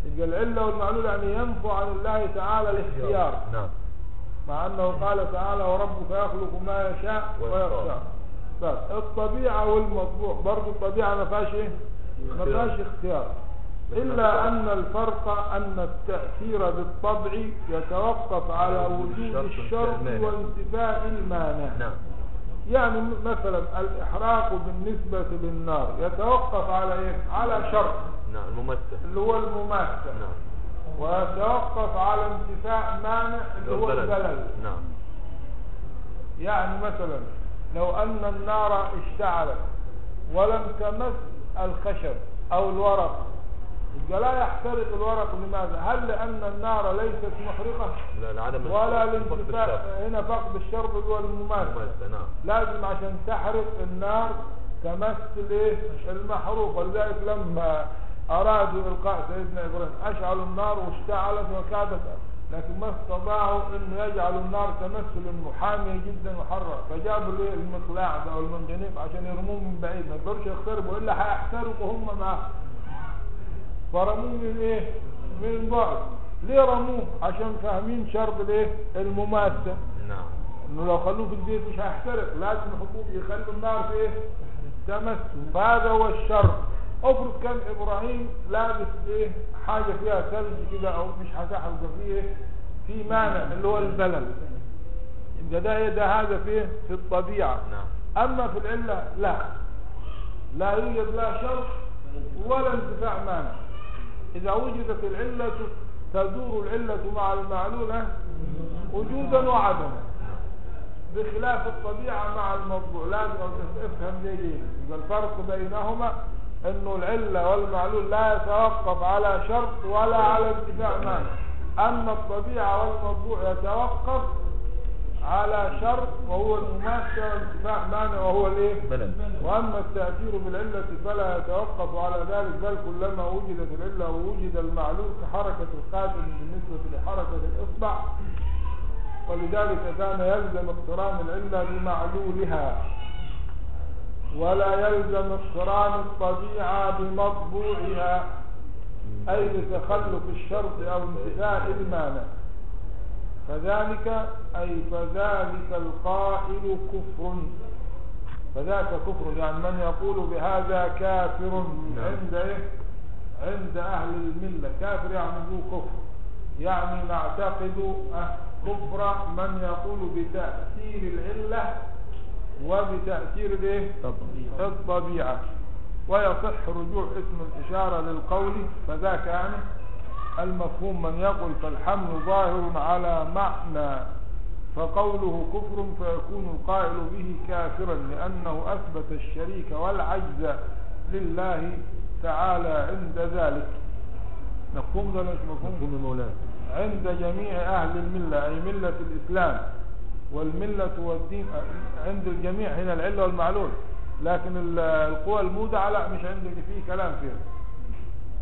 يبقى العلة والمعلول يعني ينفع عن الله تعالى الاختيار. نعم. مع أنه قال تعالى وربك يخلق ما يشاء ويختار. بس الطبيعة والمطبوع. برضه الطبيعة ما فيهاش إيه؟ ما اختيار. فيهاش اختيار. إلا أن الفرق أن التأثير بالطبع يتوقف على وجود الشرط. وانتفاء المانع. نعم. يعني مثلا الإحراق بالنسبة للنار يتوقف على إيه؟ على شرط. نعم الممثل اللي هو المماثل نعم. ويتوقف على انتفاء مانع اللي هو البلل نعم. يعني مثلا لو أن النار اشتعلت ولم تمس الخشب أو الورق. يبقى لا يحترق الورق لماذا؟ هل لأن النار ليست محرقة؟ لا لعدم ولا الانتفاع. هنا فقد اللي هو المماثل الممثل نعم. لازم عشان تحرق النار تمثل إيه المحروق. ولذلك لما أرادوا إلقاء سيدنا إبراهيم أشعلوا النار واشتعلت وكادت. لكن ما استطاعوا انه يجعلوا النار تمثل محامية جدا وحرة. فجابوا المقلاع ده أو المنجنيق عشان يرموه من بعيد. ما يقدروش يقتربوا إلا هيحترقوا هم معاه. فرموه من إيه من بعد. ليه رموه؟ عشان فاهمين شرط الايه المماثل. نعم. إنه لو خلوه في البيت مش هيحترق. لازم يحطوه يخلوا النار في إيه؟ تمس فهذا هو الشر أفرض كان إبراهيم لابس إيه حاجة فيها ثلج كده أو مش هتحرق فيه إيه في مانع اللي هو البلل. يبقى ده إيه ده هذا في إيه؟ في الطبيعة. نعم. أما في العلة لا. لا يوجد لا شر ولا انتفاع مانع. إذا وجدت العلة تدور العلة مع المعلوله وجودا وعدما. بخلاف الطبيعة مع المطبوع لازم افهم ليه ليه يبقى الفرق بينهما انه العلة والمعلول لا يتوقف على شرط ولا على انتفاع مانع اما الطبيعة والمطبوع يتوقف على شرط وهو المماثلة وانتفاع مانع وهو الإيه؟ وأما التأثير بالعلة فلا يتوقف على ذلك بل كلما وجدت العلة ووجد المعلول كحركة القاتل بالنسبة لحركة الإصبع. ولذلك كان يلزم اقتران العلة بمعلولها. ولا يلزم اقتران الطبيعة بمطبوعها أي لتخلف الشرط أو انتفاء المانع فذلك أي فذلك القائل كفر فذاك كفر يعني من يقول بهذا كافر نعم. عند إيه؟ عند أهل الملة كافر يعني ذو كفر يعني نعتقد كفر من يقول بتأثير العلة وبتأثير الايه الطبيعة. ويصح رجوع اسم الإشارة للقول فذاك يعني المفهوم من يقول فالحمل ظاهر على معنى فقوله كفر فيكون القائل به كافرا لأنه أثبت الشريك والعجز لله تعالى عند ذلك. مفهوم ده مش مفهوم؟ عند جميع أهل الملة أي ملة الإسلام. والملة والدين عند الجميع هنا العلة والمعلول. لكن ال- القوى المودعة لا مش عند فيه كلام فيها.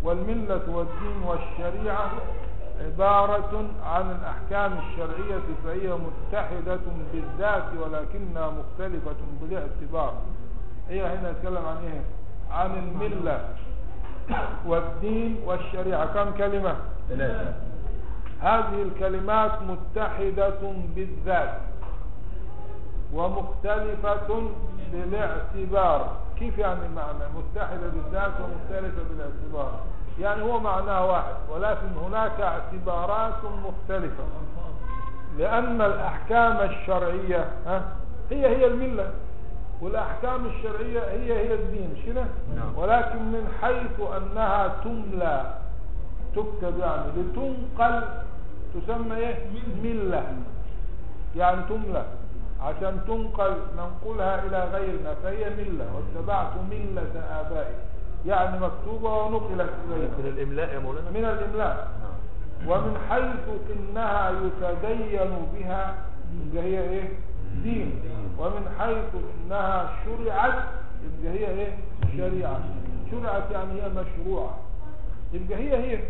والملة والدين والشريعة عبارة عن الأحكام الشرعية فهي متحدة بالذات ولكنها مختلفة بالاعتبار. هي هنا نتكلم عن إيه؟ عن الملة والدين والشريعة. كم كلمة؟ ثلاثة. هذه الكلمات متحدة بالذات. ومختلفة بالاعتبار. كيف يعني المعنى متحدة بالذات ومختلفة بالاعتبار؟ يعني هو معناه واحد ولكن هناك اعتبارات مختلفة. لأن الأحكام الشرعية ها هي هي الملة. والأحكام الشرعية هي هي الدين كده؟ نعم. ولكن من حيث أنها تملى تكتب يعني لتنقل تسمى إيه؟ ملة. يعني تملة عشان تنقل ننقلها إلى غيرنا فهي ملة واتبعت ملة آبائي. يعني مكتوبة ونقلت من الينا الإملاء يا مولانا؟ من الإملاء. نعم ومن حيث إنها يتدين بها يبقى هي إيه؟ دين. ومن حيث إنها شرعت يبقى هي إيه؟ شريعة. شرعت يعني هي مشروعة. يبقى هي هي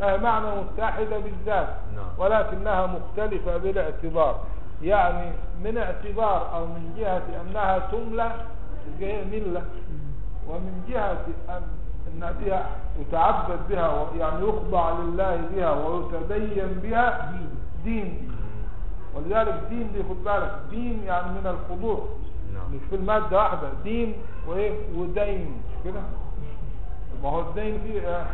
آه معنى متحدة بالذات. نعم. ولكنها مختلفة بالاعتبار. يعني من اعتبار أو من جهة أنها تملى هي ملة. ومن جهة ان أن بها يتعبد بها يعني يخضع لله بها ويتدين بها دين. ولذلك دين دي خد بالك دين يعني من الخضوع. نعم. مش في المادة واحدة دين وايه ودين. مش كده؟ ما هو الدين فيه آه،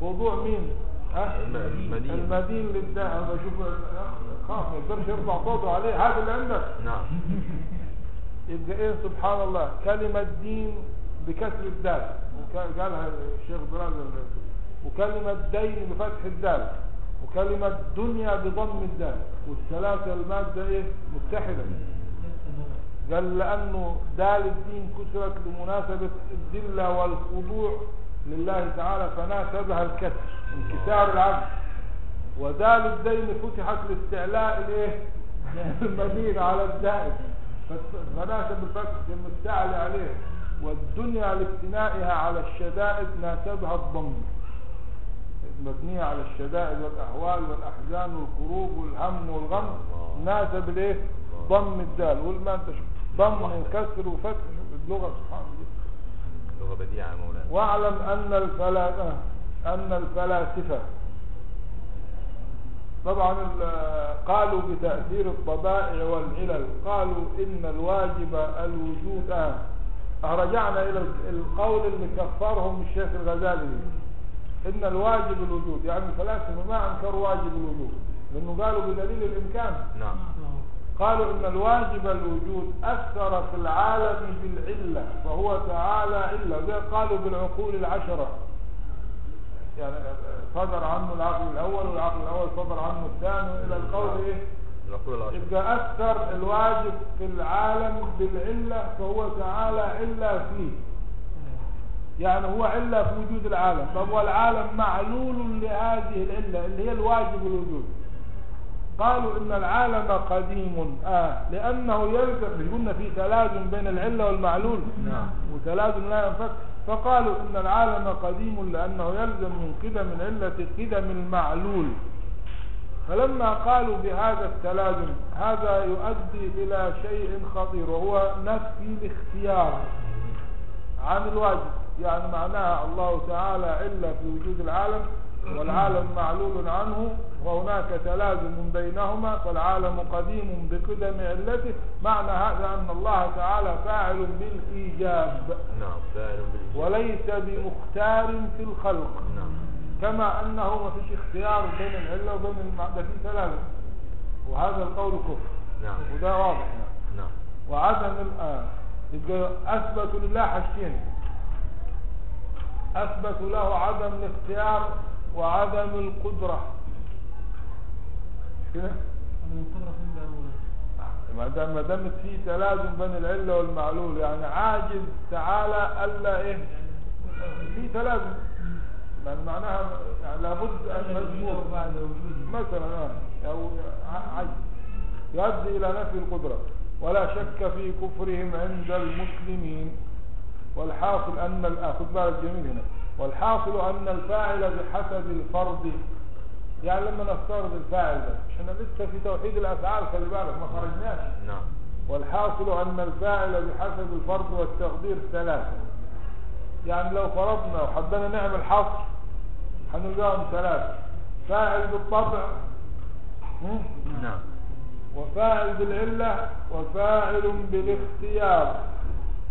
خضوع مين؟ ها؟ الم- المدين. المدين للدين. أنا بشوف آه، خاف ما يقدرش يرفع صوته عليه. هذا اللي عندك؟ نعم. يبقى إيه؟ سبحان الله. كلمة دين بكسر الدال. قالها الشيخ دراز وكلمة دين بفتح الدال. وكلمة دنيا بضم الدال. والثلاثة المادة إيه؟ متحدة. قال لأنه دال الدين كسرت لمناسبة الذلة والخضوع لله تعالى فناسبها الكسر. انكسار العبد. ودال الدين فتحت لاستعلاء الايه؟ المدين على الدائم. فس- فناسب الفتح المستعلي عليه. والدنيا لاقتنائها على الشدائد ناسبها الضم. مبنية على الشدائد والأهوال والأحزان والكروب والهم والغم. ناسب الايه ضم الدال. والمادة ضم وكسر وفتح اللغة سبحان الله. لغة بديعة مولانا. واعلم أن الفلاسفة أن الفلاسفة طبعا ال- قالوا بتأثير الطبائع والعلل. قالوا إن الواجب الوجود. آه آه، رجعنا إلى ال- القول اللي كفرهم الشيخ الغزالي. إن الواجب الوجود. يعني الفلاسفة ما أنكروا واجب الوجود لأنه قالوا بدليل الإمكان. نعم. قالوا إن الواجب الوجود أثر في العالم بالعلة فهو تعالى وده قالوا بالعقول العشرة. يعني صدر عنه العقل الأول والعقل الأول صدر عنه الثاني إلى القول إيه؟ العشر يبقى أثر الواجب في العالم بالعلة فهو تعالى عله فيه. يعني هو علة في وجود العالم. طب والعالم معلول لهذه العلة اللي هي الواجب الوجود. قالوا إن العالم قديم. آه لأنه يلزم مش قلنا في تلازم بين العلة والمعلول. نعم. وتلازم لا ينفك. فقالوا إن العالم قديم لأنه يلزم من قدم العلة قدم المعلول. فلما قالوا بهذا التلازم هذا يؤدي إلى شيء خطير وهو نفي الاختيار عن الواجب. يعني معناها الله تعالى علة في وجود العالم والعالم معلول عنه وهناك تلازم بينهما فالعالم قديم بقدم علته. معنى هذا أن الله تعالى فاعل بالإيجاب. نعم فاعل بالإجابة وليس بمختار في الخلق. نعم. كما أنه ما فيش اختيار بين العلة وبين المعدة في تلازم. وهذا القول كفر. نعم. وده واضح. نعم. وعدم الآن. يبقى أثبتوا لله حاجتين. أثبتوا له عدم الاختيار وعدم القدرة. كده؟ ما دام ما دامت في تلازم بين العلة والمعلول يعني عاجز تعالى ألا إيه؟ في تلازم. يعني معناها يعني لابد أن مجموع مثلا آه، ع- عجز يؤدي إلى نفي القدرة. ولا شك في كفرهم عند المسلمين. والحاصل أن ال- آه، خد بالك جميل هنا. والحاصل أن الفاعل بحسب الفرض يعني لما نفترض الفاعل ده إحنا لسه في توحيد الأفعال خلي بالك ما خرجناش. نعم. والحاصل أن الفاعل بحسب الفرض والتقدير ثلاثة. يعني لو فرضنا وحبينا نعمل حصر هنلقاهم ثلاثة. فاعل بالطبع؟ نعم. وفاعل بالعلة وفاعل بالاختيار.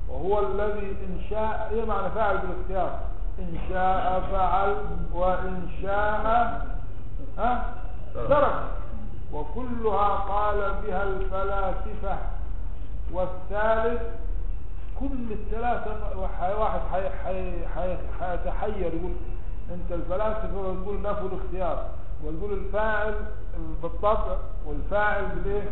وهو الذي إن شاء إيه معنى فاعل بالاختيار؟ إن شاء فعل وإن شاء ها؟ ترك. وكلها قال بها الفلاسفة. والثالث كل الثلاثة واحد حي- حي- حي- حيتحير. يقول أنت الفلاسفة يقول نفوا الاختيار ويقول الفاعل بالطبع والفاعل بالايه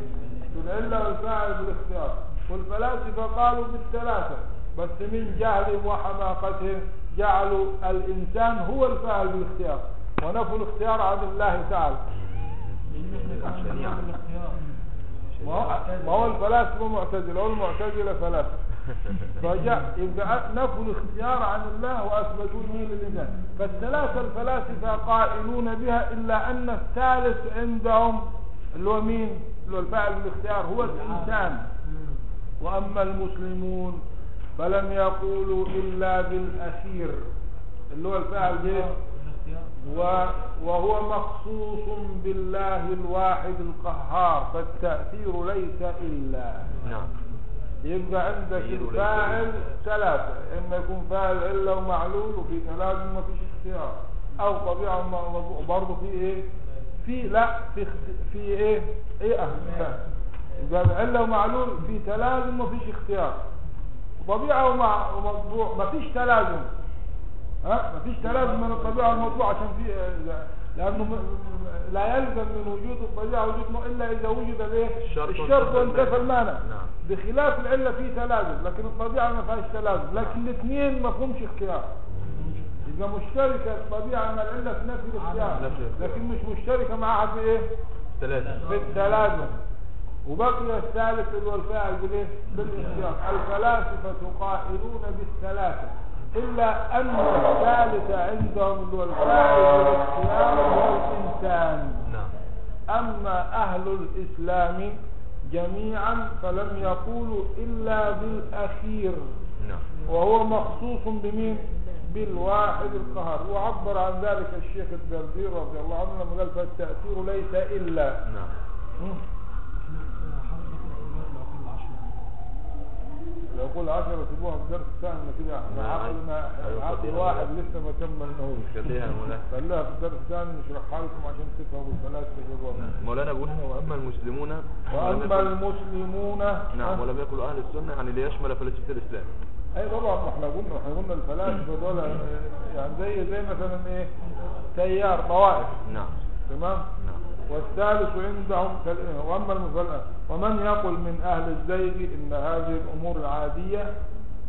بالعلة والفاعل بالاختيار. والفلاسفة قالوا بالثلاثة. بس من جهلهم وحماقتهم؟ جعلوا الإنسان هو الفاعل بالاختيار. ونفوا الاختيار عن الله تعالى. ما هو ما هو الفلاسفة معتزلة والمعتزله فلاسفة. فجاء يبقى نفوا الاختيار عن الله واثبتوا مين للإنسان. فالثلاثة الفلاسفة قائلون بها إلا أن الثالث عندهم اللي هو مين؟ اللي هو الفاعل بالاختيار هو الإنسان. وأما المسلمون فلم يقولوا إلا بالأخير. اللي هو الفاعل بايه؟ الاختيار. و- وهو مخصوص بالله الواحد القهار فالتأثير ليس إلا. نعم. يبقى عندك الفاعل إلا. ثلاثة. إما يكون فاعل علة ومعلول وفي تلازم ما فيش اختيار. أو طبيعة وبرضه في إيه؟ في لا في في إيه؟ إيه؟ أهم يبقى علة ومعلول في تلازم ما فيش اختيار. طبيعة ومطبوع. ما فيش تلازم. ها؟ مفيش تلازم من الطبيعة والمطبوع عشان في لأنه لا يلزم من وجود الطبيعة وجود م- إلا إذا وجد الايه الشرط وانتفى المانع. نعم. بخلاف العلة في تلازم. لكن الطبيعة ما فيهاش تلازم. لكن الاثنين ما فيهمش اختيار. يبقى مشتركة الطبيعة مع العلة في نفس الاختيار. لكن مش مشتركة معها في إيه؟ ثلاثة في التلازم. وبقي الثالث اللي هو الفاعل بالايه بالاختيار. الفلاسفة قائلون بالثلاثة إلا أن الثالث عندهم اللي هو الفاعل بالاختيار هو الإنسان. نعم. أما أهل الإسلام جميعا فلم يقولوا إلا بالأخير. نعم. وهو مخصوص بمين؟ بالواحد القهار وعبر عن ذلك الشيخ الدردير رضي الله عنه لما قال فالتأثير ليس إلا. نعم مم. إحنا حضرتك دلوقتي لو كل 10 لو كل عشرة سيبوها في درس ثاني كده إحنا نعم. عقلنا أيوة، عقل خليها واحد. لسه ما كملناهوش خليها مولانا. خليها في الدرس الثاني نشرحها لكم عشان تفهموا الفلاسفة جوابها مولانا بيقول هنا وأما المسلمون يكن- المسلمون نعم ولم يكن أهل السنة يعني ليشمل فلسفة الإسلام. أي طبعا ما إحنا قلنا إحنا قلنا الفلاسفة دول يعني زي زي مثلا إيه؟ تيار طوائف. نعم. تمام؟ نعم والثالث عندهم وأما المفلأة ومن يقل من أهل الزيغ إن هذه الأمور العادية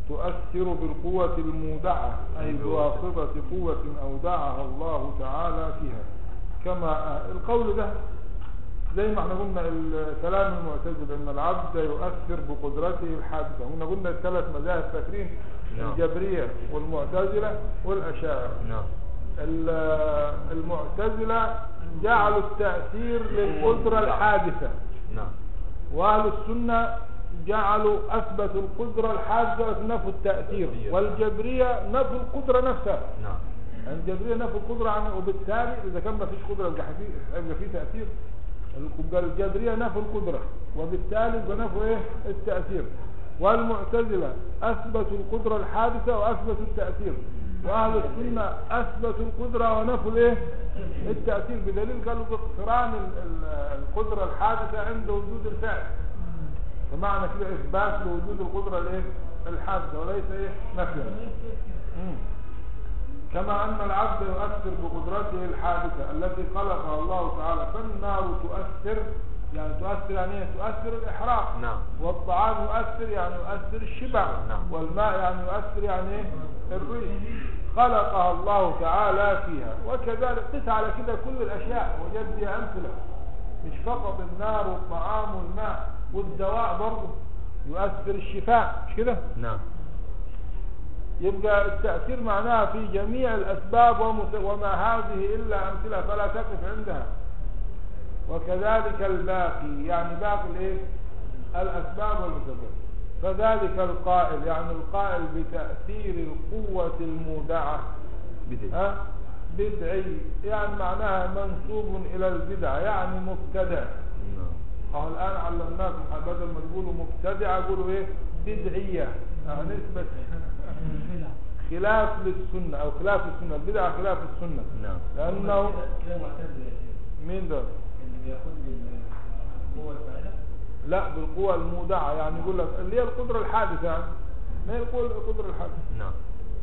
تؤثر بالقوة المودعة أي بواسطة قوة أودعها الله تعالى فيها. كما القول ده زي ما إحنا قلنا الكلام المعتزل إن العبد يؤثر بقدرته الحادثة. قلنا قلنا الثلاث مذاهب فاكرين نعم. الجبرية والمعتزلة والأشاعرة. نعم. المعتزلة جعلوا التأثير للقدرة الحادثة. نعم. وأهل السنة جعلوا أثبتوا القدرة الحادثة ونفوا التأثير والجبرية نفوا القدرة نفسها. نعم. الجبرية نفوا القدرة عن وبالتالي إذا كان ما فيش قدرة يبقى في تأثير. الجبرية نفوا القدرة وبالتالي يبقى نفوا إيه؟ التأثير. والمعتزلة أثبتوا القدرة الحادثة وأثبتوا التأثير. وأهل السنة أثبتوا القدرة ونفوا الإيه التأثير. بدليل قالوا باقتران ال- ال- القدرة الحادثة عند وجود الفعل. فمعنى كده إثبات لوجود القدرة الإيه؟ الحادثة وليس إيه؟ نفيا. كما أن العبد يؤثر بقدرته الحادثة التي خلقها الله تعالى فالنار تؤثر يعني تؤثر يعني إيه؟ تؤثر الإحراق. نعم. والطعام يؤثر يعني يؤثر الشبع. نعم. والماء يعني يؤثر يعني إيه؟ الريح. خلقها الله تعالى فيها. وكذلك قس على كده كل الأشياء. وجد فيها أمثلة. مش فقط النار والطعام والماء. والدواء برضه. يؤثر الشفاء. مش كده؟ نعم. يبقى التأثير معناها في جميع الأسباب وما هذه إلا أمثلة. فلا تقف عندها. وكذلك الباقي يعني باقي الايه الأسباب والمسببات فذلك القائل يعني القائل بتأثير القوة المودعة. ها؟ بدعي يعني معناها منسوب إلى البدعة يعني مبتدع. نعم. أهو الآن علمناكم بدل ما تقولوا مبتدعة قولوا إيه؟ بدعية. آه نسبة خلاف للسنة أو خلاف السنة البدعة خلاف السنة. نعم. لأنه مين ده لا بالقوة المودعة. يعني يقول لك اللي هي القدرة الحادثة يعني ما هي القدرة الحادثة؟ نعم.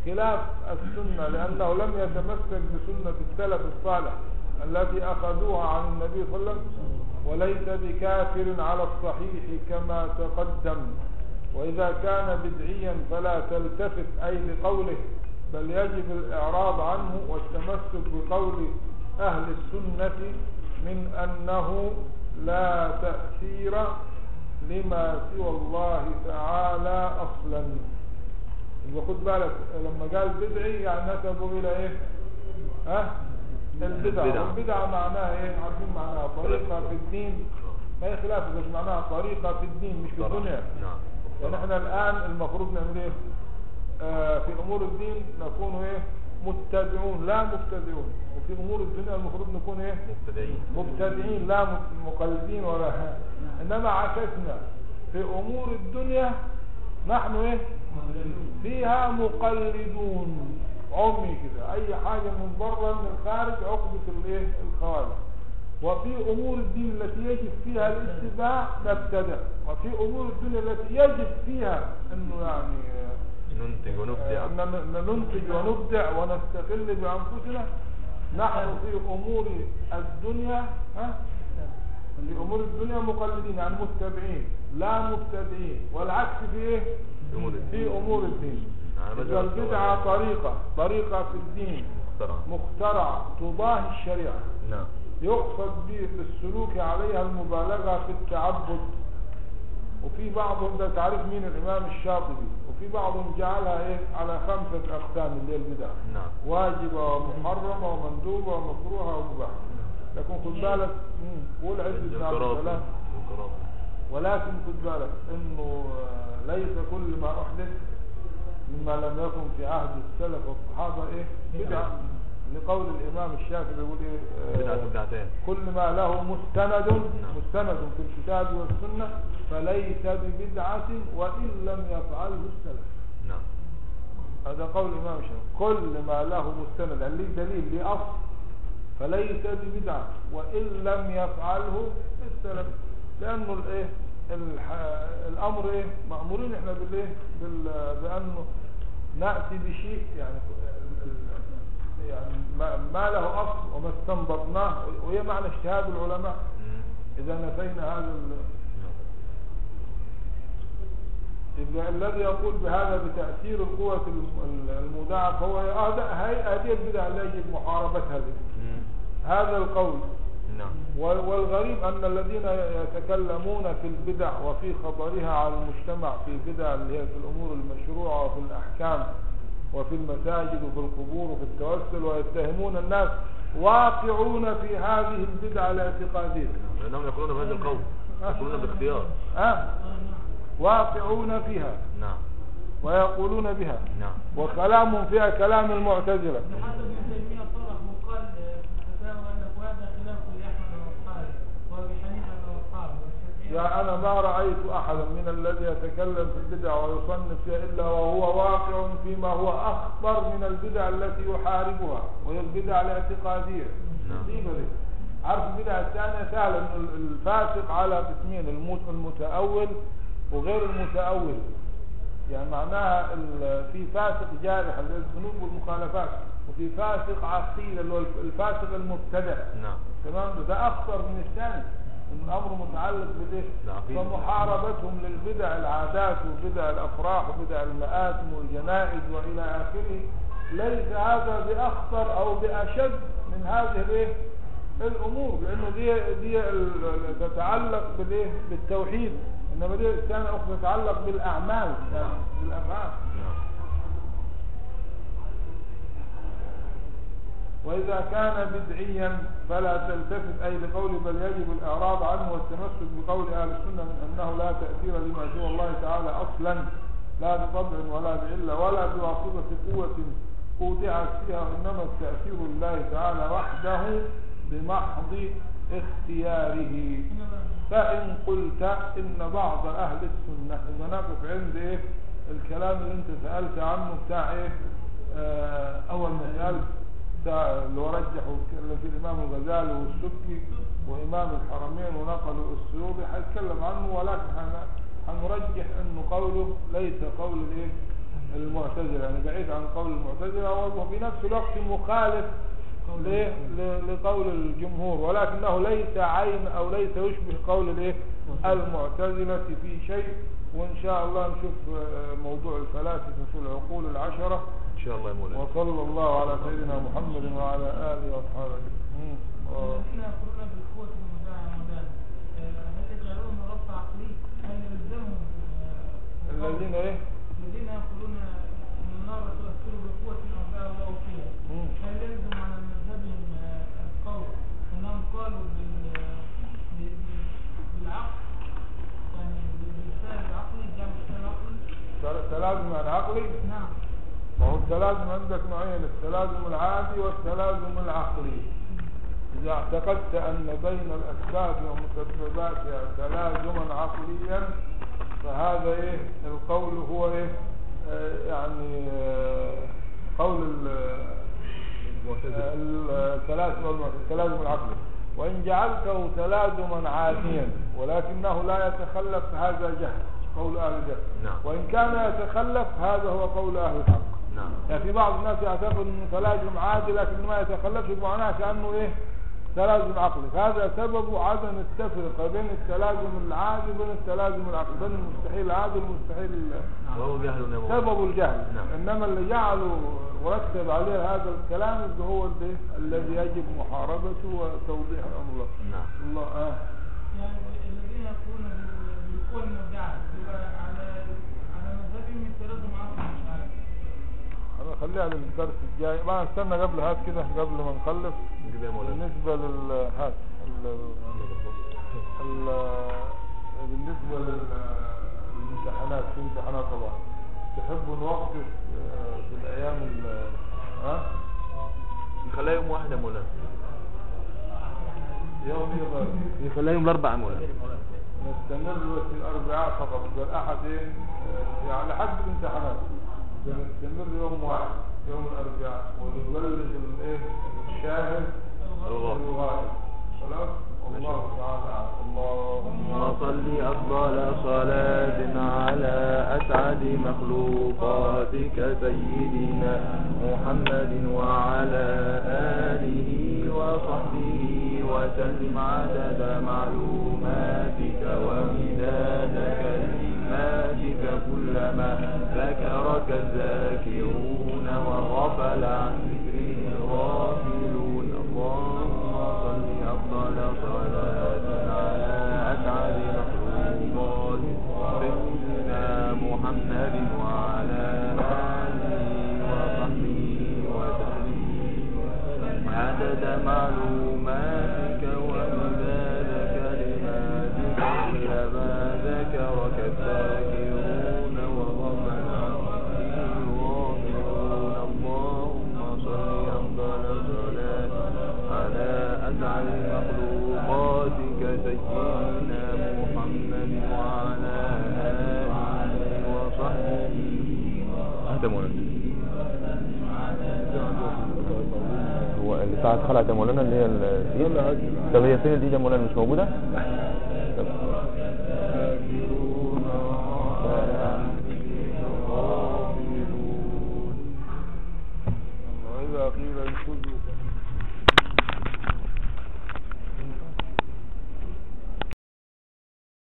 خلاف السنة لأنه لم يتمسك بسنة السلف الصالح التي أخذوها عن النبي صلى الله عليه وسلم وليس بكافر على الصحيح كما تقدم. وإذا كان بدعيا فلا تلتفت أي لقوله بل يجب الإعراض عنه والتمسك بقول أهل السنة من أنه لا تأثير لما سوى الله تعالى أصلا يبقى خد بالك لما قال بدعي يعني نسبه إلى إيه؟ ها؟ البدعة. والبدعة معناها إيه؟ عارفين معناها طريقة في الدين ما هي خلاف بس معناها طريقة في الدين مش في الدنيا نعم يعني إحنا الآن المفروض نعمل إيه آه في أمور الدين نكون إيه متبعون لا مبتدعون. وفي أمور الدنيا المفروض نكون إيه؟ مبتدئين مبتدعين لا مقلدين ولا إنما عكسنا في أمور الدنيا نحن إيه؟ فيها مقلدون. عمي كده أي حاجة من بره من الخارج عقدة الإيه؟ الخوارج وفي أمور الدين التي يجب فيها الاتباع نبتدع. وفي أمور الدنيا التي يجب فيها أنه يعني ننتج ونبدع. آه، ننتج ونبدع ونستقل بأنفسنا. نحن في أمور الدنيا ها؟ في أمور الدنيا مقلدين يعني متبعين لا مبتدعين والعكس في إيه؟ في أمور الدين. مدى يبقى البدعة. طريقة طريقة في الدين مخترع مخترعة تضاهي الشريعة. نعم. يقصد به بالسلوك عليها المبالغة في التعبد. وفي بعضهم ده تعريف مين الإمام الشاطبي؟ وفي بعضهم جعلها إيه؟ على خمسة أقسام اللي هي البدع. نعم. واجبة ومحرمة ومندوبة ومكروهة ومباحة. لكن خد بالك مم، قول عز بن عبد الانقراض السلام الانقراض ولكن خد بالك إنه آه، ليس كل ما أحدث مما لم يكن في عهد السلف والصحابة إيه؟ بدعة. لقول الإمام الشافعي يقول إيه آه، كل ما له مستند مستند في الكتاب والسنة فليس ببدعة وإن لم يفعله السلف. نعم. هذا قول الإمام الشافعي. كل ما له مستند يعني ليه دليل ليه أصل؟ فليس ببدعة وإن لم يفعله السلف. لأنه الايه الح- الأمر إيه مأمورين إحنا بالإيه بال- بأنه نأتي بشيء يعني يعني ما, ما له أصل وما استنبطناه وهي معنى اجتهاد العلماء. إذا نفينا هذا. يبقى الذي يقول بهذا بتأثير القوة الم- المودعة فهو هذه البدع التي يجب محاربتها. مم. هذا القول نعم وال- والغريب أن الذين يتكلمون في البدع وفي خطرها على المجتمع في البدع اللي هي في الأمور المشروعة وفي الأحكام وفي المساجد وفي القبور وفي التوسل ويتهمون الناس واقعون في هذه البدع الاعتقادية. لأنهم يقولون بهذا القول يقولون باختيار أه؟ واقعون فيها. نعم. ويقولون بها. نعم. وكلام فيها كلام المعتزلة. وقال وهذا خلاف لأحمد يعني أنا ما رأيت أحدا من الذي يتكلم في البدع ويصنف فيها إلا وهو واقع فيما هو أخطر من البدع التي يحاربها وهي البدع الاعتقادية. نعم. عارف البدع الثانية؟ سهلة الفاسق على قسمين المت- المتأول وغير المتأول. يعني معناها في فاسق جارح اللي الذنوب والمخالفات وفي فاسق عقيل اللي هو الفاسق المبتدع. نعم. تمام؟ ده- أخطر من الثاني. ان الامر متعلق بالايه. فمحاربتهم للبدع العادات وبدع الأفراح وبدع المآتم والجنائز وإلى آخره. ليس هذا بأخطر أو بأشد من هذه الإيه؟ الأمور لأنه دي دي تتعلق بالإيه؟ بالتوحيد. إنما دي الثانية أخرى تتعلق بالأعمال. يعني بالأفعال. وإذا كان بدعيا فلا تلتفت أي لقول بل يجب الإعراض عنه والتمسك بقول أهل السنة من أنه لا تأثير لما سوى الله تعالى أصلا لا بطبع ولا بعلة ولا بواسطة قوة أودعت فيها وإنما التأثير لله تعالى وحده بمحض اختياره. فإن قلت إن بعض أهل السنة إذا نقف عند إيه؟ الكلام اللي أنت سألت عنه بتاع إيه؟ آه أول ما سألت بتاع اللي هو رجحوا اللي في الإمام الغزالي والسبكي وإمام الحرمين ونقلوا السيوطي هيتكلم عنه ولكن هنرجح إنه قوله ليس قول الإيه؟ المعتزلة. يعني بعيد عن قول المعتزلة وفي نفس الوقت مخالف لقول الجمهور ولكنه ليس عين أو ليس يشبه قول الإيه؟ المعتزلة في شيء. وإن شاء الله نشوف موضوع الفلاسفة في العقول العشرة. ان شاء الله يا مولانا. وصلى الله على سيدنا محمد وعلى آله وأصحابه. آه. الذين يقولون بالقوة المدعى مدان هل يجعلون عقلي هل يلزمهم؟ آه، الذين إيه؟ الذين يقولون إن النار تؤثر بقوة أربعة الله فيها. هل يلزم على مذهبهم آه، القول أنهم قالوا بال بال- بالعقل؟ يعني بالفعل العقلي جمع الفعل العقلي. تل- تلازم العقلي نعم. وهو التلازم عندك نوعين التلازم العادي والتلازم العقلي. إذا اعتقدت أن بين الأسباب ومسبباتها تلازما عقليا فهذا إيه؟ القول هو إيه؟ آه يعني آه قول ال- ال- التلازم التلازم العقلي. وإن جعلته تلازما عاديا ولكنه لا يتخلف هذا جهل قول أهل الجهل. نعم. وإن كان يتخلف هذا هو قول أهل الحق. يعني في بعض الناس يعتقد انه تلازم عادي لكن ما يتخلفش معناه كأنه إيه؟ تلازم عقلي فهذا سبب عدم التفرقة بين التلازم العادي وبين التلازم العقلي بين المستحيل العادي والمستحيل ال- وهو جهل سبب الجهل. نعم. إنما اللي جعله ورتب عليه هذا الكلام اللي هو اللي الذي يجب محاربته وتوضيح امره نعم. الله. آه. يعني الذين يقولون بال- بالقوة خليها للدرس الجاي. ما نستنى قبل هات كده قبل ما نخلص. بالنسبة لل هات ال- ال- بالنسبة لل- للامتحانات في امتحانات طبعا. تحبوا نوقف آه، في الأيام ال- ها؟ نخليها يوم واحد يا مولانا. يوم يغير نخليها يوم الأربعاء يا مولانا. نستمر بس الأربعاء فقط والأحد إيه آه، يعني لحد الامتحانات. بنستمر يوم واحد يوم الأربعاء ونبلغ الإيه الشاهد الغائب. خلاص تعالى. اللهم وصل أفضل صلاة على أسعد مخلوقاتك سيدنا محمد وعلى آله وصحبه وسلم عدد معلوماتك ومداد كلماتك كلما ذكرك الذاكرون وغفل عن ذكره يا مولانا اللي هي ال طب هي فين يا مولانا مش موجودة؟